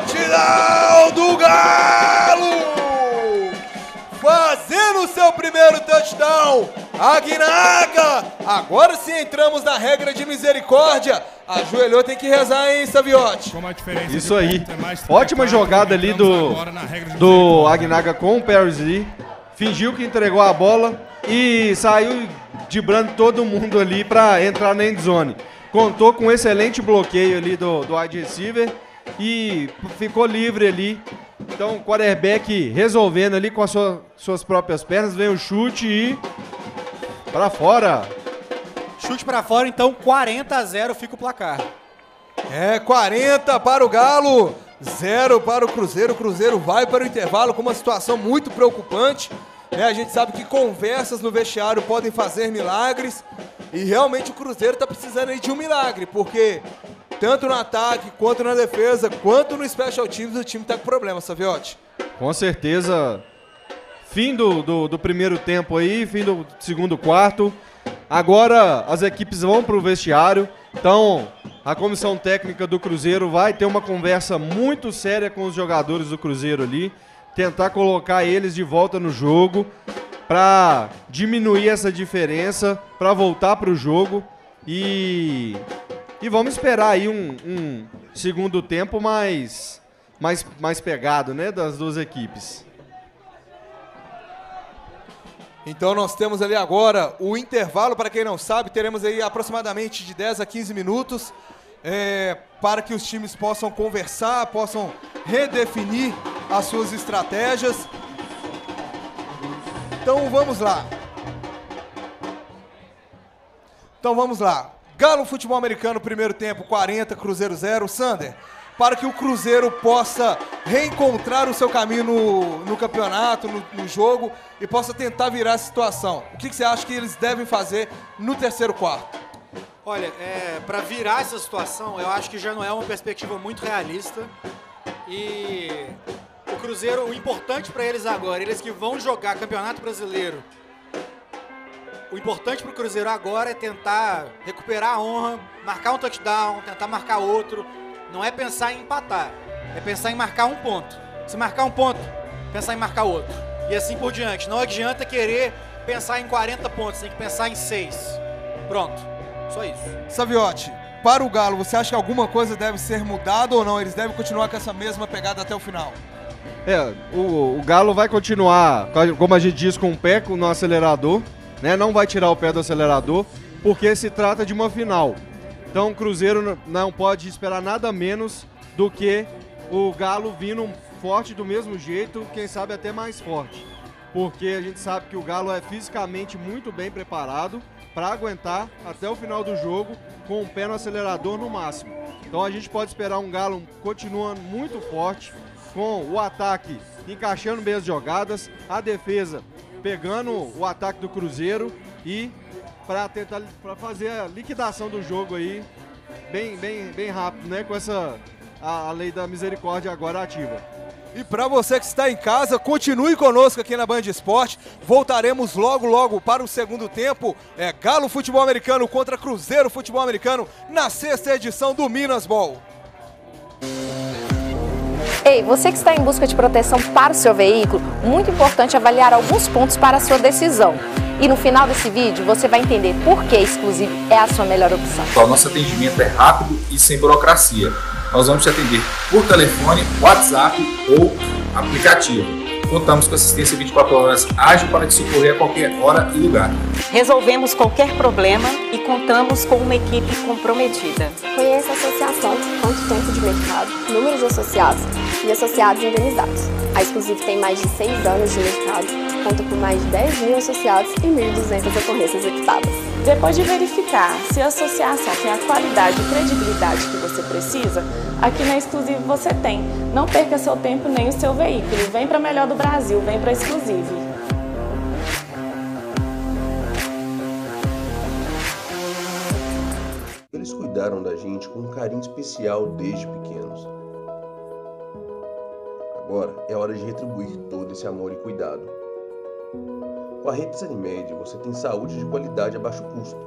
touchdown do Galo! Seu primeiro touchdown, Aguinaga! Agora sim entramos na regra de misericórdia, ajoelhou, tem que rezar, hein, Saviotti? Como a diferença de Isso aí. é Ótima 34, jogada ali do, do. Agnaga com o Paris Lee. Fingiu que entregou a bola e saiu dibrando todo mundo ali para entrar na endzone. Contou com um excelente bloqueio ali do, do wide receiver e ficou livre ali. Então o quarterback resolvendo ali com as sua- suas próprias pernas, vem o chute e para fora. Chute pra fora, então 40 a 0 fica o placar. É 40 para o Galo, 0 para o Cruzeiro. O Cruzeiro vai para o intervalo com uma situação muito preocupante. Né? a gente sabe que conversas no vestiário podem fazer milagres. E realmente o Cruzeiro está precisando de um milagre, porque tanto no ataque, quanto na defesa, quanto no special teams, o time está com problema, Saviotti. Com certeza, fim do, do, do primeiro tempo aí, fim do segundo quarto. Agora as equipes vão para o vestiário. Então, a comissão técnica do Cruzeiro vai ter uma conversa muito séria com os jogadores do Cruzeiro ali. Tentar colocar eles de volta no jogo para diminuir essa diferença, para voltar para o jogo. E, e vamos esperar aí um, um segundo tempo mais, mais, mais pegado né, das duas equipes. Então nós temos ali agora o intervalo, para quem não sabe, teremos aí aproximadamente de 10 a 15 minutos é, para que os times possam conversar, possam redefinir as suas estratégias. Então vamos lá. Então vamos lá. Galo Futebol Americano, primeiro tempo, 40, Cruzeiro 0. Sander, para que o Cruzeiro possa reencontrar o seu caminho no, no campeonato, no, no jogo, e possa tentar virar a situação. O que, que você acha que eles devem fazer no terceiro quarto? Olha, é, para virar essa situação, eu acho que já não é uma perspectiva muito realista. E o Cruzeiro, o importante para eles agora, eles que vão jogar Campeonato Brasileiro, o importante para o Cruzeiro agora é tentar recuperar a honra, marcar um touchdown, tentar marcar outro. Não é pensar em empatar, é pensar em marcar um ponto. Se marcar um ponto, pensar em marcar outro. E assim por diante. Não adianta querer pensar em 40 pontos, tem que pensar em 6. Pronto. Só isso. Saviotti, para o Galo, você acha que alguma coisa deve ser mudada ou não? Eles devem continuar com essa mesma pegada até o final? É, o, o Galo vai continuar, como a gente diz, com o pé no acelerador, né? Não vai tirar o pé do acelerador, porque se trata de uma final. Então o Cruzeiro não pode esperar nada menos do que o Galo vindo forte do mesmo jeito, quem sabe até mais forte. Porque a gente sabe que o Galo é fisicamente muito bem preparado para aguentar até o final do jogo com o pé no acelerador no máximo. Então a gente pode esperar um Galo continuando muito forte, com o ataque encaixando bem as jogadas, a defesa pegando o ataque do Cruzeiro e para tentar para fazer a liquidação do jogo aí bem, bem, bem rápido, né? Com essa a, a lei da misericórdia agora ativa. E para você que está em casa, continue conosco aqui na Band Esporte. Voltaremos logo, logo para o segundo tempo. É Galo Futebol Americano contra Cruzeiro Futebol Americano na sexta edição do Minas Ball. Ei, você que está em busca de proteção para o seu veículo, muito importante avaliar alguns pontos para a sua decisão. E no final desse vídeo você vai entender por que Exclusive é a sua melhor opção. O nosso atendimento é rápido e sem burocracia. Nós vamos te atender por telefone, WhatsApp ou aplicativo. Contamos com assistência 24 horas ágil para te socorrer a qualquer hora e lugar. Resolvemos qualquer problema e contamos com uma equipe comprometida. Conheça a associação, quanto tempo de mercado, números associados, e associados indenizados. A Exclusive tem mais de 6 anos de mercado, conta com mais de 10 mil associados e 1.200 ocorrências equitadas. Depois de verificar se a associação tem a qualidade e credibilidade que você precisa, aqui na Exclusive você tem. Não perca seu tempo nem o seu veículo. Vem para melhor do Brasil, vem para Exclusive. Eles cuidaram da gente com um carinho especial desde pequenos. Agora é hora de retribuir todo esse amor e cuidado. Com a Redes Animed você tem saúde de qualidade a baixo custo.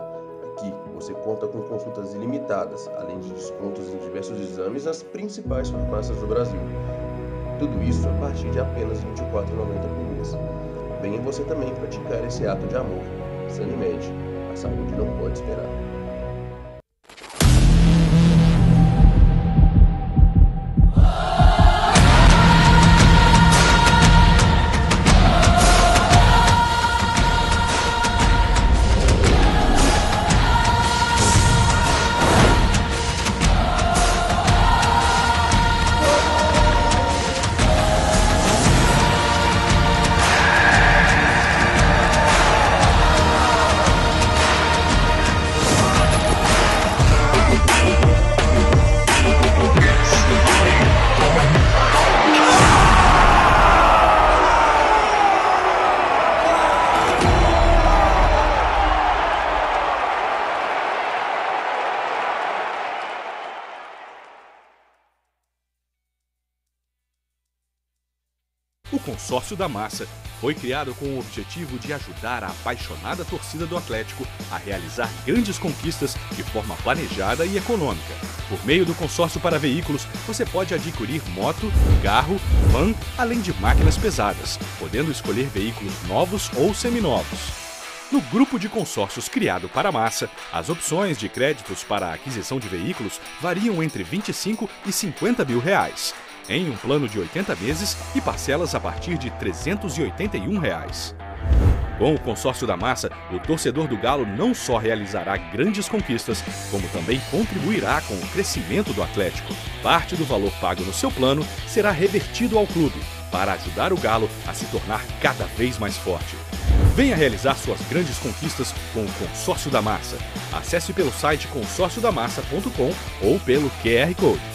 Aqui você conta com consultas ilimitadas, além de descontos em diversos exames nas principais farmácias do Brasil. Tudo isso a partir de apenas R$ 24,90 por mês. Venha você também praticar esse ato de amor. Sanimed, a saúde não pode esperar. O Consórcio da Massa foi criado com o objetivo de ajudar a apaixonada torcida do Atlético a realizar grandes conquistas de forma planejada e econômica. Por meio do consórcio para veículos, você pode adquirir moto, carro, van, além de máquinas pesadas, podendo escolher veículos novos ou seminovos. No grupo de consórcios criado para massa, as opções de créditos para a aquisição de veículos variam entre 25 e 50 mil reais, em um plano de 80 meses e parcelas a partir de 381 reais. Com o consórcio da massa, o torcedor do Galo não só realizará grandes conquistas, como também contribuirá com o crescimento do Atlético. Parte do valor pago no seu plano será revertido ao clube, para ajudar o Galo a se tornar cada vez mais forte. Venha realizar suas grandes conquistas com o Consórcio da Massa. Acesse pelo site consórciodamassa.com ou pelo QR Code.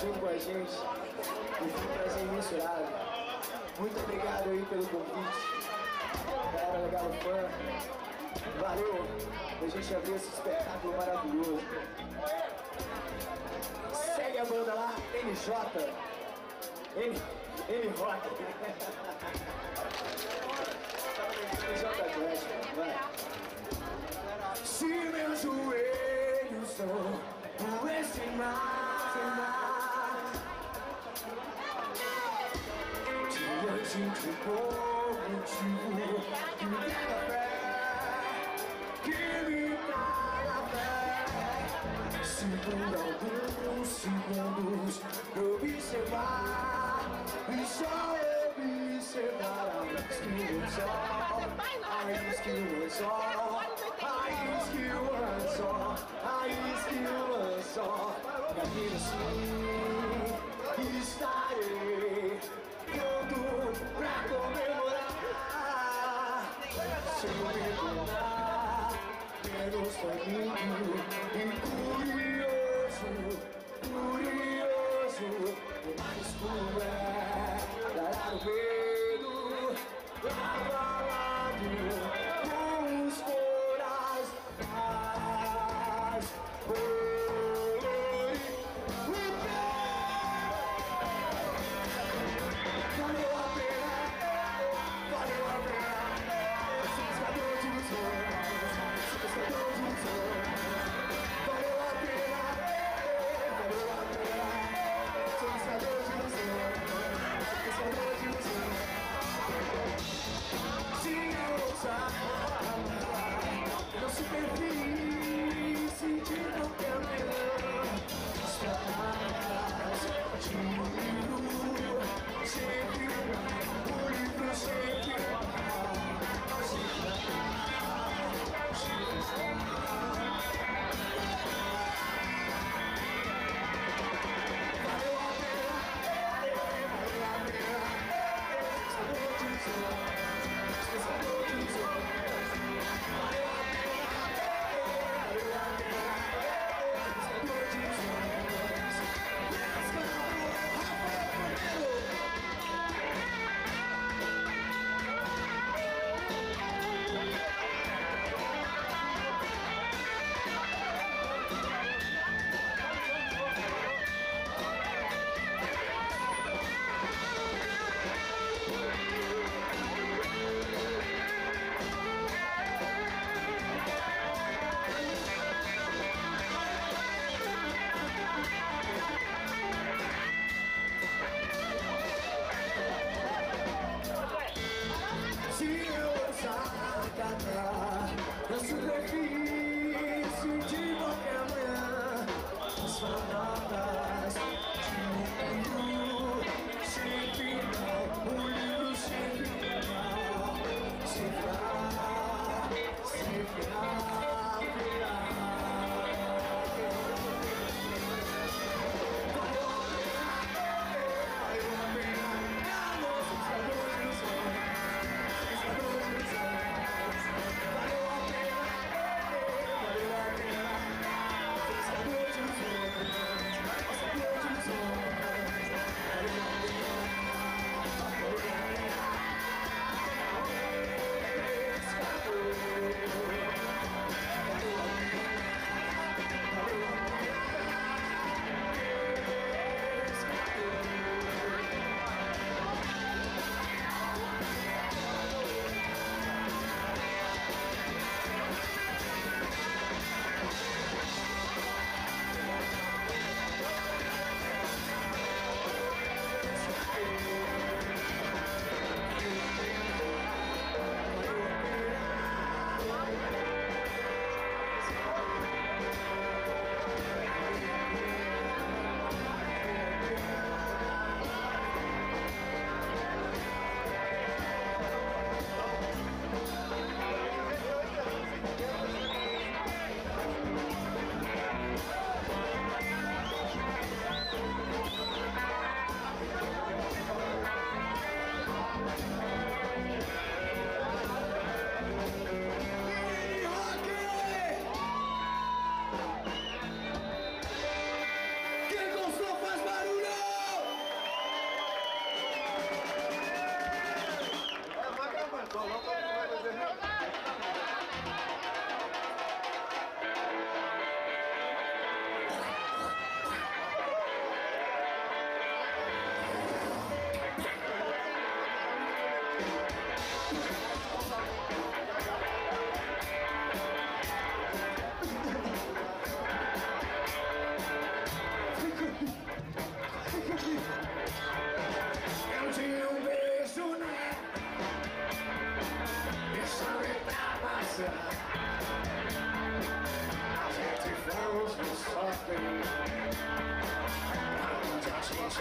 Junto com a gente. E foi um prazer imensurável. Muito obrigado aí pelo convite. Galera legal fã. Valeu a gente abrir esse espetáculo maravilhoso. Segue a banda lá, NJ. N, N Rock. NJ Atlético, vai. Se meus joelhos são por esse mar Diante de bom motivo Que me dá fé Que me dá fé Se por alguns segundos eu observar E só observar a luz que o sol A luz que o sol Raiz que o lançou, raiz que o lançou Caminho assim, estarei menos faminto e curioso Curioso, o mais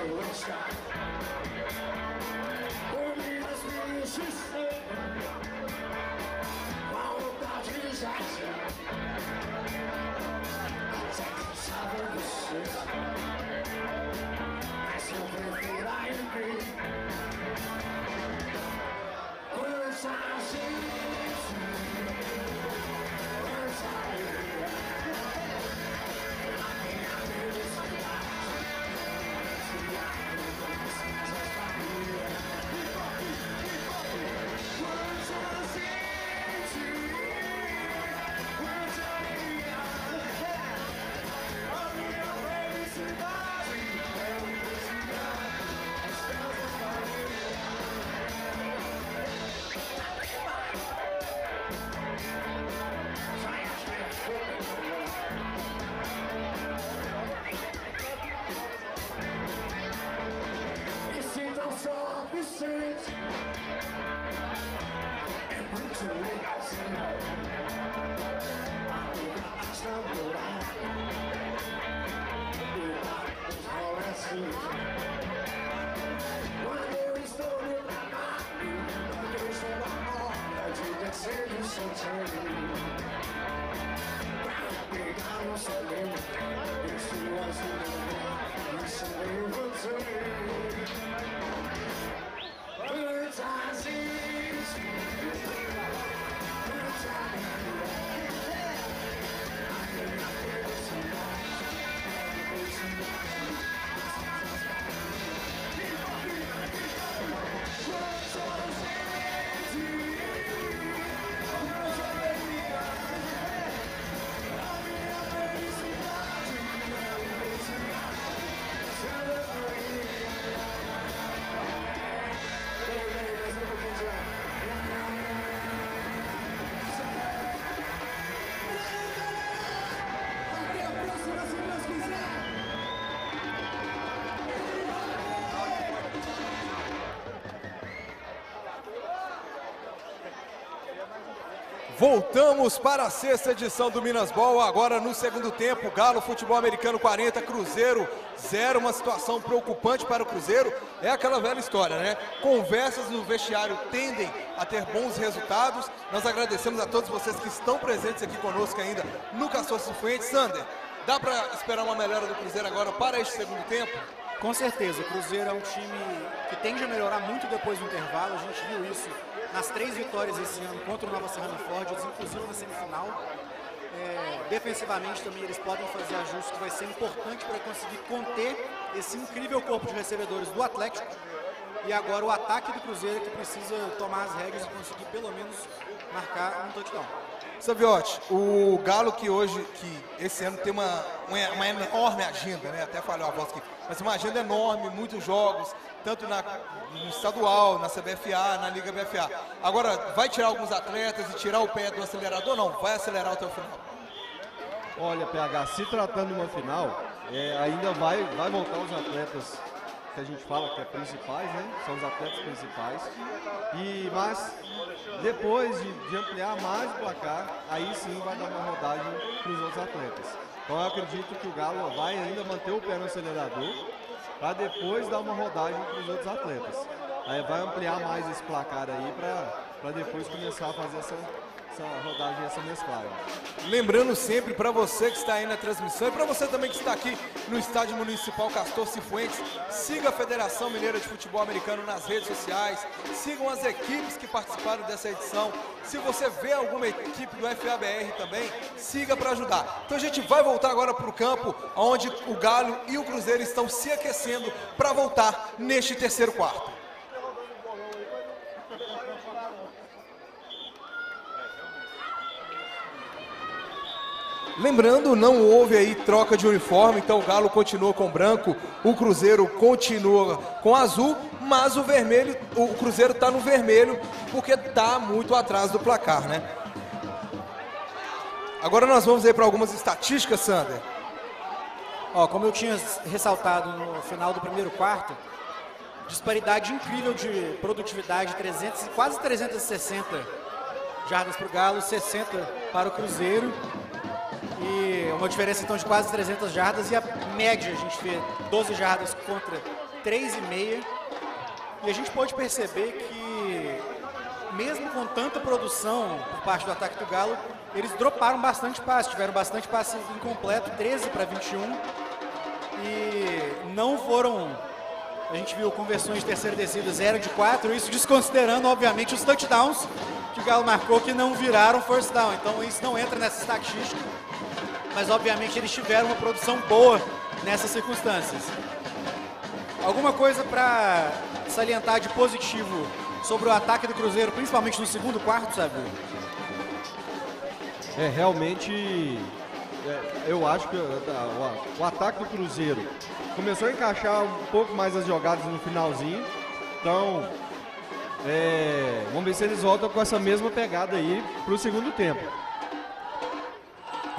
Onde a gente Voltamos para a sexta edição do Minas Ball, agora no segundo tempo, Galo Futebol Americano 40, Cruzeiro 0, uma situação preocupante para o Cruzeiro, é aquela velha história, né? Conversas no vestiário tendem a ter bons resultados, nós agradecemos a todos vocês que estão presentes aqui conosco ainda no Castor Cifuentes. Sander, dá para esperar uma melhora do Cruzeiro agora para este segundo tempo? Com certeza, o Cruzeiro é um time que tende a melhorar muito depois do intervalo. A gente viu isso nas três vitórias esse ano contra o Nova Serrana Fortes, inclusive na semifinal. É, defensivamente também eles podem fazer ajustes que vai ser importante para conseguir conter esse incrível corpo de recebedores do Atlético. E agora o ataque do Cruzeiro que precisa tomar as regras e conseguir pelo menos marcar um touchdown. Saviotti, o Galo que hoje, que esse ano tem uma, uma enorme agenda, né? Até falhou a voz aqui, mas uma agenda enorme, muitos jogos, tanto na, no estadual, na CBFA, na Liga BFA. Agora, vai tirar alguns atletas e tirar o pé do acelerador? Não, vai acelerar até o final. Olha, PH, se tratando de uma final, é, ainda vai, vai voltar os atletas que a gente fala que é principais, né? São os atletas principais. E, mas depois de, de ampliar mais o placar, aí sim vai dar uma rodagem para os outros atletas. Então eu acredito que o Galo vai ainda manter o pé no acelerador para depois dar uma rodagem para os outros atletas. Aí vai ampliar mais esse placar aí para depois começar a fazer essa, essa rodagem, essa mesclagem. Lembrando sempre para você que está aí na transmissão e para você também que está aqui no Estádio Municipal Castor Cifuentes, siga a Federação Mineira de Futebol Americano nas redes sociais, sigam as equipes que participaram dessa edição. Se você vê alguma equipe do FABR também, siga para ajudar. Então a gente vai voltar agora para o campo, onde o Galo e o Cruzeiro estão se aquecendo para voltar neste terceiro quarto. Lembrando, não houve aí troca de uniforme, então o Galo continua com branco, o Cruzeiro continua com azul mas o vermelho, o Cruzeiro tá no vermelho porque tá muito atrás do placar, né? Agora nós vamos aí para algumas estatísticas, Sander. Ó, como eu tinha ressaltado no final do primeiro quarto, disparidade incrível de produtividade, 300, e quase 360 jardas para o Galo, 60 para o Cruzeiro. E uma diferença então de quase 300 jardas e a média a gente vê 12 jardas contra 3,5. E a gente pode perceber que mesmo com tanta produção por parte do ataque do Galo, eles droparam bastante passe, tiveram bastante passe incompleto, 13 para 21. E não foram a gente viu conversões de terceira descida 0 de 4, isso desconsiderando, obviamente, os touchdowns que o Galo marcou que não viraram first down. Então isso não entra nessa estatística. Mas obviamente eles tiveram uma produção boa nessas circunstâncias. Alguma coisa para salientar de positivo sobre o ataque do Cruzeiro, principalmente no segundo quarto, sabe? É, realmente, é, eu acho que tá, o, o ataque do Cruzeiro começou a encaixar um pouco mais as jogadas no finalzinho. Então, é, vamos ver se eles voltam com essa mesma pegada aí pro segundo tempo.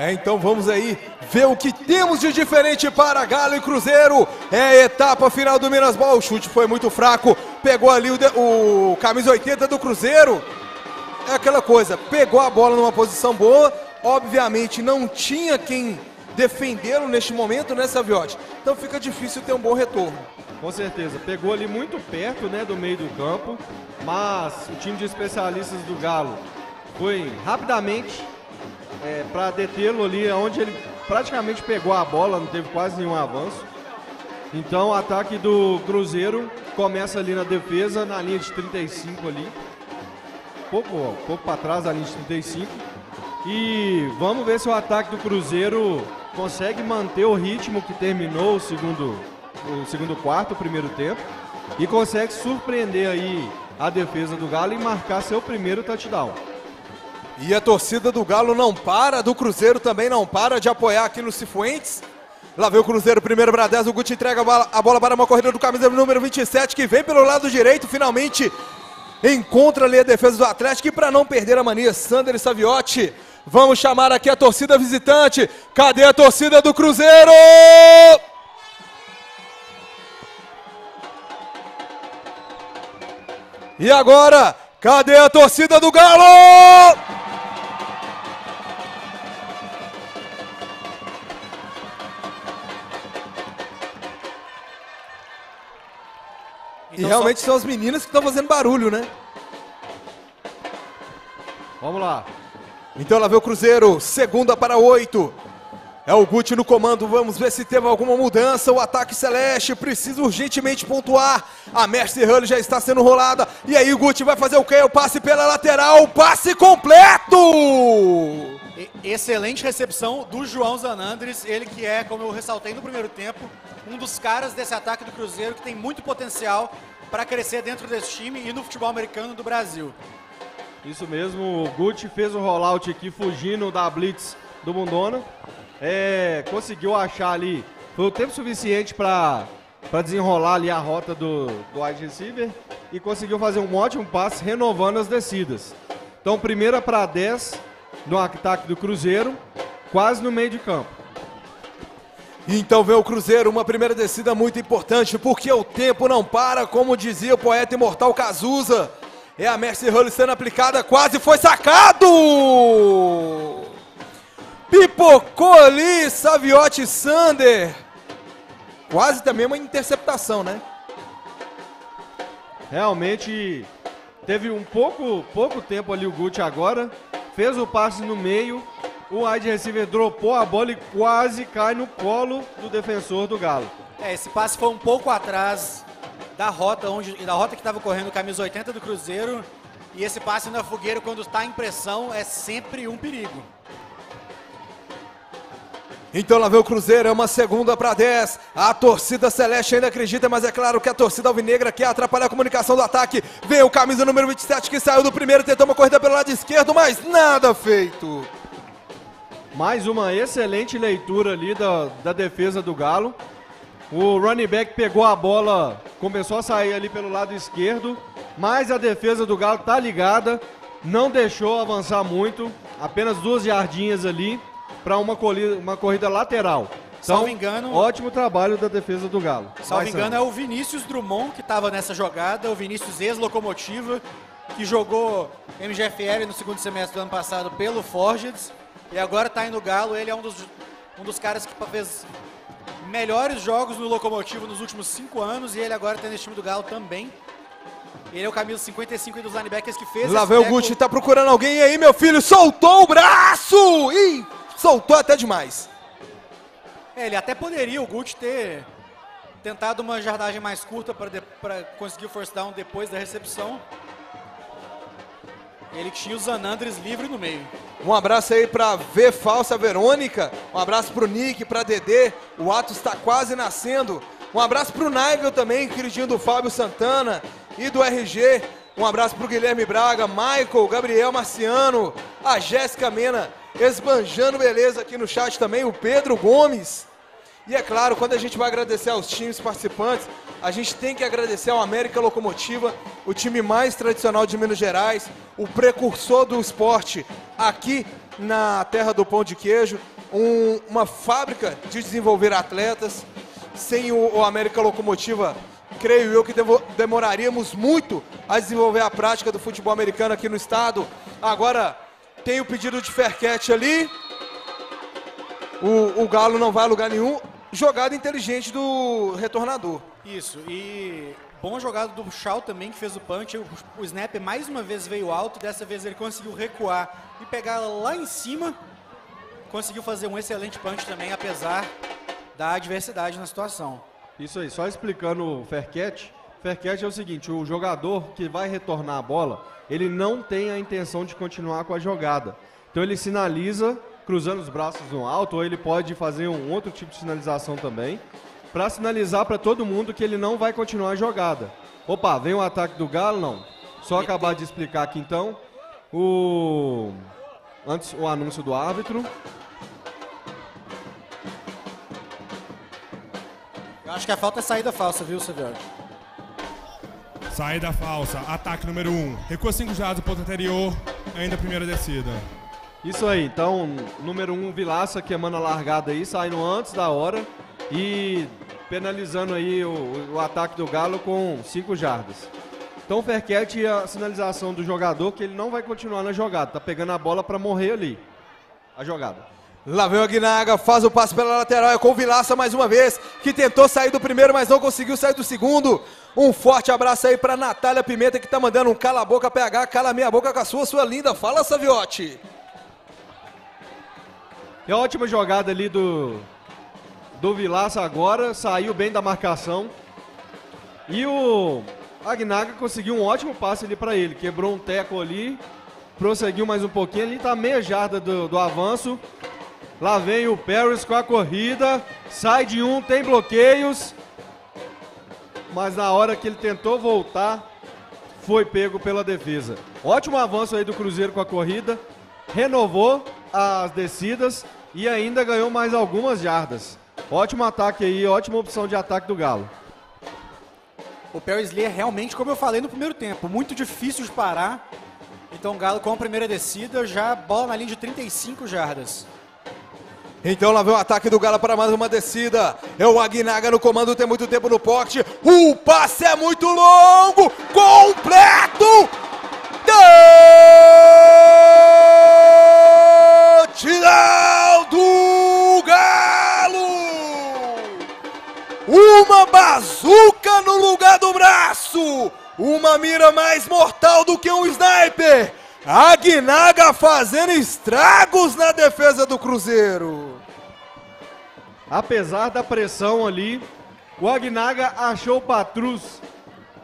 É, então vamos aí ver o que temos de diferente para Galo e Cruzeiro. É a etapa final do Minas Ball. O chute foi muito fraco. Pegou ali o, de- o camisa 80 do Cruzeiro. É aquela coisa, pegou a bola numa posição boa. Obviamente não tinha quem defendê-lo neste momento, né, Saviotti? Então fica difícil ter um bom retorno. Com certeza, pegou ali muito perto né, do meio do campo, mas o time de especialistas do Galo foi rapidamente para detê-lo ali, onde ele praticamente pegou a bola, não teve quase nenhum avanço. Então o ataque do Cruzeiro começa ali na defesa, na linha de 35 ali, pouco, pouco para trás da linha de 35. E vamos ver se o ataque do Cruzeiro consegue manter o ritmo que terminou o segundo, o segundo quarto, o primeiro tempo, e consegue surpreender aí a defesa do Galo e marcar seu primeiro touchdown. E a torcida do Galo não para, do Cruzeiro também não para de apoiar aqui no Cifuentes. Lá vem o Cruzeiro, primeiro para 10, o Guti entrega a bola, a bola para uma corrida do camisa número 27, que vem pelo lado direito, finalmente encontra ali a defesa do Atlético, e para não perder a mania, Sander e Saviotti, vamos chamar aqui a torcida visitante. Cadê a torcida do Cruzeiro? E agora, cadê a torcida do Galo? E realmente são as meninas que estão fazendo barulho, né? Vamos lá. Então lá vem o Cruzeiro, segunda para oito. É o Guti no comando, vamos ver se teve alguma mudança. O ataque celeste precisa urgentemente pontuar. A Mercy Hull já está sendo rolada. E aí o Guti vai fazer o quê? O passe pela lateral, passe completo! Excelente recepção do João Zanandres, ele que é, como eu ressaltei no primeiro tempo, um dos caras desse ataque do Cruzeiro que tem muito potencial para crescer dentro desse time e no futebol americano do Brasil. Isso mesmo, o Gucci fez o rollout aqui fugindo da blitz do Mundona. É, conseguiu achar ali, foi o tempo suficiente para desenrolar ali a rota do, do wide receiver e conseguiu fazer um ótimo passe renovando as descidas. Então, primeira para 10 no ataque do Cruzeiro, quase no meio de campo. Então vem o Cruzeiro, uma primeira descida muito importante, porque o tempo não para, como dizia o poeta imortal Cazuza. É a Mercy Hull sendo aplicada, quase foi sacado! Pipocou ali, Saviotti Sander. Quase também uma interceptação, né? Realmente teve um pouco, pouco tempo ali o Gucci agora, fez o passe no meio, o wide receiver dropou a bola e quase cai no colo do defensor do Galo. É, esse passe foi um pouco atrás da rota onde da rota que estava correndo o camisa 80 do Cruzeiro. E esse passe na fogueira quando está em pressão é sempre um perigo. Então lá vem o Cruzeiro, é uma segunda para 10. A torcida celeste ainda acredita, mas é claro que a torcida alvinegra quer atrapalhar a comunicação do ataque. Vem o camisa número 27 que saiu do primeiro, tentou uma corrida pelo lado esquerdo, mas nada feito. Mais uma excelente leitura ali da, da defesa do Galo. O running back pegou a bola, começou a sair ali pelo lado esquerdo, mas a defesa do Galo tá ligada, não deixou avançar muito, apenas duas jardinhas ali para uma, corrida- uma corrida lateral. Então, Salvo engano- ótimo trabalho da defesa do Galo. Salvo Vai, engano, é o Vinícius Drummond que estava nessa jogada, o Vinícius ex-locomotiva, que jogou MGFL no segundo semestre do ano passado pelo Forgeds e agora está indo no Galo. Ele é um dos, um dos caras que fez melhores jogos no Locomotivo nos últimos cinco anos e ele agora está nesse time do Galo também. Ele é o camisa 55 dos linebackers que fez Lá vem o. Gucci, tá procurando alguém aí, meu filho. Soltou o braço! Ih, soltou até demais. É, ele até poderia, o Gucci, ter tentado uma jardagem mais curta para conseguir o first down depois da recepção. Ele tinha o Zanandres livre no meio. Um abraço aí pra V Falsa Verônica. Um abraço pro Nick, pra Dedê. O Atos está quase nascendo. Um abraço pro Naivel também, queridinho do Fábio Santana e do RG. Um abraço pro Guilherme Braga, Michael, Gabriel Marciano, a Jéssica Mena, esbanjando beleza aqui no chat também, o Pedro Gomes. E é claro, quando a gente vai agradecer aos times participantes, a gente tem que agradecer ao América Locomotiva, o time mais tradicional de Minas Gerais, o precursor do esporte aqui na terra do pão de queijo, um- uma fábrica de desenvolver atletas. Sem o, o América Locomotiva, creio eu que devo- demoraríamos muito a desenvolver a prática do futebol americano aqui no estado. Agora tem o pedido de Ferquete ali. O, o Galo não vai a lugar nenhum. Jogada inteligente do retornador. Isso, e bom jogado do Shaw também, que fez o punch. O, o snap mais uma vez veio alto, dessa vez ele conseguiu recuar e pegar lá em cima. Conseguiu fazer um excelente punch também, apesar da adversidade na situação. Isso aí, só explicando o Faircat. Faircat é o seguinte, o jogador que vai retornar a bola, ele não tem a intenção de continuar com a jogada. Então ele sinaliza cruzando os braços no alto, ou ele pode fazer um outro tipo de sinalização também, para sinalizar para todo mundo que ele não vai continuar a jogada. Opa, vem o ataque do Galo? Não. Só acabar de explicar aqui então. O antes o anúncio do árbitro. Eu acho que a falta é saída falsa, viu, Severo? Saída falsa, ataque número 1. Um. Recua 5 jardas do ponto anterior, ainda a primeira descida. Isso aí, então, número 1, um, Vilaça, que emana a largada aí, saindo antes da hora e penalizando aí o, o ataque do Galo com 5 jardas. Então, Ferquete a sinalização do jogador que ele não vai continuar na jogada, tá pegando a bola para morrer ali. A jogada. Lá vem o Aguinaga, faz o passe pela lateral, é com o Vilaça mais uma vez, que tentou sair do primeiro, mas não conseguiu sair do segundo. Um forte abraço aí pra Natália Pimenta, que tá mandando um cala a boca PH, cala minha boca com a sua, sua linda. Fala, Saviotti. A ótima jogada ali do, do Vilaça agora, saiu bem da marcação. E o Agnaga conseguiu um ótimo passe ali para ele, quebrou um teco ali, prosseguiu mais um pouquinho, ali tá meia jarda do, do avanço. Lá vem o Paris com a corrida, sai de um, tem bloqueios. Mas na hora que ele tentou voltar, foi pego pela defesa. Ótimo avanço aí do Cruzeiro com a corrida, renovou as descidas e ainda ganhou mais algumas jardas. Ótimo ataque aí, ótima opção de ataque do Galo. O Perry Lee é realmente, como eu falei no primeiro tempo, muito difícil de parar. Então o Galo com a primeira descida, já bola na linha de 35 jardas. Então lá vem o ataque do Galo para mais uma descida. É o Aguinaga no comando, tem muito tempo no pocket. O passe é muito longo, completo. Touchdown do Galo! Uma bazuca no lugar do braço! Uma mira mais mortal do que um sniper! Aguinaga fazendo estragos na defesa do Cruzeiro. Apesar da pressão ali, o Agnaga achou o Patrus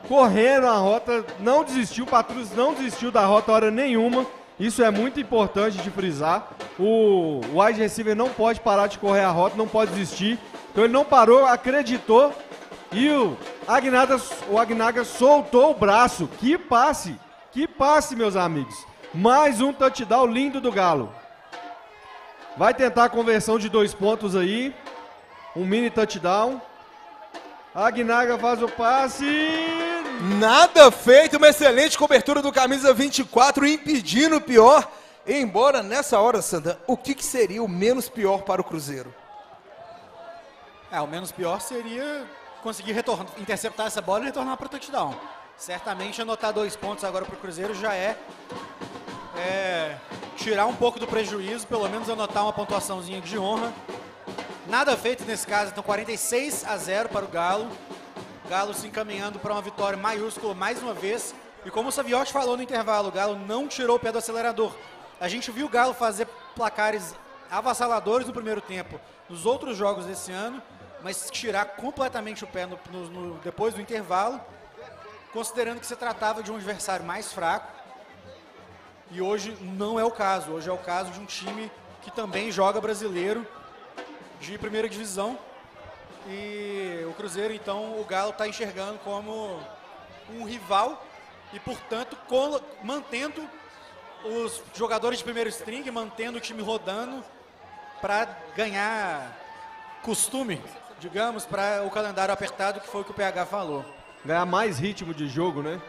correndo a rota, não desistiu, o Patrus não desistiu da rota hora nenhuma. Isso é muito importante de frisar. O wide receiver não pode parar de correr a rota, não pode desistir. Então ele não parou, acreditou e o Agnaga, o Agnaga soltou o braço. Que passe! Que passe, meus amigos! Mais um touchdown lindo do Galo. Vai tentar a conversão de dois pontos aí. Um mini touchdown. Aguinaga faz o passe. Nada feito, uma excelente cobertura do camisa 24, impedindo o pior. Embora nessa hora, Sandra, o que, que seria o menos pior para o Cruzeiro? É, o menos pior seria conseguir retornar, interceptar essa bola e retornar para o touchdown. Certamente anotar dois pontos agora para o Cruzeiro já é, é tirar um pouco do prejuízo, pelo menos anotar uma pontuaçãozinha de honra. Nada feito nesse caso, então 46 a 0 para o Galo. Galo se encaminhando para uma vitória maiúscula mais uma vez. E como o Saviotti falou no intervalo, o Galo não tirou o pé do acelerador. A gente viu o Galo fazer placares avassaladores no primeiro tempo nos outros jogos desse ano, mas tirar completamente o pé no, no, no, depois do intervalo, considerando que se tratava de um adversário mais fraco. E hoje não é o caso. Hoje é o caso de um time que também joga brasileiro de primeira divisão. E o Cruzeiro, então, o Galo está enxergando como um rival e, portanto, mantendo os jogadores de primeiro string, mantendo o time rodando para ganhar costume, digamos, para o calendário apertado, que foi o que o PH falou. Ganhar mais ritmo de jogo, né?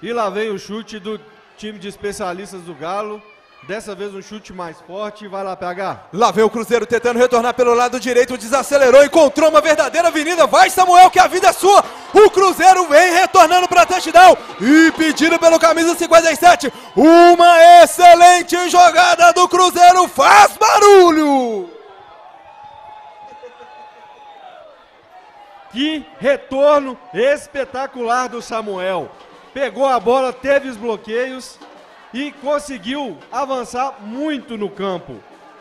E lá vem o chute do time de especialistas do Galo. Dessa vez um chute mais forte. Vai lá, PH. Lá vem o Cruzeiro tentando retornar pelo lado direito, desacelerou, encontrou uma verdadeira avenida. Vai, Samuel, que a vida é sua. O Cruzeiro vem retornando para touchdown e pedindo pelo camisa 57. Uma excelente jogada do Cruzeiro. Faz barulho. Que retorno espetacular do Samuel. Pegou a bola, teve os bloqueios e conseguiu avançar muito no campo.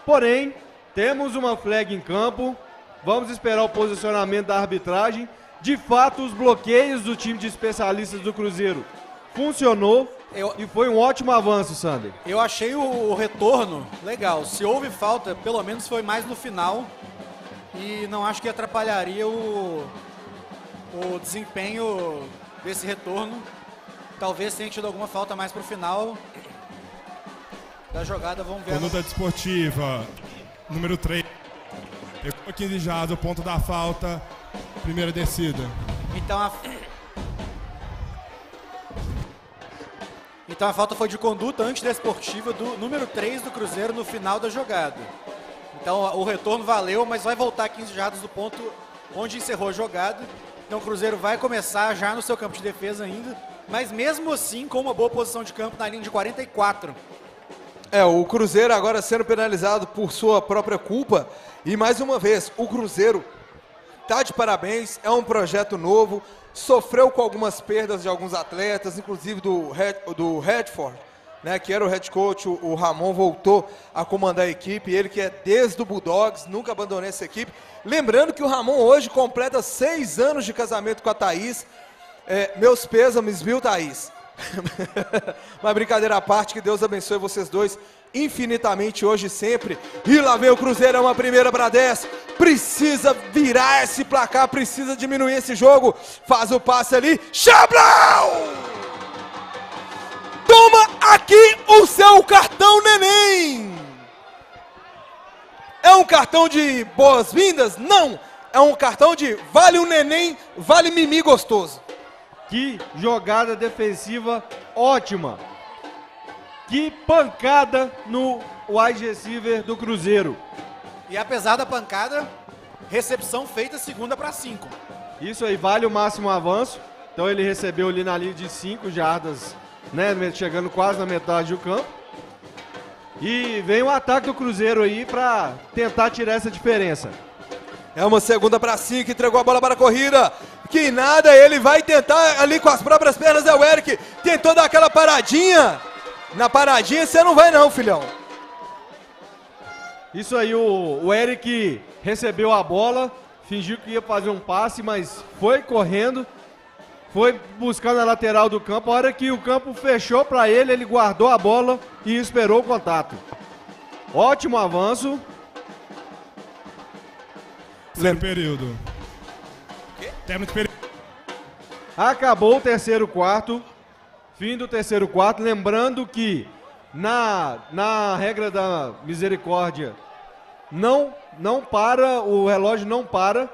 Porém, temos uma flag em campo. Vamos esperar o posicionamento da arbitragem. De fato, os bloqueios do time de especialistas do Cruzeiro funcionou Eu- e foi um ótimo avanço, Sander. Eu achei o, o retorno legal. Se houve falta, pelo menos foi mais no final. E não acho que atrapalharia o, o desempenho desse retorno. Talvez tenha tido alguma falta mais pro final da jogada. Vamos ver. Conduta desportiva, número 3. Pegou 15 jardas, o ponto da falta. Primeira descida. Então a... Então a falta foi de conduta antidesportiva do número 3 do Cruzeiro no final da jogada. Então o retorno valeu, mas vai voltar 15 jardas do ponto onde encerrou a jogada. Então o Cruzeiro vai começar já no seu campo de defesa ainda, mas mesmo assim com uma boa posição de campo na linha de 44. É, o Cruzeiro agora sendo penalizado por sua própria culpa. E mais uma vez, o Cruzeiro tá de parabéns, é um projeto novo, sofreu com algumas perdas de alguns atletas, inclusive do, do Redford, né, que era o head coach, o, o Ramon voltou a comandar a equipe, ele que é desde o Bulldogs, nunca abandonou essa equipe. Lembrando que o Ramon hoje completa seis anos de casamento com a Thaís. É, meus pêsames, viu, Thaís? Mas brincadeira à parte, que Deus abençoe vocês dois infinitamente hoje e sempre. E lá vem o Cruzeiro, é uma primeira para 10. Precisa virar esse placar, precisa diminuir esse jogo. Faz o passe ali. Chablau! Toma aqui o seu cartão, neném! É um cartão de boas-vindas? Não! É um cartão de vale um neném, vale mimi gostoso. Que jogada defensiva ótima. Que pancada no wide receiver do Cruzeiro. E apesar da pancada, recepção feita segunda para 5. Isso aí vale o máximo avanço. Então ele recebeu ali na linha de 5 jardas, né, chegando quase na metade do campo. E vem o ataque do Cruzeiro aí para tentar tirar essa diferença. É uma segunda para cinco, entregou a bola para a corrida. Que nada, ele vai tentar ali com as próprias pernas, é o Eric. Tentou dar aquela paradinha. Na paradinha você não vai não, filhão. Isso aí, o, o Eric recebeu a bola, fingiu que ia fazer um passe, mas foi correndo, foi buscando a lateral do campo. A hora que o campo fechou para ele, ele guardou a bola e esperou o contato. Ótimo avanço. Terceiro período. Acabou o terceiro quarto. Fim do terceiro quarto. Lembrando que na, na regra da misericórdia não, não para, o relógio não para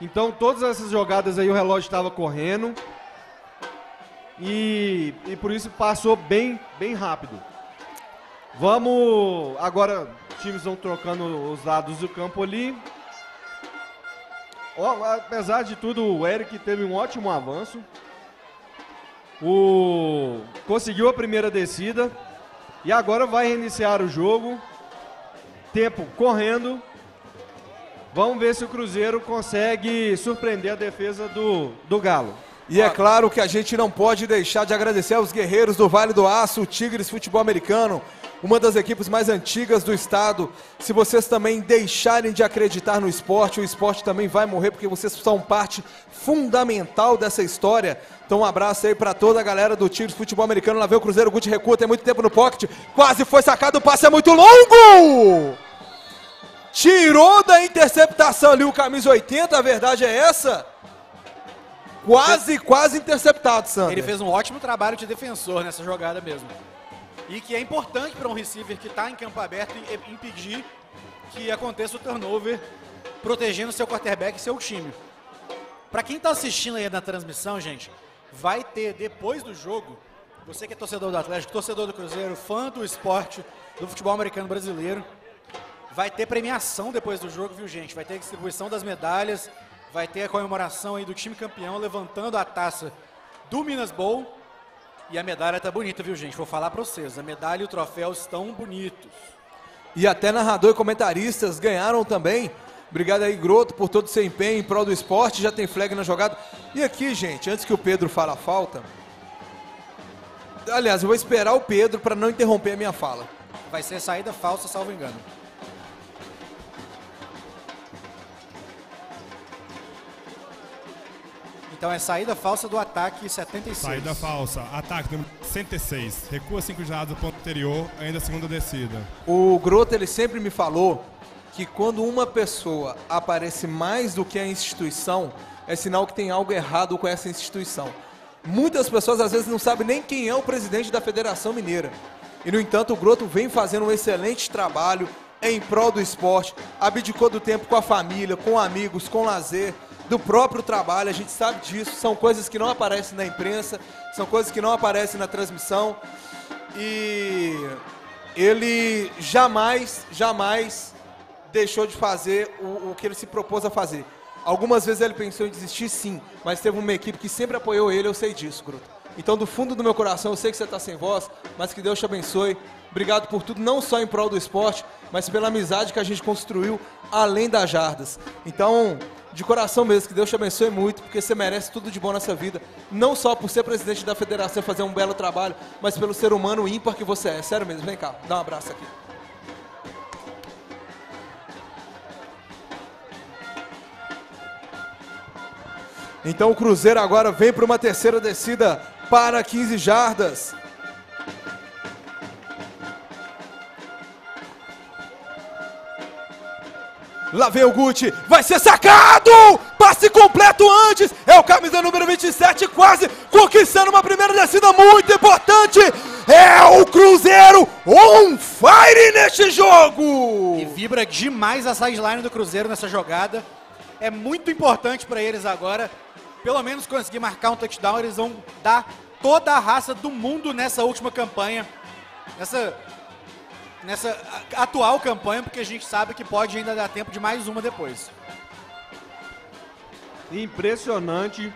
Então, todas essas jogadas aí o relógio estava correndo. E, e por isso passou bem, bem rápido. Vamos. Agora, os times vão trocando os lados do campo ali. Apesar de tudo, o Eric teve um ótimo avanço. O conseguiu a primeira descida e agora vai reiniciar o jogo. Tempo correndo. Vamos ver se o Cruzeiro consegue surpreender a defesa do, do Galo. E é claro que a gente não pode deixar de agradecer aos guerreiros do Vale do Aço, o Tigres Futebol Americano, uma das equipes mais antigas do estado. Se vocês também deixarem de acreditar no esporte, o esporte também vai morrer, porque vocês são parte fundamental dessa história. Então um abraço aí para toda a galera do Tigres Futebol Americano. Lá vem o Cruzeiro, Guti recua, tem muito tempo no pocket. Quase foi sacado, o passe é muito longo! Tirou da interceptação ali o camisa 80, a verdade é essa? Quase, quase interceptado, Sandro. Ele fez um ótimo trabalho de defensor nessa jogada mesmo. E que é importante para um receiver que está em campo aberto impedir que aconteça o turnover, protegendo seu quarterback e seu time. Para quem está assistindo aí na transmissão, gente, vai ter depois do jogo, você que é torcedor do Atlético, torcedor do Cruzeiro, fã do esporte, do futebol americano brasileiro, vai ter premiação depois do jogo, viu, gente? Vai ter distribuição das medalhas, vai ter a comemoração aí do time campeão levantando a taça do Minas Bowl. E a medalha tá bonita, viu, gente? Vou falar para vocês, a medalha e o troféu estão bonitos. E até narrador e comentaristas ganharam também. Obrigado aí, Groto, por todo o seu empenho em prol do esporte. Já tem flag na jogada. E aqui, gente, antes que o Pedro fale a falta. Aliás, eu vou esperar o Pedro para não interromper a minha fala. Vai ser saída falsa, salvo engano. Então é saída falsa do ataque 76. Saída falsa. Ataque número 106. Recua 5 jardas do ponto anterior, ainda segunda descida. O Groto, ele sempre me falou que quando uma pessoa aparece mais do que a instituição, é sinal que tem algo errado com essa instituição. Muitas pessoas às vezes não sabem nem quem é o presidente da Federação Mineira. E no entanto, o Groto vem fazendo um excelente trabalho em prol do esporte, abdicou do tempo com a família, com amigos, com lazer, do próprio trabalho, a gente sabe disso, são coisas que não aparecem na imprensa, são coisas que não aparecem na transmissão. E ele jamais, jamais deixou de fazer o, o que ele se propôs a fazer. Algumas vezes ele pensou em desistir, sim, mas teve uma equipe que sempre apoiou ele, eu sei disso, Gruto. Então, do fundo do meu coração, eu sei que você está sem voz, mas que Deus te abençoe. Obrigado por tudo, não só em prol do esporte, mas pela amizade que a gente construiu além das jardas. Então, de coração mesmo, que Deus te abençoe muito, porque você merece tudo de bom nessa vida. Não só por ser presidente da federação e fazer um belo trabalho, mas pelo ser humano ímpar que você é. Sério mesmo, vem cá, dá um abraço aqui. Então o Cruzeiro agora vem para uma terceira descida para 15 jardas. Lá vem o Guti, vai ser sacado! Passe completo antes! É o camisa número 27, quase conquistando uma primeira descida muito importante! É o Cruzeiro on fire neste jogo! E vibra demais a sideline do Cruzeiro nessa jogada. É muito importante para eles agora, pelo menos conseguir marcar um touchdown. Eles vão dar toda a raça do mundo nessa última campanha, nessa, nessa atual campanha, porque a gente sabe que pode ainda dar tempo de mais uma depois. Impressionante.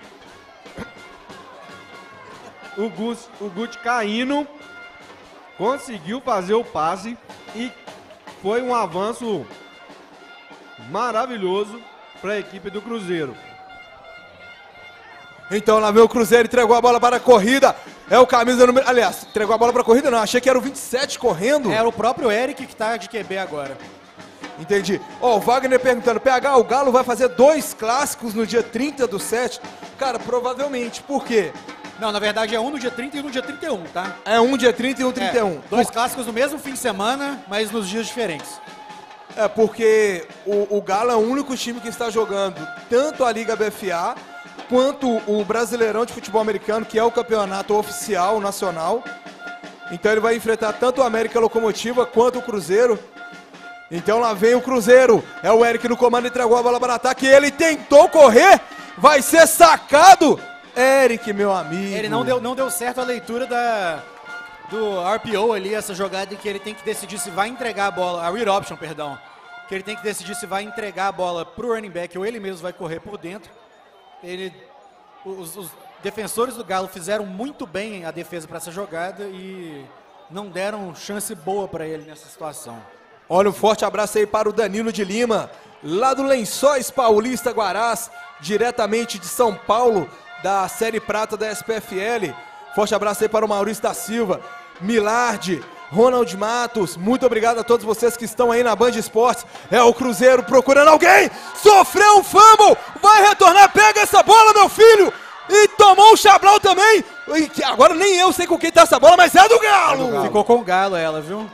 O, Gus, o Guti caindo conseguiu fazer o passe e foi um avanço maravilhoso para a equipe do Cruzeiro. Então lá vem o Cruzeiro, entregou a bola para a corrida. É o camisa número. Aliás, entregou a bola para a corrida, não. Achei que era o 27 correndo. Era o próprio Eric que tá de QB agora. Entendi. Ó, o Wagner perguntando: PH, o Galo vai fazer dois clássicos no dia 30 do 7? Cara, provavelmente. Por quê? Não, na verdade é um no dia 30 e um no dia 31, tá? É um dia 30 e um 31. É, dois clássicos no mesmo fim de semana, mas nos dias diferentes. É porque o, o Galo é o único time que está jogando tanto a Liga BFA quanto o Brasileirão de Futebol Americano, que é o campeonato oficial nacional. Então ele vai enfrentar tanto o América Locomotiva quanto o Cruzeiro. Então lá vem o Cruzeiro. É o Eric no comando, entregou a bola para ataque. Ele tentou correr. Vai ser sacado. Eric, meu amigo. Ele não deu, não deu certo a leitura da, do RPO ali, essa jogada que ele tem que decidir se vai entregar a bola, a read option, perdão. Que ele tem que decidir se vai entregar a bola pro running back ou ele mesmo vai correr por dentro. Ele, os, os defensores do Galo fizeram muito bem a defesa para essa jogada e não deram chance boa para ele nessa situação. Olha, um forte abraço aí para o Danilo de Lima, lá do Lençóis Paulista Guarás, diretamente de São Paulo, da Série Prata da SPFL. Forte abraço aí para o Maurício da Silva, Milarde, Ronald Matos. Muito obrigado a todos vocês que estão aí na Band Esportes. É o Cruzeiro procurando alguém. Sofreu um fumble. Vai retornar. Pega essa bola, meu filho. E tomou o Chablau também. E agora nem eu sei com quem tá essa bola, mas é do Galo. Ficou com o Galo ela, viu?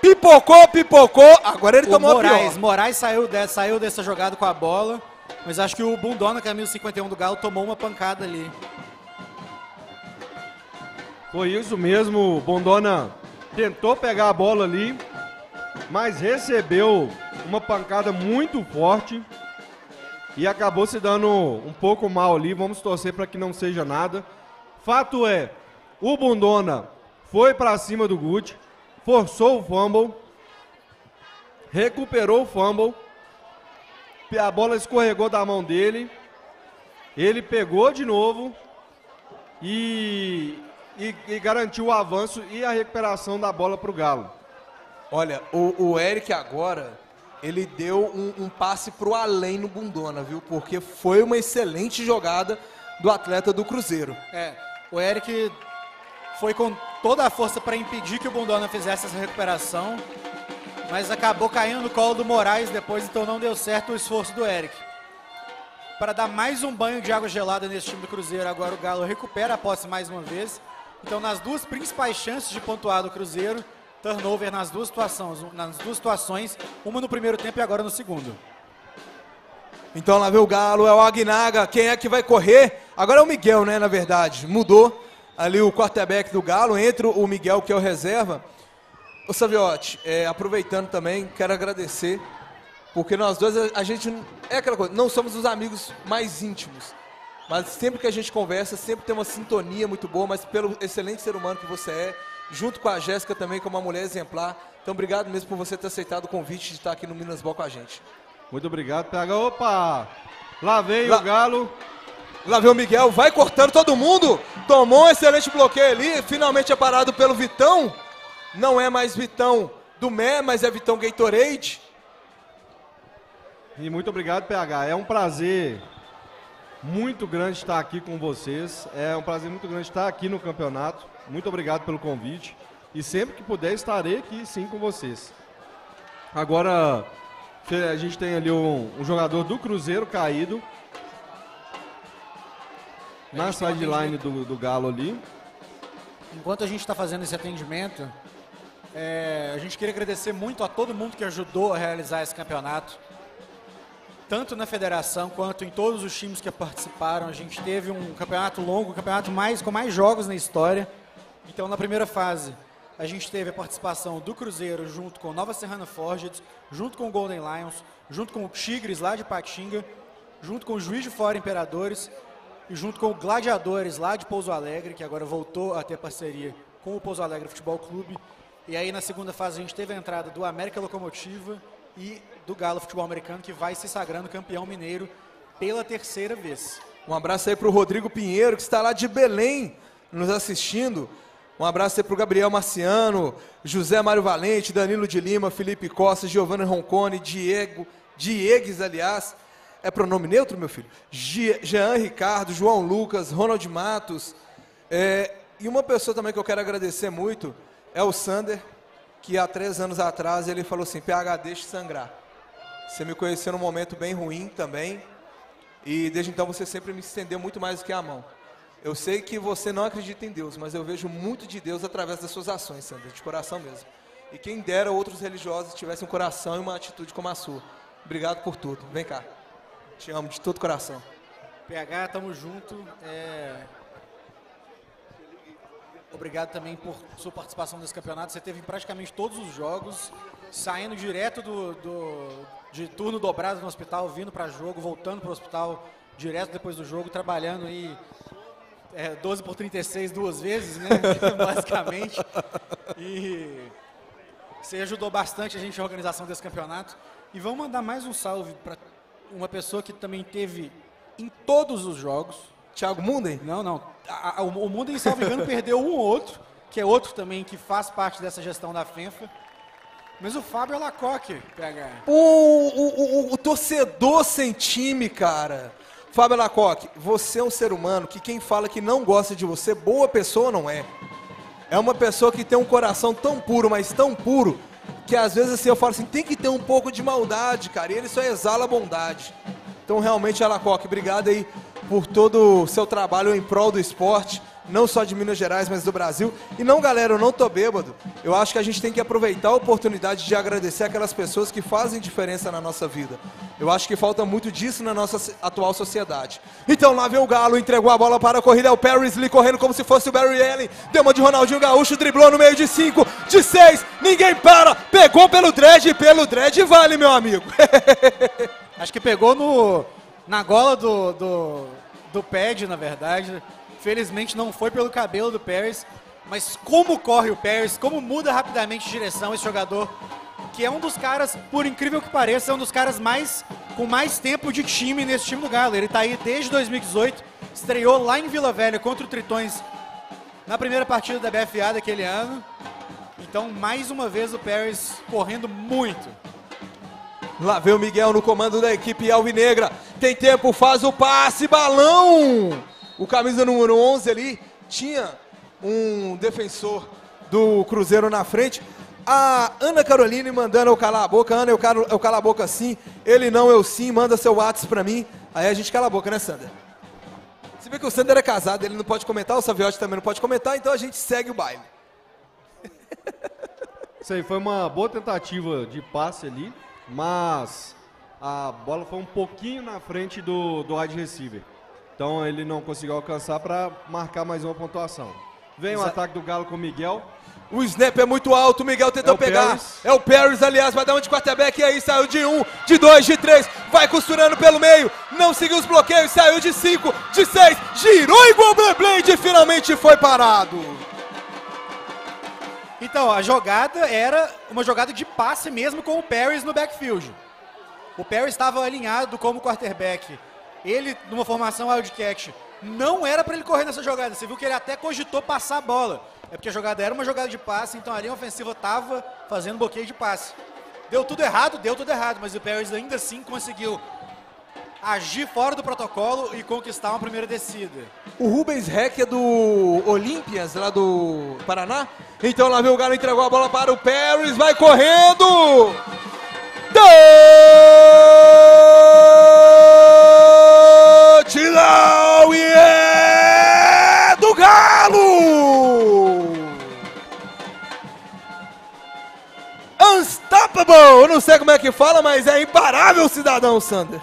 Pipocou, pipocou. Agora ele o tomou a Moraes, pior. Moraes saiu, de- saiu dessa jogada com a bola, mas acho que o Bundona, camisa 51 do Galo, tomou uma pancada ali. Foi isso mesmo, o Bondona tentou pegar a bola ali, mas recebeu uma pancada muito forte e acabou se dando um pouco mal ali. Vamos torcer para que não seja nada. Fato é, o Bondona foi para cima do Gucci, forçou o fumble, recuperou o fumble, a bola escorregou da mão dele, ele pegou de novo e, e- e garantiu o avanço e a recuperação da bola para o Galo. Olha, o, o Eric agora, ele deu um, um passe pro além no Bundona, viu? Porque foi uma excelente jogada do atleta do Cruzeiro. É, o Eric foi com toda a força para impedir que o Bundona fizesse essa recuperação, mas acabou caindo no colo do Moraes depois, então não deu certo o esforço do Eric. Para dar mais um banho de água gelada nesse time do Cruzeiro, agora o Galo recupera a posse mais uma vez. Então, nas duas principais chances de pontuar do Cruzeiro, turnover nas duas situações, nas duas situações, uma no primeiro tempo e agora no segundo. Então lá vem o Galo, é o Agnaga. Quem é que vai correr? Agora é o Miguel, né? Na verdade. Mudou ali o quarterback do Galo. Entra o Miguel, que é o reserva. Ô Saviotti, é, aproveitando também, quero agradecer. Porque nós dois, a, a gente. É aquela coisa, não somos os amigos mais íntimos. Mas sempre que a gente conversa, sempre tem uma sintonia muito boa. Mas pelo excelente ser humano que você é, junto com a Jéssica também, como uma mulher exemplar. Então obrigado mesmo por você ter aceitado o convite de estar aqui no Minas Ball com a gente. Muito obrigado, PH. Opa! Lá vem Lá- o Galo. Lá vem o Miguel, vai cortando todo mundo. Tomou um excelente bloqueio ali. Finalmente é parado pelo Vitão. Não é mais Vitão do Mé, mas é Vitão Gatorade. E muito obrigado, PH. É um prazer muito grande estar aqui com vocês. É um prazer muito grande estar aqui no campeonato. Muito obrigado pelo convite. E sempre que puder, estarei aqui sim com vocês. Agora, a gente tem ali um, um jogador do Cruzeiro caído. Na sideline do, do Galo ali. Enquanto a gente está fazendo esse atendimento, é, a gente queria agradecer muito a todo mundo que ajudou a realizar esse campeonato. Tanto na federação quanto em todos os times que participaram. A gente teve um campeonato longo, um campeonato mais, com mais jogos na história. Então, na primeira fase, a gente teve a participação do Cruzeiro junto com Nova Serrana Forged, junto com o Golden Lions, junto com o Tigres lá de Patinga, junto com o Juiz de Fora Imperadores e junto com o Gladiadores lá de Pouso Alegre, que agora voltou a ter parceria com o Pouso Alegre Futebol Clube. E aí na segunda fase a gente teve a entrada do América Locomotiva e do Galo Futebol Americano, que vai se sagrando campeão mineiro pela terceira vez. Um abraço aí pro Rodrigo Pinheiro, que está lá de Belém nos assistindo. Um abraço aí pro Gabriel Marciano, José Mário Valente, Danilo de Lima, Felipe Costa, Giovanni Roncone, Diego, Diegues, aliás. É pronome neutro, meu filho? Jean Ricardo, João Lucas, Ronald Matos. É, e uma pessoa também que eu quero agradecer muito é o Sander, que há três anos atrás ele falou assim: PH, deixe sangrar. Você me conheceu num momento bem ruim também. E desde então você sempre me estendeu muito mais do que a mão. Eu sei que você não acredita em Deus, mas eu vejo muito de Deus através das suas ações, Sandra, de coração mesmo. E quem dera outros religiosos tivessem um coração e uma atitude como a sua. Obrigado por tudo. Vem cá. Te amo de todo coração. PH, tamo junto. é, Obrigado também por sua participação nesse campeonato. Você teve em praticamente todos os jogos. saindo direto do, do- de turno dobrado no hospital, vindo para jogo, voltando para o hospital direto depois do jogo, trabalhando aí é, 12 por 36 duas vezes, né? Basicamente. E você ajudou bastante a gente na organização desse campeonato. E vamos mandar mais um salve para uma pessoa que também teve em todos os jogos. Thiago Munden? Não, não. A- a- o, Munden, salvo engano, perdeu um ou outro, que é outro também que faz parte dessa gestão da FENFA. Mas o Fábio Alacoque, PH. O, o, o- o torcedor sem time, cara. Fábio Lacoque, você é um ser humano que quem fala que não gosta de você, boa pessoa não é. É uma pessoa que tem um coração tão puro, mas tão puro, que às vezes assim eu falo assim, tem que ter um pouco de maldade, cara, e ele só exala bondade. Então realmente, Alacoque, obrigado aí por todo o seu trabalho em prol do esporte, não só de Minas Gerais, mas do Brasil. E não, galera, eu não tô bêbado. Eu acho que a gente tem que aproveitar a oportunidade de agradecer aquelas pessoas que fazem diferença na nossa vida. Eu acho que falta muito disso na nossa atual sociedade. Então lá vem o Galo, entregou a bola para a corrida, é o Lee correndo como se fosse o Barry Allen. Deu uma de Ronaldinho Gaúcho, driblou no meio de cinco, de seis, ninguém para, pegou pelo dread, pelo dread vale, meu amigo. Acho que pegou no, na gola do, do, do pad, na verdade. Felizmente não foi pelo cabelo do Paris. Mas como corre o Paris, como muda rapidamente de direção esse jogador, que é um dos caras, por incrível que pareça, é um dos caras mais com mais tempo de time nesse time do Galo. Ele tá aí desde 2018, estreou lá em Vila Velha contra o Tritões na primeira partida da BFA daquele ano. Então, mais uma vez o Paris correndo muito. Lá vem o Miguel no comando da equipe alvinegra. Tem tempo, faz o passe, balão! O camisa número 11 ali tinha um defensor do Cruzeiro na frente. A Ana Caroline mandando eu calar a boca. Ana, eu calo, eu calo a boca sim. Ele não, eu sim. Manda seu WhatsApp pra mim. Aí a gente cala a boca, né, Sander? Se vê que o Sander é casado, ele não pode comentar, o Saviotti também não pode comentar, então a gente segue o baile. Isso aí foi uma boa tentativa de passe ali, mas a bola foi um pouquinho na frente do, do wide receiver. Então ele não conseguiu alcançar para marcar mais uma pontuação. Vem o Exa- ataque do Galo com o Miguel. O snap é muito alto, o Miguel tentou É o pegar. Paris. É o Paris, aliás, vai dar um de quarterback e aí saiu de um, de dois, de três, vai costurando pelo meio, não seguiu os bloqueios, saiu de cinco, de seis, girou igual o Blade e finalmente foi parado. Então, a jogada era uma jogada de passe mesmo com o Paris no backfield. O Paris estava alinhado como quarterback. Ele, numa formação wildcat, não era para ele correr nessa jogada. Você viu que ele até cogitou passar a bola. É porque a jogada era uma jogada de passe, então a linha ofensiva estava fazendo bloqueio de passe. Deu tudo errado, deu tudo errado, mas o Paris ainda assim conseguiu agir fora do protocolo e conquistar uma primeira descida. O Rubens Heck é do Olympias, lá do Paraná. Então lá vem o Galo, entregou a bola para o Paris, vai correndo! E é do Galo! Unstoppable! Eu não sei como é que fala, mas é imparável, cidadão Sander.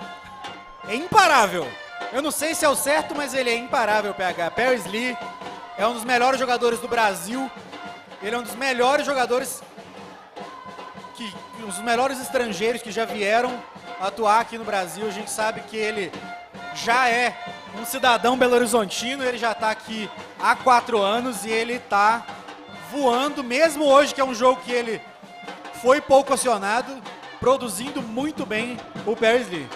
É imparável. Eu não sei se é o certo, mas ele é imparável, PH. Paris Lee é um dos melhores jogadores do Brasil. Ele é um dos melhores jogadores que um dos melhores estrangeiros que já vieram atuar aqui no Brasil. A gente sabe que ele já é um cidadão belo-horizontino, ele já está aqui há quatro anos e ele está voando, mesmo hoje que é um jogo que ele foi pouco acionado, produzindo muito bem o Paris Lee.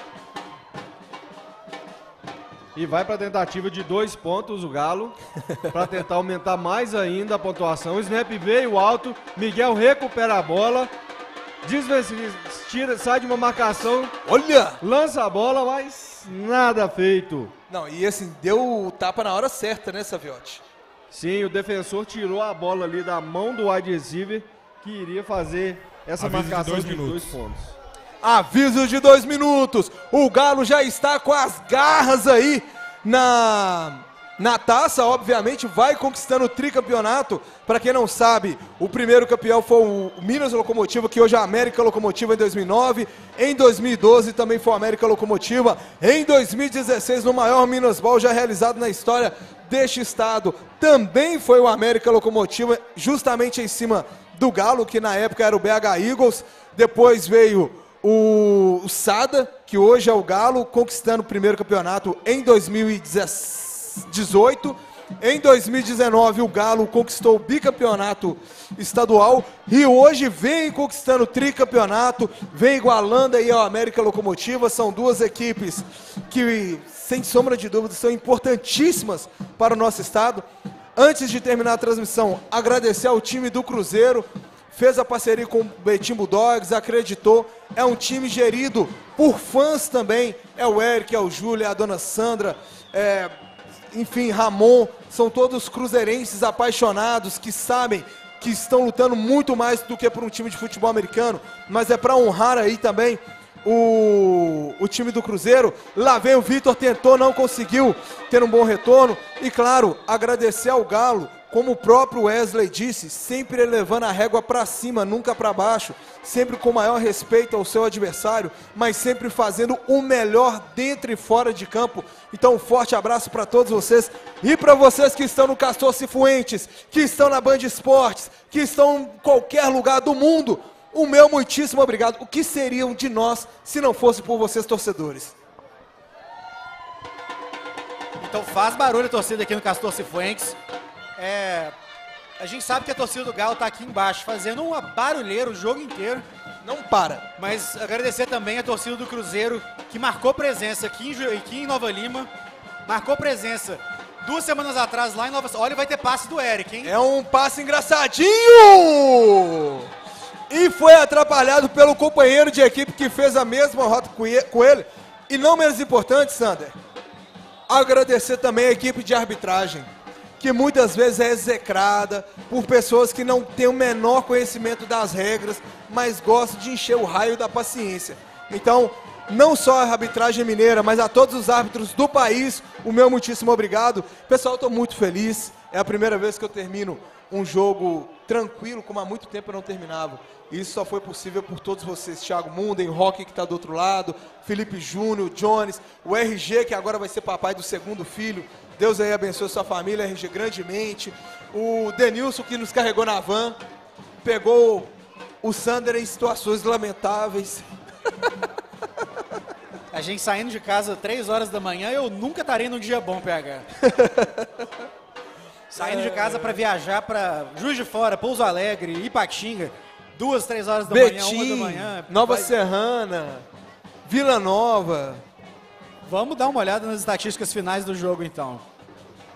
E vai para a tentativa de dois pontos o Galo, para tentar aumentar mais ainda a pontuação. O snap veio alto, Miguel recupera a bola, desvencilha, tira, sai de uma marcação. Olha! Lança a bola, mas nada feito. Não, e assim, deu o tapa na hora certa, né, Saviotti? Sim, o defensor tirou a bola ali da mão do wide receiver, que iria fazer essa Aviso de marcação dois de dois pontos. Aviso de dois minutos. O Galo já está com as garras aí na, na taça. Obviamente, vai conquistando o tricampeonato. Para quem não sabe, o primeiro campeão foi o Minas Locomotiva, que hoje é a América Locomotiva em 2009. Em 2012 também foi a América Locomotiva. Em 2016, no maior Minas Ball já realizado na história deste estado, também foi o América Locomotiva, justamente em cima do Galo, que na época era o BH Eagles. Depois veio o, o Sada, que hoje é o Galo, conquistando o primeiro campeonato em 2018. Em 2019, o Galo conquistou o bicampeonato estadual e hoje vem conquistando o tricampeonato, vem igualando aí a América Locomotiva. São duas equipes que, sem sombra de dúvida, são importantíssimas para o nosso estado. Antes de terminar a transmissão, agradecer ao time do Cruzeiro, fez a parceria com o Betim Bulldogs, acreditou. É um time gerido por fãs também. É o Eric, é o Júlio, é a dona Sandra, é, enfim, Ramon. São todos cruzeirenses apaixonados que sabem que estão lutando muito mais do que por um time de futebol americano, mas é para honrar aí também o, o time do Cruzeiro. Lá vem o Vitor, tentou, não conseguiu ter um bom retorno. E claro, agradecer ao Galo, como o próprio Wesley disse, sempre elevando a régua para cima, nunca para baixo, sempre com maior respeito ao seu adversário, mas sempre fazendo o melhor dentro e fora de campo. Então, um forte abraço para todos vocês e para vocês que estão no Castor Cifuentes, que estão na Band Esportes, que estão em qualquer lugar do mundo. O meu muitíssimo obrigado. O que seriam de nós se não fosse por vocês, torcedores? Então faz barulho torcida aqui no Castor Cifuentes. É, a gente sabe que a torcida do Galo tá aqui embaixo, fazendo uma barulheira o jogo inteiro. Não para. Mas agradecer também a torcida do Cruzeiro, que marcou presença aqui em, aqui em Nova Lima. Marcou presença duas semanas atrás lá em Nova... Olha, vai ter passe do Eric, hein? É um passe engraçadinho! E foi atrapalhado pelo companheiro de equipe que fez a mesma rota com com ele. E não menos importante, Sander, agradecer também a equipe de arbitragem, que muitas vezes é execrada por pessoas que não têm o menor conhecimento das regras, mas gostam de encher o raio da paciência. Então, não só a arbitragem mineira, mas a todos os árbitros do país, o meu muitíssimo obrigado. Pessoal, estou muito feliz. É a primeira vez que eu termino um jogo tranquilo, como há muito tempo eu não terminava. Isso só foi possível por todos vocês. Thiago Munden, Roque que está do outro lado, Felipe Júnior, Jones, o RG que agora vai ser papai do segundo filho. Deus aí abençoe sua família, RG grandemente. O Denilson que nos carregou na van, pegou o Sander em situações lamentáveis. A gente saindo de casa 3 horas da manhã, eu nunca estarei num dia bom, PH. Saindo de casa para viajar para Juiz de Fora, Pouso Alegre, Ipatinga, duas, três horas da manhã, uma da Betim, manhã. Nova Vai- Serrana, Vila Nova. Vamos dar uma olhada nas estatísticas finais do jogo, então.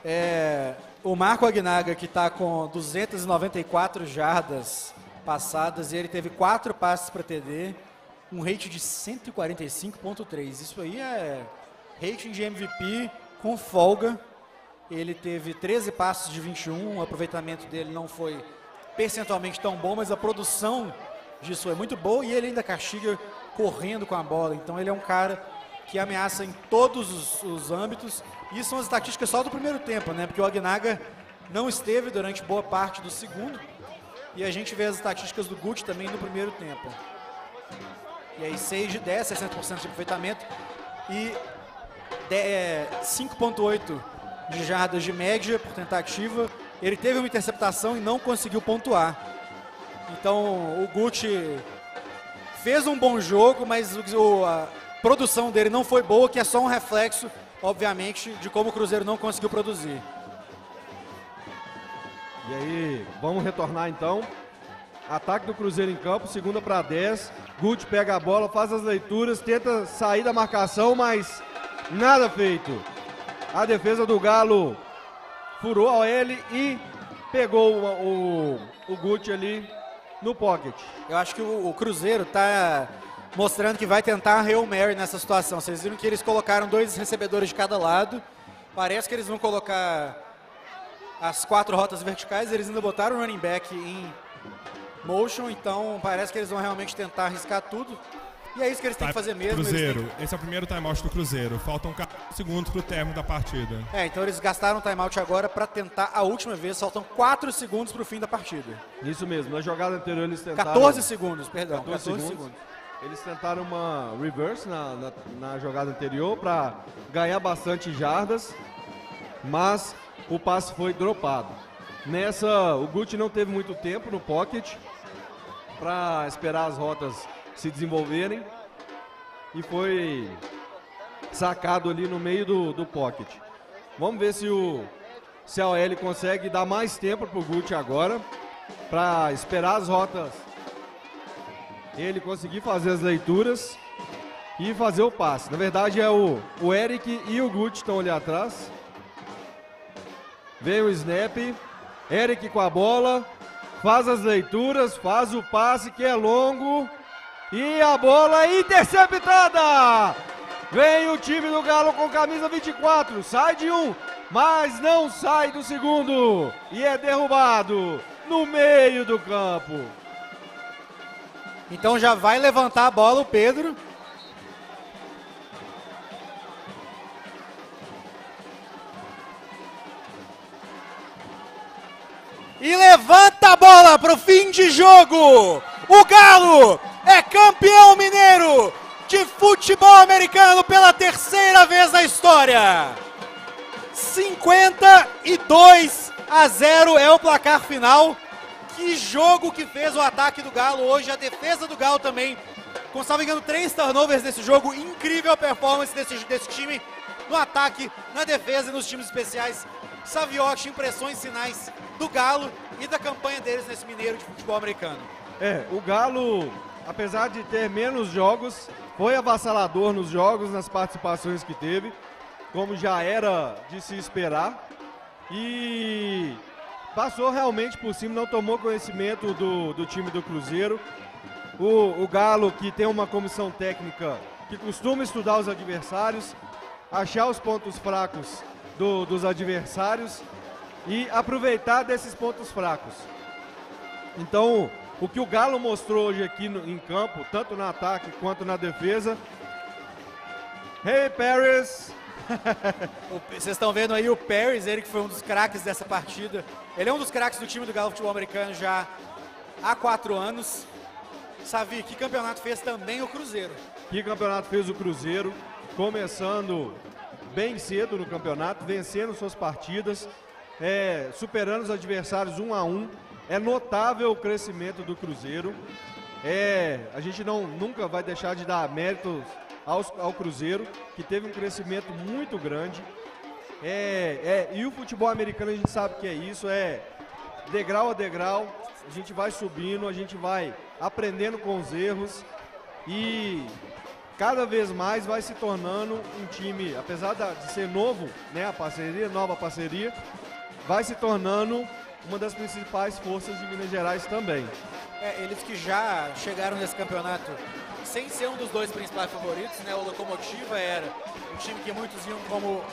É, o Marco Agnaga, que está com 294 jardas passadas, e ele teve quatro passes para TD, um rate de 145.3. Isso aí é rating de MVP com folga. Ele teve 13 passes de 21, o aproveitamento dele não foi percentualmente tão bom, mas a produção disso é muito boa e ele ainda castiga correndo com a bola. Então ele é um cara que ameaça em todos os, os âmbitos. Isso são as estatísticas só do primeiro tempo, né? Porque o Agnaga não esteve durante boa parte do segundo. E a gente vê as estatísticas do Gucci também no primeiro tempo. E aí 6 de 10, 60% de aproveitamento. E de- é, 5.8 de jardas de média por tentativa. Ele teve uma interceptação e não conseguiu pontuar. Então o Gucci fez um bom jogo, mas o- a produção dele não foi boa, que é só um reflexo, obviamente, de como o Cruzeiro não conseguiu produzir. E aí, vamos retornar então. Ataque do Cruzeiro em campo, segunda para 10. Guti pega a bola, faz as leituras, tenta sair da marcação, mas nada feito. A defesa do Galo furou a OL e pegou o, o, o Guti ali no pocket. Eu acho que o, o Cruzeiro está mostrando que vai tentar a Hail Mary nessa situação. Vocês viram que eles colocaram dois recebedores de cada lado. Parece que eles vão colocar as quatro rotas verticais. Eles ainda botaram o running back em motion, então parece que eles vão realmente tentar arriscar tudo. E é isso que eles têm que fazer mesmo. têm que- Cruzeiro, esse é o primeiro timeout do Cruzeiro. Faltam 14 segundos pro término da partida. É, então eles gastaram o timeout agora para tentar a última vez. Faltam 4 segundos para o fim da partida. Isso mesmo, na jogada anterior eles tentaram... 14 segundos, perdão. 14, 14 segundos. segundos. Eles tentaram uma reverse na, na, na jogada anterior para ganhar bastante jardas, mas o passe foi dropado. Nessa, o Gucci não teve muito tempo no pocket para esperar as rotas se desenvolverem e foi sacado ali no meio do, do pocket. Vamos ver se o se a OL consegue dar mais tempo pro Gucci agora para esperar as rotas. Ele conseguir fazer as leituras e fazer o passe. Na verdade é o, o Eric e o Gucci estão ali atrás. Vem o snap. Eric com a bola. Faz as leituras, faz o passe que é longo. E a bola interceptada! Vem o time do Galo com camisa 24. Sai de um, mas não sai do segundo. E é derrubado no meio do campo. Então já vai levantar a bola o Pedro. E levanta a bola para o fim de jogo. O Galo é campeão mineiro de futebol americano pela terceira vez na história. 52 a 0 é o placar final. Que jogo que fez o ataque do Galo hoje, a defesa do Galo também. Com, salvo engano, três turnovers nesse jogo. Incrível performance desse, desse time no ataque, na defesa e nos times especiais. Saviotti, impressões, sinais do Galo e da campanha deles nesse Mineiro de futebol americano. É, o Galo, apesar de ter menos jogos, foi avassalador nos jogos, nas participações que teve, como já era de se esperar. E passou realmente por cima, não tomou conhecimento do, do time do Cruzeiro. O, o Galo, que tem uma comissão técnica que costuma estudar os adversários, achar os pontos fracos do- dos adversários e aproveitar desses pontos fracos. Então, o que o Galo mostrou hoje aqui no- em campo, tanto no ataque quanto na defesa. Hey, Paris! Vocês estão vendo aí o Paris, ele que foi um dos craques dessa partida. Ele é um dos craques do time do Galo Futebol Americano já há quatro anos. Savi, que campeonato fez também o Cruzeiro? Que campeonato fez o Cruzeiro, começando bem cedo no campeonato, vencendo suas partidas, é, superando os adversários um a um. É notável o crescimento do Cruzeiro. É, a gente não, nunca vai deixar de dar méritos aos- ao Cruzeiro, que teve um crescimento muito grande. É, é, e o futebol americano a gente sabe que é isso, é degrau a degrau, a gente vai subindo, a gente vai aprendendo com os erros e cada vez mais vai se tornando um time, apesar de ser novo, né, a parceria, nova parceria, vai se tornando uma das principais forças de Minas Gerais também. É, eles que já chegaram nesse campeonato sem ser um dos dois principais favoritos, né? O Locomotiva era um time que muitos viam como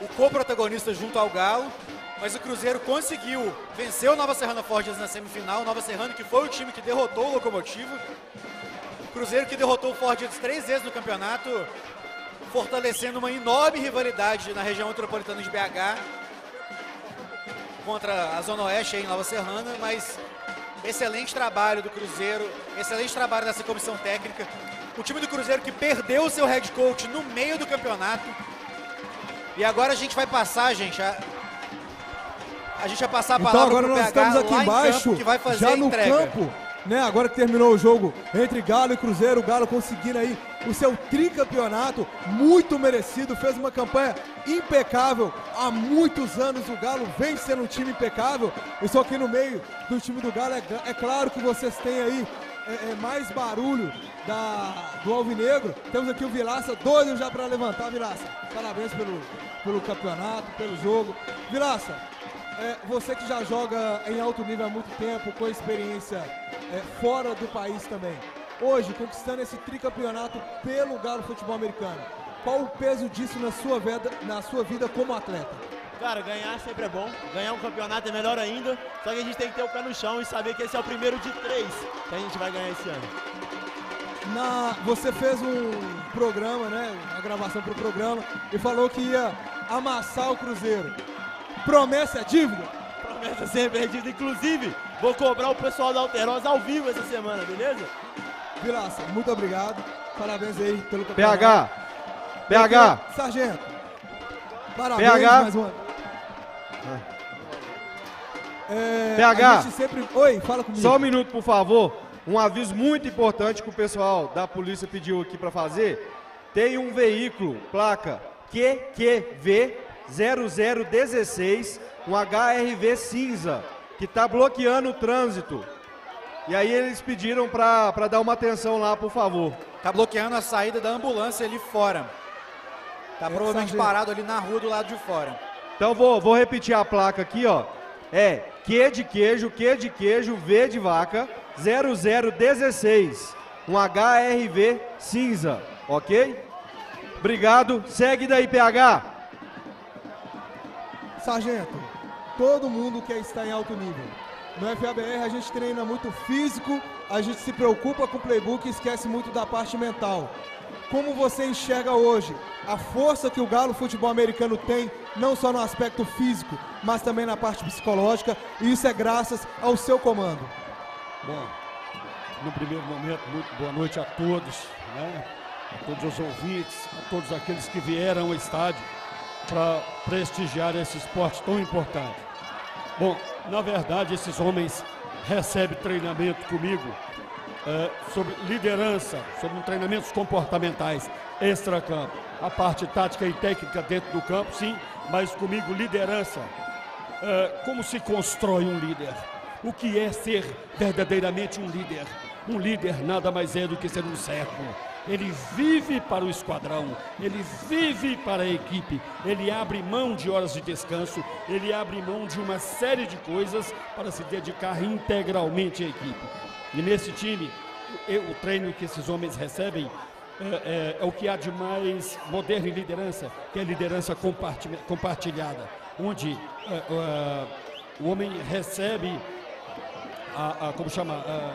o co-protagonista junto ao Galo, mas o Cruzeiro conseguiu vencer o Nova Serrana Forges na semifinal. Nova Serrana que foi o time que derrotou o Locomotiva. O Cruzeiro que derrotou o Forges três vezes no campeonato, fortalecendo uma enorme rivalidade na região metropolitana de BH contra a Zona Oeste em Nova Serrana, mas excelente trabalho do Cruzeiro, excelente trabalho dessa comissão técnica. O time do Cruzeiro que perdeu o seu head coach no meio do campeonato. E agora a gente vai passar, gente, a, a gente vai passar a Então palavra agora pro nós PH estamos aqui lá em embaixo, campo, que vai fazer já a no entrega. campo, né? Agora que terminou o jogo entre Galo e Cruzeiro, o Galo conseguindo aí o seu tricampeonato, muito merecido, fez uma campanha impecável. Há muitos anos o Galo vem sendo um time impecável. Eu estou aqui no meio do time do Galo. É, é claro que vocês têm aí é, é, mais barulho da, do Alvinegro. Temos aqui o Vilaça, doido já para levantar, Vilaça. Parabéns pelo, pelo campeonato, pelo jogo. Vilaça, é, você que já joga em alto nível há muito tempo, com experiência é, fora do país também. Hoje, conquistando esse tricampeonato pelo Galo Futebol Americano, qual o peso disso na sua vida, na sua vida como atleta? Cara, ganhar sempre é bom. Ganhar um campeonato é melhor ainda. Só que a gente tem que ter o pé no chão e saber que esse é o primeiro de três que a gente vai ganhar esse ano. Na, você fez um programa, né? Uma gravação para o programa e falou que ia amassar o Cruzeiro. Promessa é dívida? Promessa é. Inclusive, vou cobrar o pessoal da Alterosa ao vivo essa semana, beleza? Vilaça, muito obrigado. Parabéns aí pelo campeonato. PH, PH, Sargento. Parabéns PH. mais uma. É, PH. A gente sempre... Oi, fala comigo. só um minuto, por favor. um aviso muito importante que o pessoal da polícia pediu aqui para fazer. Tem um veículo, placa QQV 0016, um HRV cinza, que está bloqueando o trânsito. E aí eles pediram para dar uma atenção lá, por favor. Tá bloqueando a saída da ambulância ali fora. Tá provavelmente sargento. parado ali na rua do lado de fora. Então vou, vou repetir a placa aqui, ó. É Q de queijo, Q de queijo, V de vaca, 0016. Um HRV cinza, ok? Obrigado. Segue daí, PH. Sargento, todo mundo quer estar em alto nível. No FABR a gente treina muito físico, a gente se preocupa com o playbook e esquece muito da parte mental. Como você enxerga hoje a força que o Galo Futebol Americano tem, não só no aspecto físico, mas também na parte psicológica, e isso é graças ao seu comando. Bom, no primeiro momento, muito boa noite a todos, né? a todos os ouvintes, a todos aqueles que vieram ao estádio para prestigiar esse esporte tão importante. Bom, na verdade, esses homens recebem treinamento comigo eh, sobre liderança, sobre treinamentos comportamentais extra-campo. A parte tática e técnica dentro do campo, sim, mas comigo liderança. Eh, como se constrói um líder? O que é ser verdadeiramente um líder? Um líder nada mais é do que ser um servo. Ele vive para o esquadrão, ele vive para a equipe, ele abre mão de horas de descanso, ele abre mão de uma série de coisas para se dedicar integralmente à equipe. E nesse time, o treino que esses homens recebem é, é- é o que há de mais moderno em liderança, que é a liderança comparti- compartilhada, onde é, é, o homem recebe a, a- como chama, a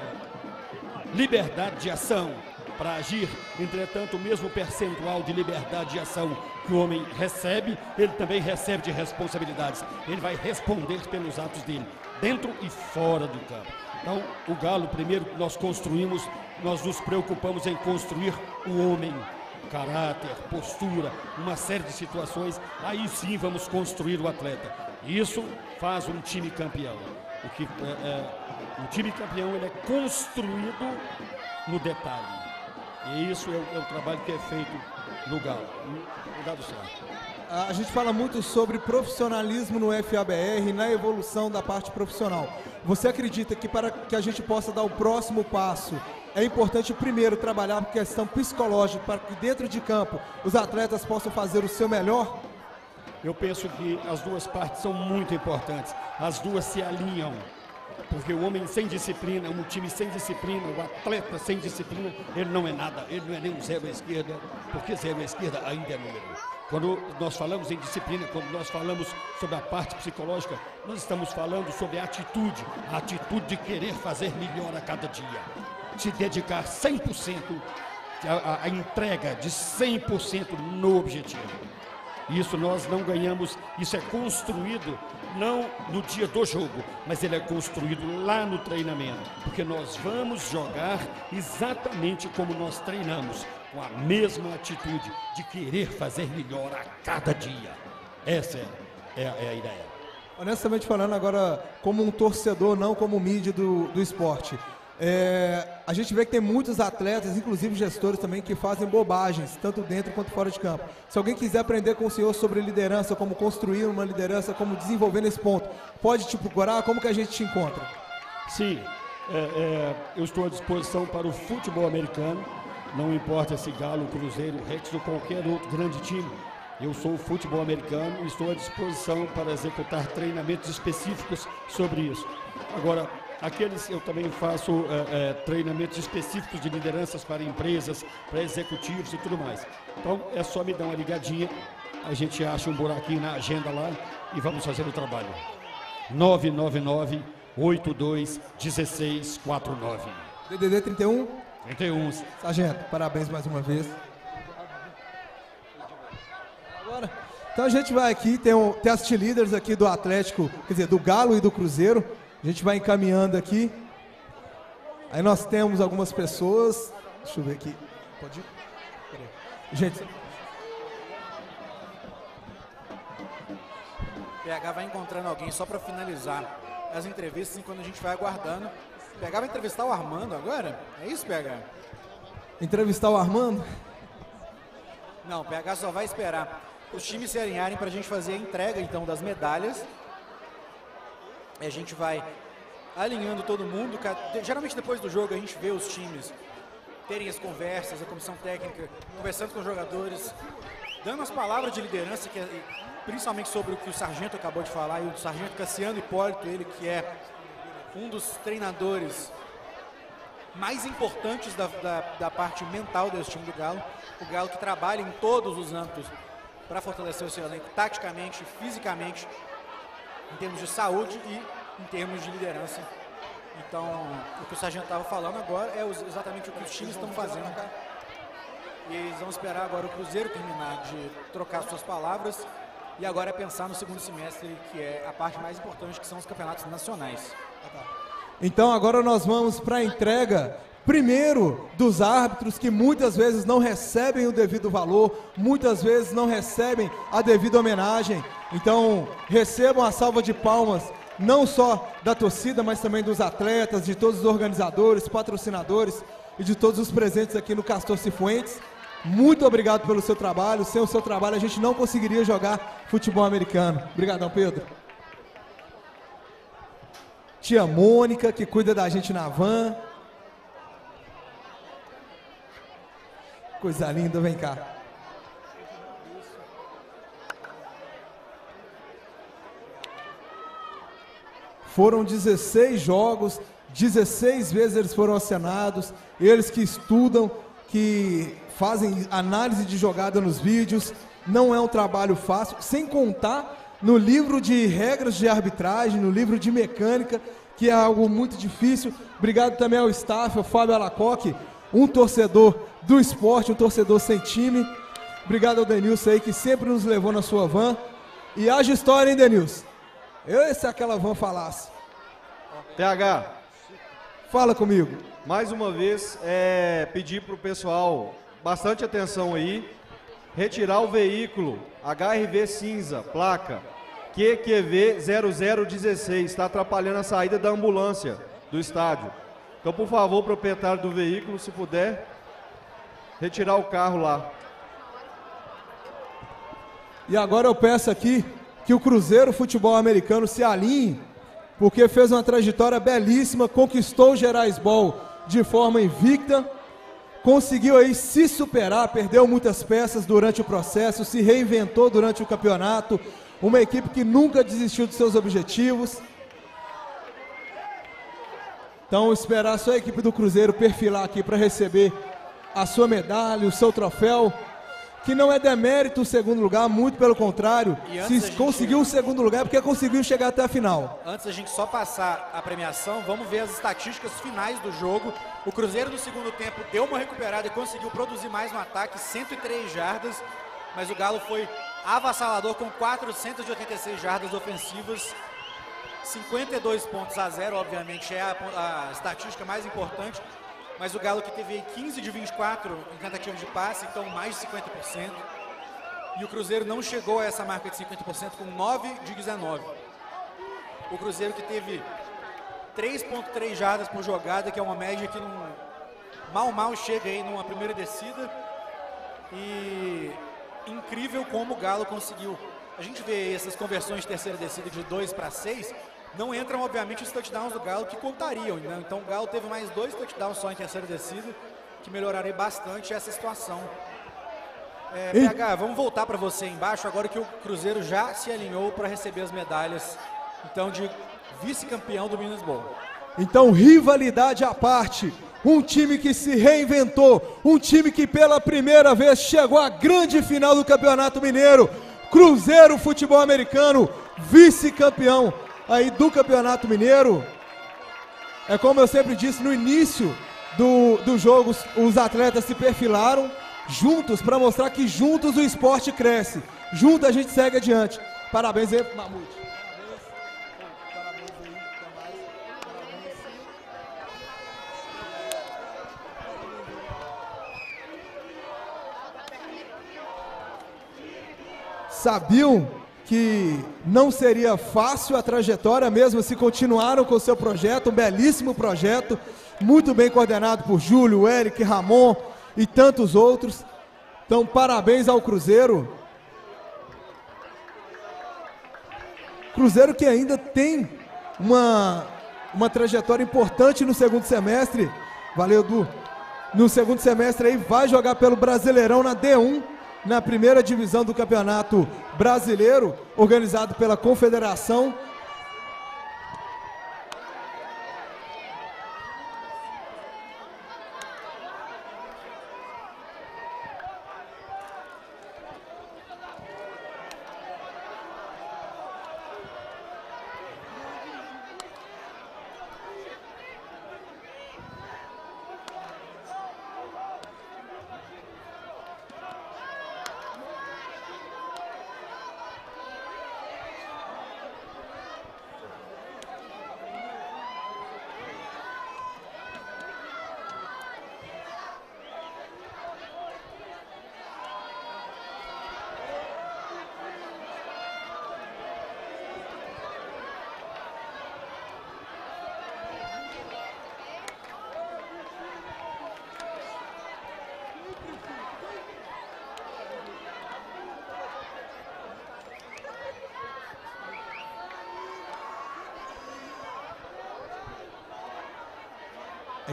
liberdade de ação para agir. Entretanto, o mesmo percentual de liberdade de ação que o homem recebe, ele também recebe de responsabilidades. Ele vai responder pelos atos dele, dentro e fora do campo. Então, o Galo, primeiro nós construímos, nós nos preocupamos em construir o homem. Caráter, postura, uma série de situações, aí sim vamos construir o atleta. Isso faz um time campeão. O que é, é, um time campeão ele é construído no detalhe. E isso é, o- é o trabalho que é feito no Galo. Obrigado, Sérgio. A gente fala muito sobre profissionalismo no FABR, na evolução da parte profissional. Você acredita que para que a gente possa dar o próximo passo, é importante primeiro trabalhar a questão psicológica para que dentro de campo os atletas possam fazer o seu melhor? Eu penso que as duas partes são muito importantes. As duas se alinham. Porque o homem sem disciplina, um time sem disciplina, o atleta sem disciplina, ele não é nada. Ele não é nem um zero à esquerda, porque zero à esquerda ainda é número. Quando nós falamos em disciplina, quando nós falamos sobre a parte psicológica, nós estamos falando sobre a atitude, a atitude de querer fazer melhor a cada dia. Se dedicar 100%, a, a, a entrega de 100% no objetivo. Isso nós não ganhamos, isso é construído não no dia do jogo, mas ele é construído lá no treinamento, porque nós vamos jogar exatamente como nós treinamos, com a mesma atitude de querer fazer melhor a cada dia. Essa é, é a- é a ideia. Honestamente falando agora, como um torcedor, não como mídia do, do esporte. É, a gente vê que tem muitos atletas, inclusive gestores também, que fazem bobagens, tanto dentro quanto fora de campo. Se alguém quiser aprender com o senhor sobre liderança, como construir uma liderança, como desenvolver nesse ponto, pode te procurar? Como que a gente te encontra? Sim, é, é, eu estou à disposição para o futebol americano, não importa se Galo, Cruzeiro, Rex ou qualquer outro grande time. Eu sou o futebol americano e estou à disposição para executar treinamentos específicos sobre isso. Agora, aqueles eu também faço é, é, treinamentos específicos de lideranças para empresas, para executivos e tudo mais. Então é só me dar uma ligadinha, a gente acha um buraquinho na agenda lá e vamos fazer o trabalho. 999 82 16 49. DDD 31? 31. Sargento, parabéns mais uma vez. Agora, então a gente vai aqui, tem, um, tem as líderes aqui do Atlético, quer dizer, do Galo e do Cruzeiro. A gente vai encaminhando aqui. Aí nós temos algumas pessoas. Deixa eu ver aqui. Pode ir? Gente, PH vai encontrando alguém só para finalizar as entrevistas enquanto a gente vai aguardando PH vai entrevistar o Armando agora? É isso, PH? Entrevistar o Armando? Não, o PH só vai esperar os times se alinharem pra gente fazer a entrega, então, das medalhas. A gente vai alinhando todo mundo. Geralmente depois do jogo a gente vê os times terem as conversas, a comissão técnica, conversando com os jogadores, dando as palavras de liderança, que é, principalmente sobre o que o Sargento acabou de falar, e o Sargento Cassiano Hipólito, ele que é um dos treinadores mais importantes da, da, da parte mental desse time do Galo. O Galo que trabalha em todos os âmbitos para fortalecer o seu elenco, taticamente, fisicamente, em termos de saúde e em termos de liderança. Então, o que o Sargento estava falando agora é exatamente o que os times estão fazendo. E eles vão esperar agora o Cruzeiro terminar de trocar suas palavras e agora é pensar no segundo semestre, que é a parte mais importante, que são os campeonatos nacionais. Então agora nós vamos para a entrega, primeiro dos árbitros que muitas vezes não recebem o devido valor, muitas vezes não recebem a devida homenagem. Então recebam a salva de palmas, não só da torcida, mas também dos atletas, de todos os organizadores, patrocinadores e de todos os presentes aqui no Castor Cifuentes. Muito obrigado pelo seu trabalho. Sem o seu trabalho a gente não conseguiria jogar futebol americano. Obrigadão, Pedro. Tia Mônica, que cuida da gente na van. Coisa linda, vem cá. Foram 16 jogos, 16 vezes eles foram acenados. Eles que estudam, que fazem análise de jogada nos vídeos. Não é um trabalho fácil, sem contar no livro de regras de arbitragem, no livro de mecânica, que é algo muito difícil. Obrigado também ao staff, ao Fábio Alacoque, um torcedor do esporte, um torcedor sem time. Obrigado ao Denilson aí, que sempre nos levou na sua van. E haja história, hein, Denilson? Eu, se aquela van falasse. PH. Fala comigo. Mais uma vez, é, pedir para o pessoal bastante atenção aí. Retirar o veículo HRV cinza, placa QQV 0016. Está atrapalhando a saída da ambulância do estádio. Então, por favor, proprietário do veículo, se puder, retirar o carro lá. E agora eu peço aqui que o Cruzeiro Futebol Americano se alinhe, porque fez uma trajetória belíssima, conquistou o Gerais Ball de forma invicta, conseguiu aí se superar, perdeu muitas peças durante o processo, se reinventou durante o campeonato, uma equipe que nunca desistiu dos seus objetivos. Então, esperar só a equipe do Cruzeiro perfilar aqui para receber a sua medalha, o seu troféu, que não é demérito o segundo lugar, muito pelo contrário. Se conseguiu o segundo lugar é porque conseguiu chegar até a final. Antes da gente só passar a premiação, vamos ver as estatísticas finais do jogo. O Cruzeiro no segundo tempo deu uma recuperada e conseguiu produzir mais no ataque, 103 jardas, mas o Galo foi avassalador com 486 jardas ofensivas, 52 pontos a zero, obviamente é a, a estatística mais importante, mas o Galo que teve aí 15 de 24 em tentativas de passe, então mais de 50%. E o Cruzeiro não chegou a essa marca de 50% com 9 de 19. O Cruzeiro que teve 3.3 jardas por jogada, que é uma média que não mal mal chega aí numa primeira descida. E incrível como o Galo conseguiu. A gente vê essas conversões de terceira descida de 2 para 6, não entram obviamente os touchdowns do Galo que contariam, né? Então o Galo teve mais dois touchdowns só em terceira descida, que melhoraria bastante essa situação. É. PH, vamos voltar para você embaixo, agora que o Cruzeiro já se alinhou para receber as medalhas, então, de vice-campeão do Minas Bowl. Então, rivalidade à parte. Um time que se reinventou, um time que pela primeira vez chegou à grande final do Campeonato Mineiro. Cruzeiro Futebol Americano, vice-campeão aí do Campeonato Mineiro. É como eu sempre disse no início do, do jogo, os, atletas se perfilaram juntos para mostrar que juntos o esporte cresce. Junto a gente segue adiante. Parabéns aí, Mamute. Sabiam que não seria fácil a trajetória mesmo se continuaram com o seu projeto, um belíssimo projeto, muito bem coordenado por Júlio, Eric, Ramon e tantos outros. Então, parabéns ao Cruzeiro. Cruzeiro que ainda tem uma, uma trajetória importante no segundo semestre. Valeu, Du. No segundo semestre aí vai jogar pelo Brasileirão na D1, na primeira divisão do Campeonato Brasileiro, organizado pela Confederação.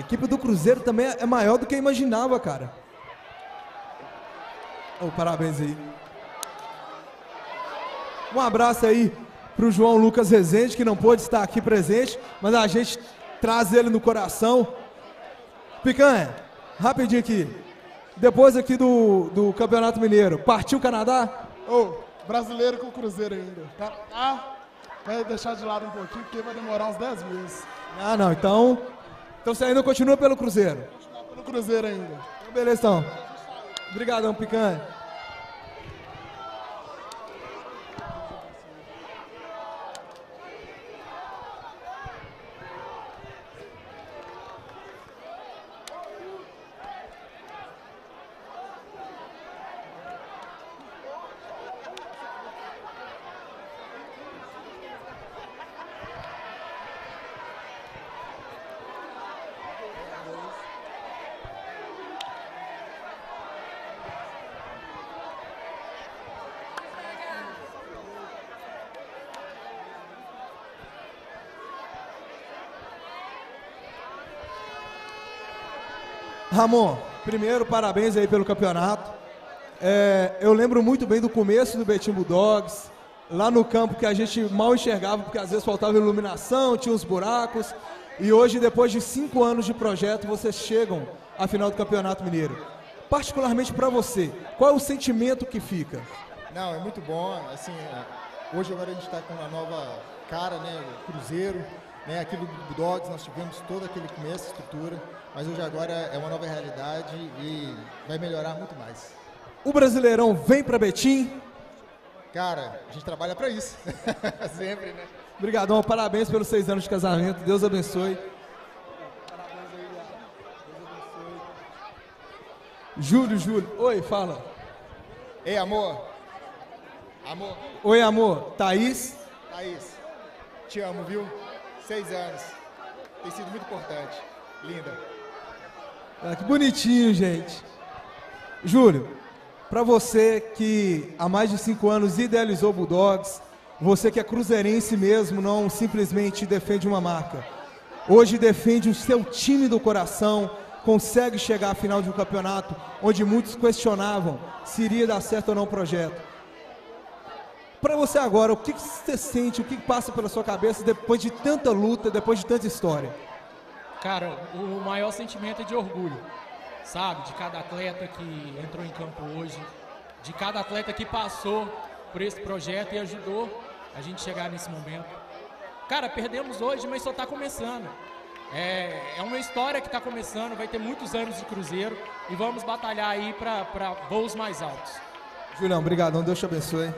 Equipe do Cruzeiro também é maior do que eu imaginava, cara. Oh, parabéns aí. Um abraço aí pro João Lucas Rezende, que não pôde estar aqui presente, mas a gente traz ele no coração. Picanha, rapidinho aqui. Depois aqui do, do Campeonato Mineiro, partiu o Canadá? Ô, brasileiro com o Cruzeiro ainda. Tá? Vai deixar de lado um pouquinho, porque vai demorar uns 10 meses. Ah, não, então. Então você ainda continua pelo Cruzeiro. Pelo Cruzeiro ainda. Então, beleza, então. Obrigadão, Picanha. Ramon, primeiro, parabéns aí pelo campeonato. É, eu lembro muito bem do começo do Betim Bulldogs, lá no campo que a gente mal enxergava, porque às vezes faltava iluminação, tinha uns buracos. E hoje, depois de cinco anos de projeto, vocês chegam à final do Campeonato Mineiro. Particularmente para você, qual é o sentimento que fica? Não, é muito bom. Assim, é, hoje agora a gente está com uma nova cara, né? Cruzeiro, né? Aqui do Bulldogs nós tivemos todo aquele começo, estrutura, mas hoje agora é uma nova realidade e vai melhorar muito mais. O Brasileirão vem para Betim? Cara, a gente trabalha para isso, sempre, né? Obrigadão, parabéns pelos seis anos de casamento. Deus abençoe. Júlio, Júlio. Oi, fala. Ei, amor. Amor. Oi, amor. Thaís. Thaís, te amo, viu? Seis anos. Tem sido muito importante. Linda. Ah, que bonitinho, gente. Júlio, para você que há mais de cinco anos idealizou Bulldogs, você que é cruzeirense mesmo, não simplesmente defende uma marca. Hoje defende o seu time do coração, consegue chegar à final de um campeonato onde muitos questionavam se iria dar certo ou não o projeto. Para você agora, o que que você sente, o que que passa pela sua cabeça depois de tanta luta, depois de tanta história? Cara, o maior sentimento é de orgulho, sabe? De cada atleta que entrou em campo hoje, de cada atleta que passou por esse projeto e ajudou a gente chegar nesse momento. Cara, perdemos hoje, mas só está começando. É, é uma história que está começando, vai ter muitos anos de Cruzeiro e vamos batalhar aí para voos mais altos. Julião, obrigadão, Deus te abençoe.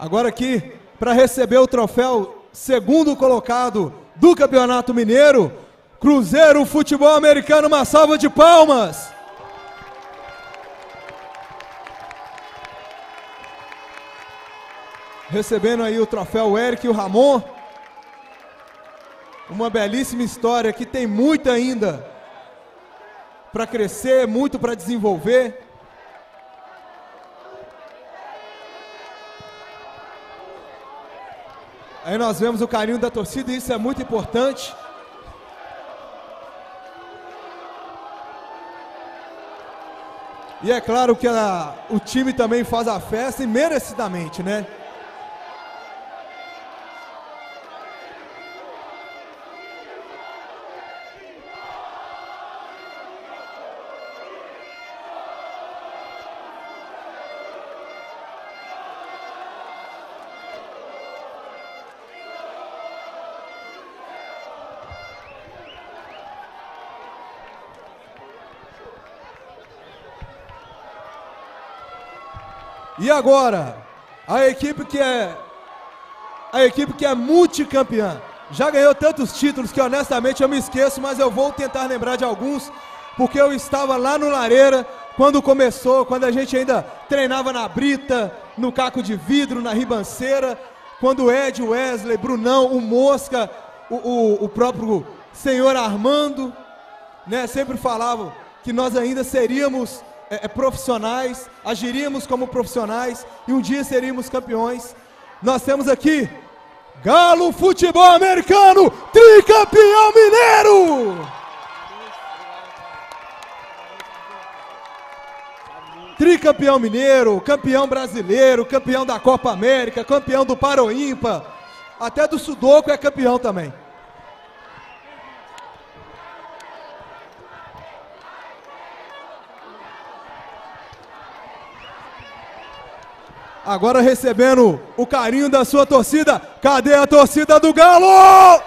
Agora aqui, para receber o troféu segundo colocado do Campeonato Mineiro, Cruzeiro Futebol Americano, uma salva de palmas. Recebendo aí o troféu Eric e o Ramon. Uma belíssima história que tem muito ainda para crescer, muito para desenvolver. Aí nós vemos o carinho da torcida e isso é muito importante. E é claro que a- o time também faz a festa e merecidamente, né? E agora, a equipe que é a equipe que é multicampeã. Já ganhou tantos títulos que honestamente eu me esqueço, mas eu vou tentar lembrar de alguns, porque eu estava lá no Lareira quando começou, quando a gente ainda treinava na brita, no caco de vidro, na ribanceira, quando Ed, Wesley, Brunão, o Mosca, o, o, o próprio senhor Armando, né, sempre falavam que nós ainda seríamos é, é, profissionais, agiríamos como profissionais e um dia seríamos campeões. Nós temos aqui Galo Futebol Americano, tricampeão mineiro! Tricampeão mineiro, campeão brasileiro, campeão da Copa América, campeão do Paroímpa, até do Sudoku é campeão também. Agora recebendo o carinho da sua torcida. Cadê a torcida do Galo?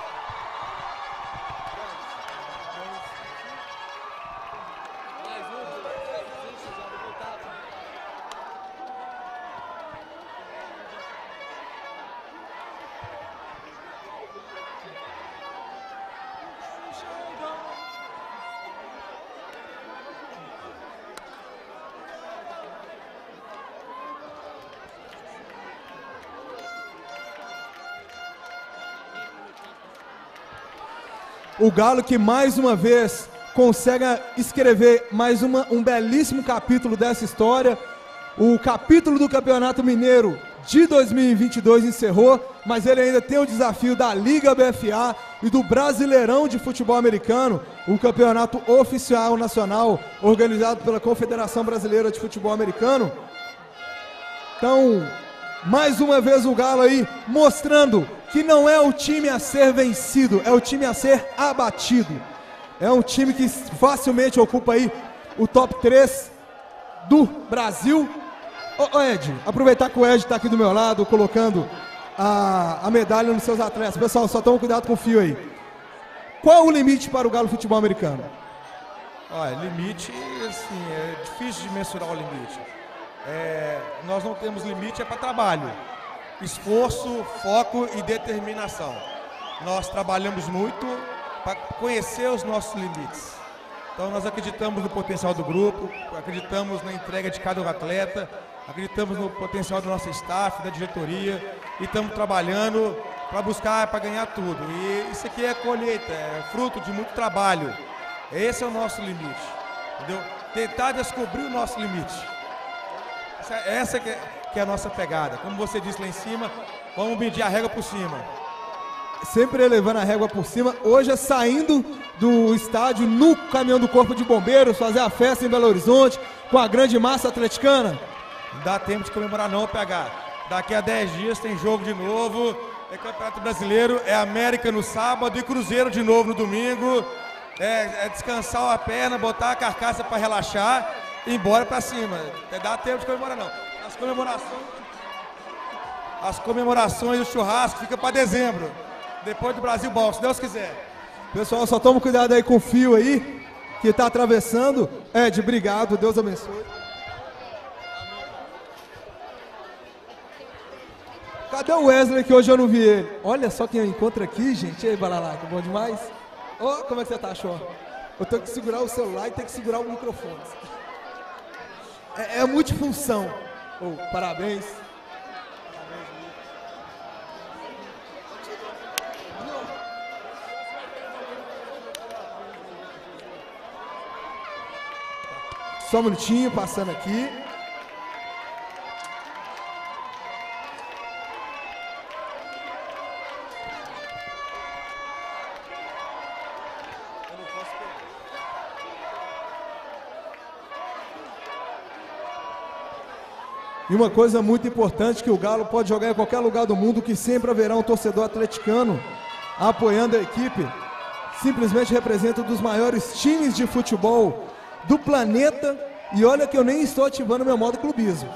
O Galo que mais uma vez consegue escrever mais uma, um belíssimo capítulo dessa história. O capítulo do Campeonato Mineiro de 2022 encerrou, mas ele ainda tem o desafio da Liga BFA e do Brasileirão de Futebol Americano, o campeonato oficial nacional organizado pela Confederação Brasileira de Futebol Americano. Então, mais uma vez o Galo aí mostrando que não é o time a ser vencido, é o time a ser abatido. É um time que facilmente ocupa aí o top 3 do Brasil. Ô, ô Ed, aproveitar que o Ed está aqui do meu lado, colocando a, a medalha nos seus atletas. Pessoal, só toma cuidado com o fio aí. Qual o limite para o Galo Futebol Americano? Olha, limite, assim, é difícil de mensurar o limite. É, nós não temos limite, é para trabalho. Esforço, foco e determinação. Nós trabalhamos muito para conhecer os nossos limites. Então nós acreditamos no potencial do grupo, acreditamos na entrega de cada atleta, acreditamos no potencial do nosso staff, da diretoria e estamos trabalhando para buscar, para ganhar tudo. E isso aqui é colheita, é fruto de muito trabalho. Esse é o nosso limite, entendeu? Tentar descobrir o nosso limite. Essa, essa que, é, que é a nossa pegada. Como você disse lá em cima, vamos medir a régua por cima. sempre elevando a régua por cima. Hoje é saindo do estádio no caminhão do Corpo de Bombeiros, fazer a festa em Belo Horizonte com a grande massa atleticana. Não dá tempo de comemorar não, PH. Daqui a 10 dias tem jogo de novo. É Campeonato Brasileiro, é América no sábado e Cruzeiro de novo no domingo. É, é descansar a perna, botar a carcaça para relaxar e ir embora para cima. Não dá tempo de comemorar não. As comemorações, as comemorações do churrasco fica para dezembro. Depois do Brasil bom, se Deus quiser. Pessoal, só toma cuidado aí com o fio aí, que está atravessando. Ed, obrigado, Deus abençoe. Cadê o Wesley que hoje eu não vi ele? Olha só quem eu encontro aqui, gente. E aí, Balalaca, bom demais? Ô, como é que você tá, Show? Eu tenho que segurar o celular e tenho que segurar o microfone. É, é multifunção. Ô, parabéns. Só um minutinho, passando aqui. E uma coisa muito importante que o Galo pode jogar em qualquer lugar do mundo, que sempre haverá um torcedor atleticano apoiando a equipe. Simplesmente representa um dos maiores times de futebol do planeta. E olha que eu nem estou ativando meu modo clubismo.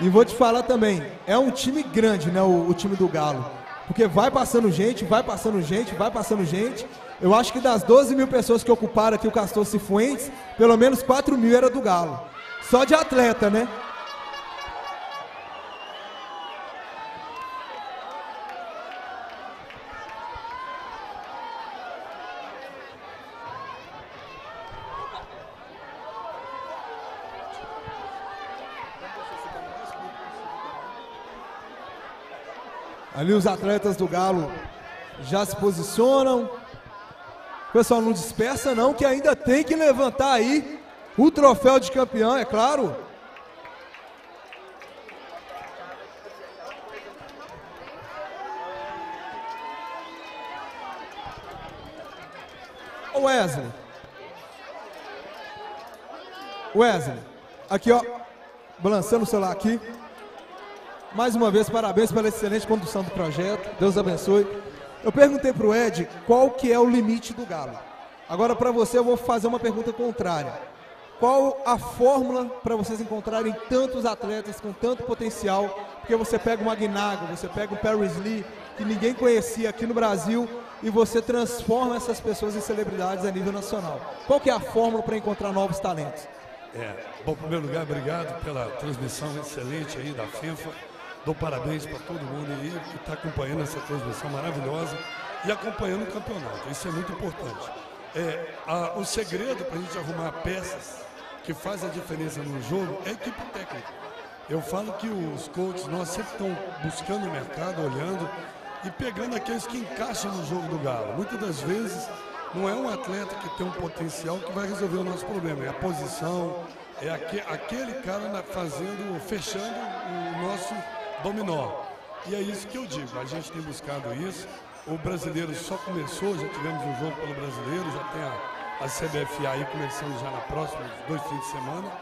E vou te falar também, é um time grande, né, o, o time do Galo. Porque vai passando gente, vai passando gente, vai passando gente. Eu acho que das 12 mil pessoas que ocuparam aqui o Castor Cifuentes, pelo menos 4 mil era do Galo. Só de atleta, né? Ali os atletas do Galo já se posicionam. Pessoal, não dispersa não, que ainda tem que levantar aí o troféu de campeão, é claro. Wesley. Wesley, aqui ó, balançando o celular aqui. Mais uma vez, parabéns pela excelente condução do projeto. Deus abençoe. Eu perguntei para o Ed qual que é o limite do Galo. Agora, para você, eu vou fazer uma pergunta contrária. Qual a fórmula para vocês encontrarem tantos atletas com tanto potencial? Porque você pega um Agnago, você pega um Paris Lee, que ninguém conhecia aqui no Brasil, e você transforma essas pessoas em celebridades a nível nacional. Qual que é a fórmula para encontrar novos talentos? É, bom, em primeiro lugar, obrigado pela transmissão excelente aí da FIFA. Dou parabéns para todo mundo aí que está acompanhando essa transmissão maravilhosa e acompanhando o campeonato. Isso é muito importante. É, a- o segredo para a gente arrumar peças que faz a diferença no jogo é a equipe técnica. Eu falo que os coaches nós sempre estão buscando o mercado, olhando e pegando aqueles que encaixam no jogo do Galo. Muitas das vezes não é um atleta que tem um potencial que vai resolver o nosso problema, é a posição, é aque- aquele cara fazendo, fechando o nosso dominó. E é isso que eu digo, a gente tem buscado isso. O brasileiro só começou, já tivemos um jogo pelo brasileiro, já tem a, a CBFA aí começando já na próxima, dois fins de semana.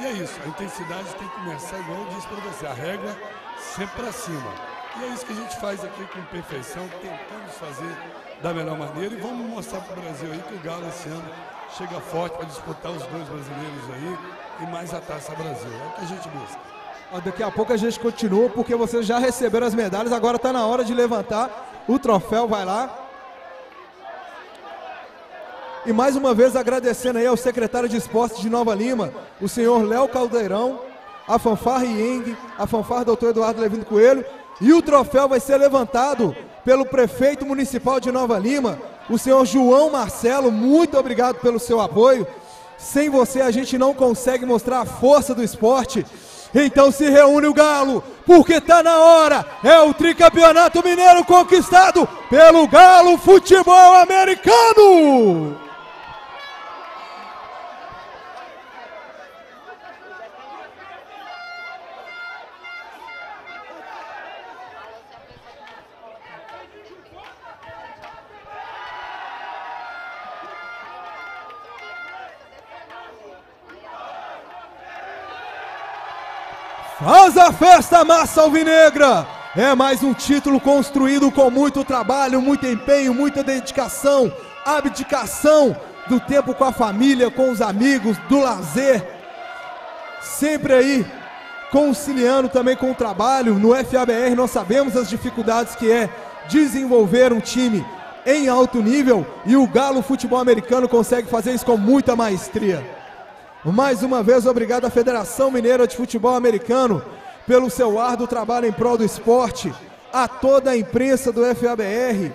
E é isso, a intensidade tem que começar, igual eu disse para você, a regra sempre para cima. E é isso que a gente faz aqui com perfeição, tentamos fazer da melhor maneira e vamos mostrar para o Brasil aí que o Galo esse ano chega forte para disputar os dois brasileiros aí e mais a Taça Brasil. É o que a gente busca. Daqui a pouco a gente continua, porque vocês já receberam as medalhas, agora está na hora de levantar o troféu, vai lá. E mais uma vez agradecendo aí ao secretário de Esportes de Nova Lima, o senhor Léo Caldeirão, a fanfarra Ieng, a fanfarra doutor Eduardo Levindo Coelho, e o troféu vai ser levantado pelo prefeito municipal de Nova Lima, o senhor João Marcelo, muito obrigado pelo seu apoio. Sem você a gente não consegue mostrar a força do esporte. Então se reúne o Galo, porque tá na hora. É o tricampeonato mineiro conquistado pelo Galo Futebol Americano. Faz a festa, massa alvinegra! É mais um título construído com muito trabalho, muito empenho, muita dedicação, abdicação do tempo com a família, com os amigos, do lazer. Sempre aí conciliando também com o trabalho. No FABR nós sabemos as dificuldades que é desenvolver um time em alto nível e o Galo Futebol Americano consegue fazer isso com muita maestria. Mais uma vez, obrigado à Federação Mineira de Futebol Americano pelo seu árduo trabalho em prol do esporte, a toda a imprensa do FABR,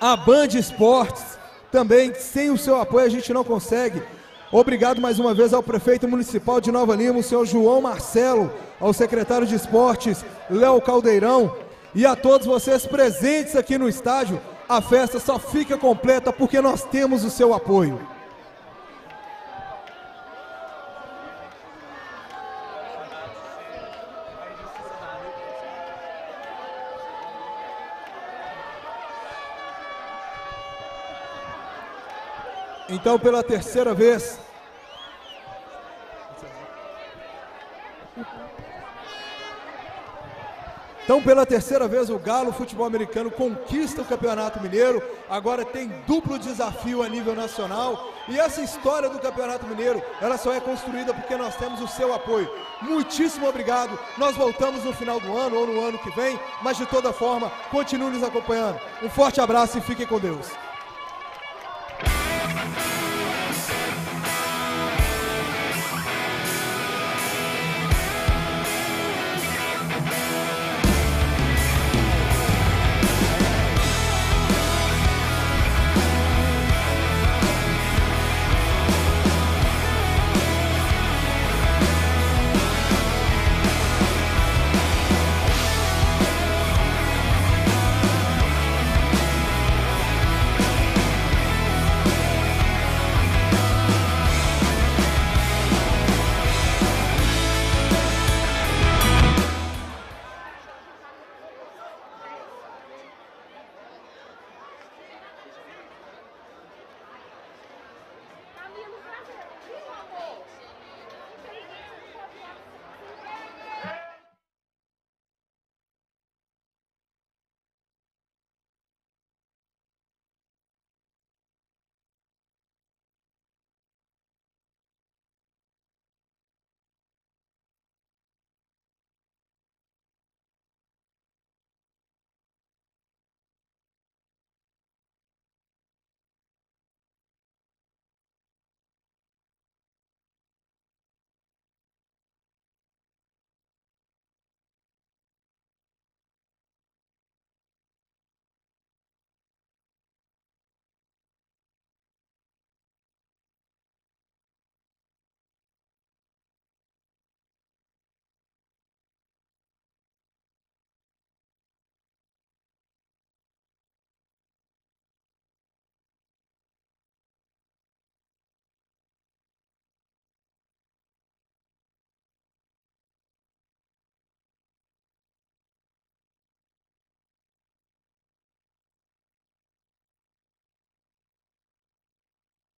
a Band Esportes, também, sem o seu apoio a gente não consegue. Obrigado mais uma vez ao prefeito municipal de Nova Lima, o senhor João Marcelo, ao secretário de esportes, Léo Caldeirão, e a todos vocês presentes aqui no estádio. A festa só fica completa porque nós temos o seu apoio. Então, pela terceira vez. Então, pela terceira vez, o Galo Futebol Americano conquista o Campeonato Mineiro. Agora tem duplo desafio a nível nacional. E essa história do Campeonato Mineiro, ela só é construída porque nós temos o seu apoio. Muitíssimo obrigado. Nós voltamos no final do ano ou no ano que vem, mas de toda forma, continue nos acompanhando. Um forte abraço e fiquem com Deus. Thank you.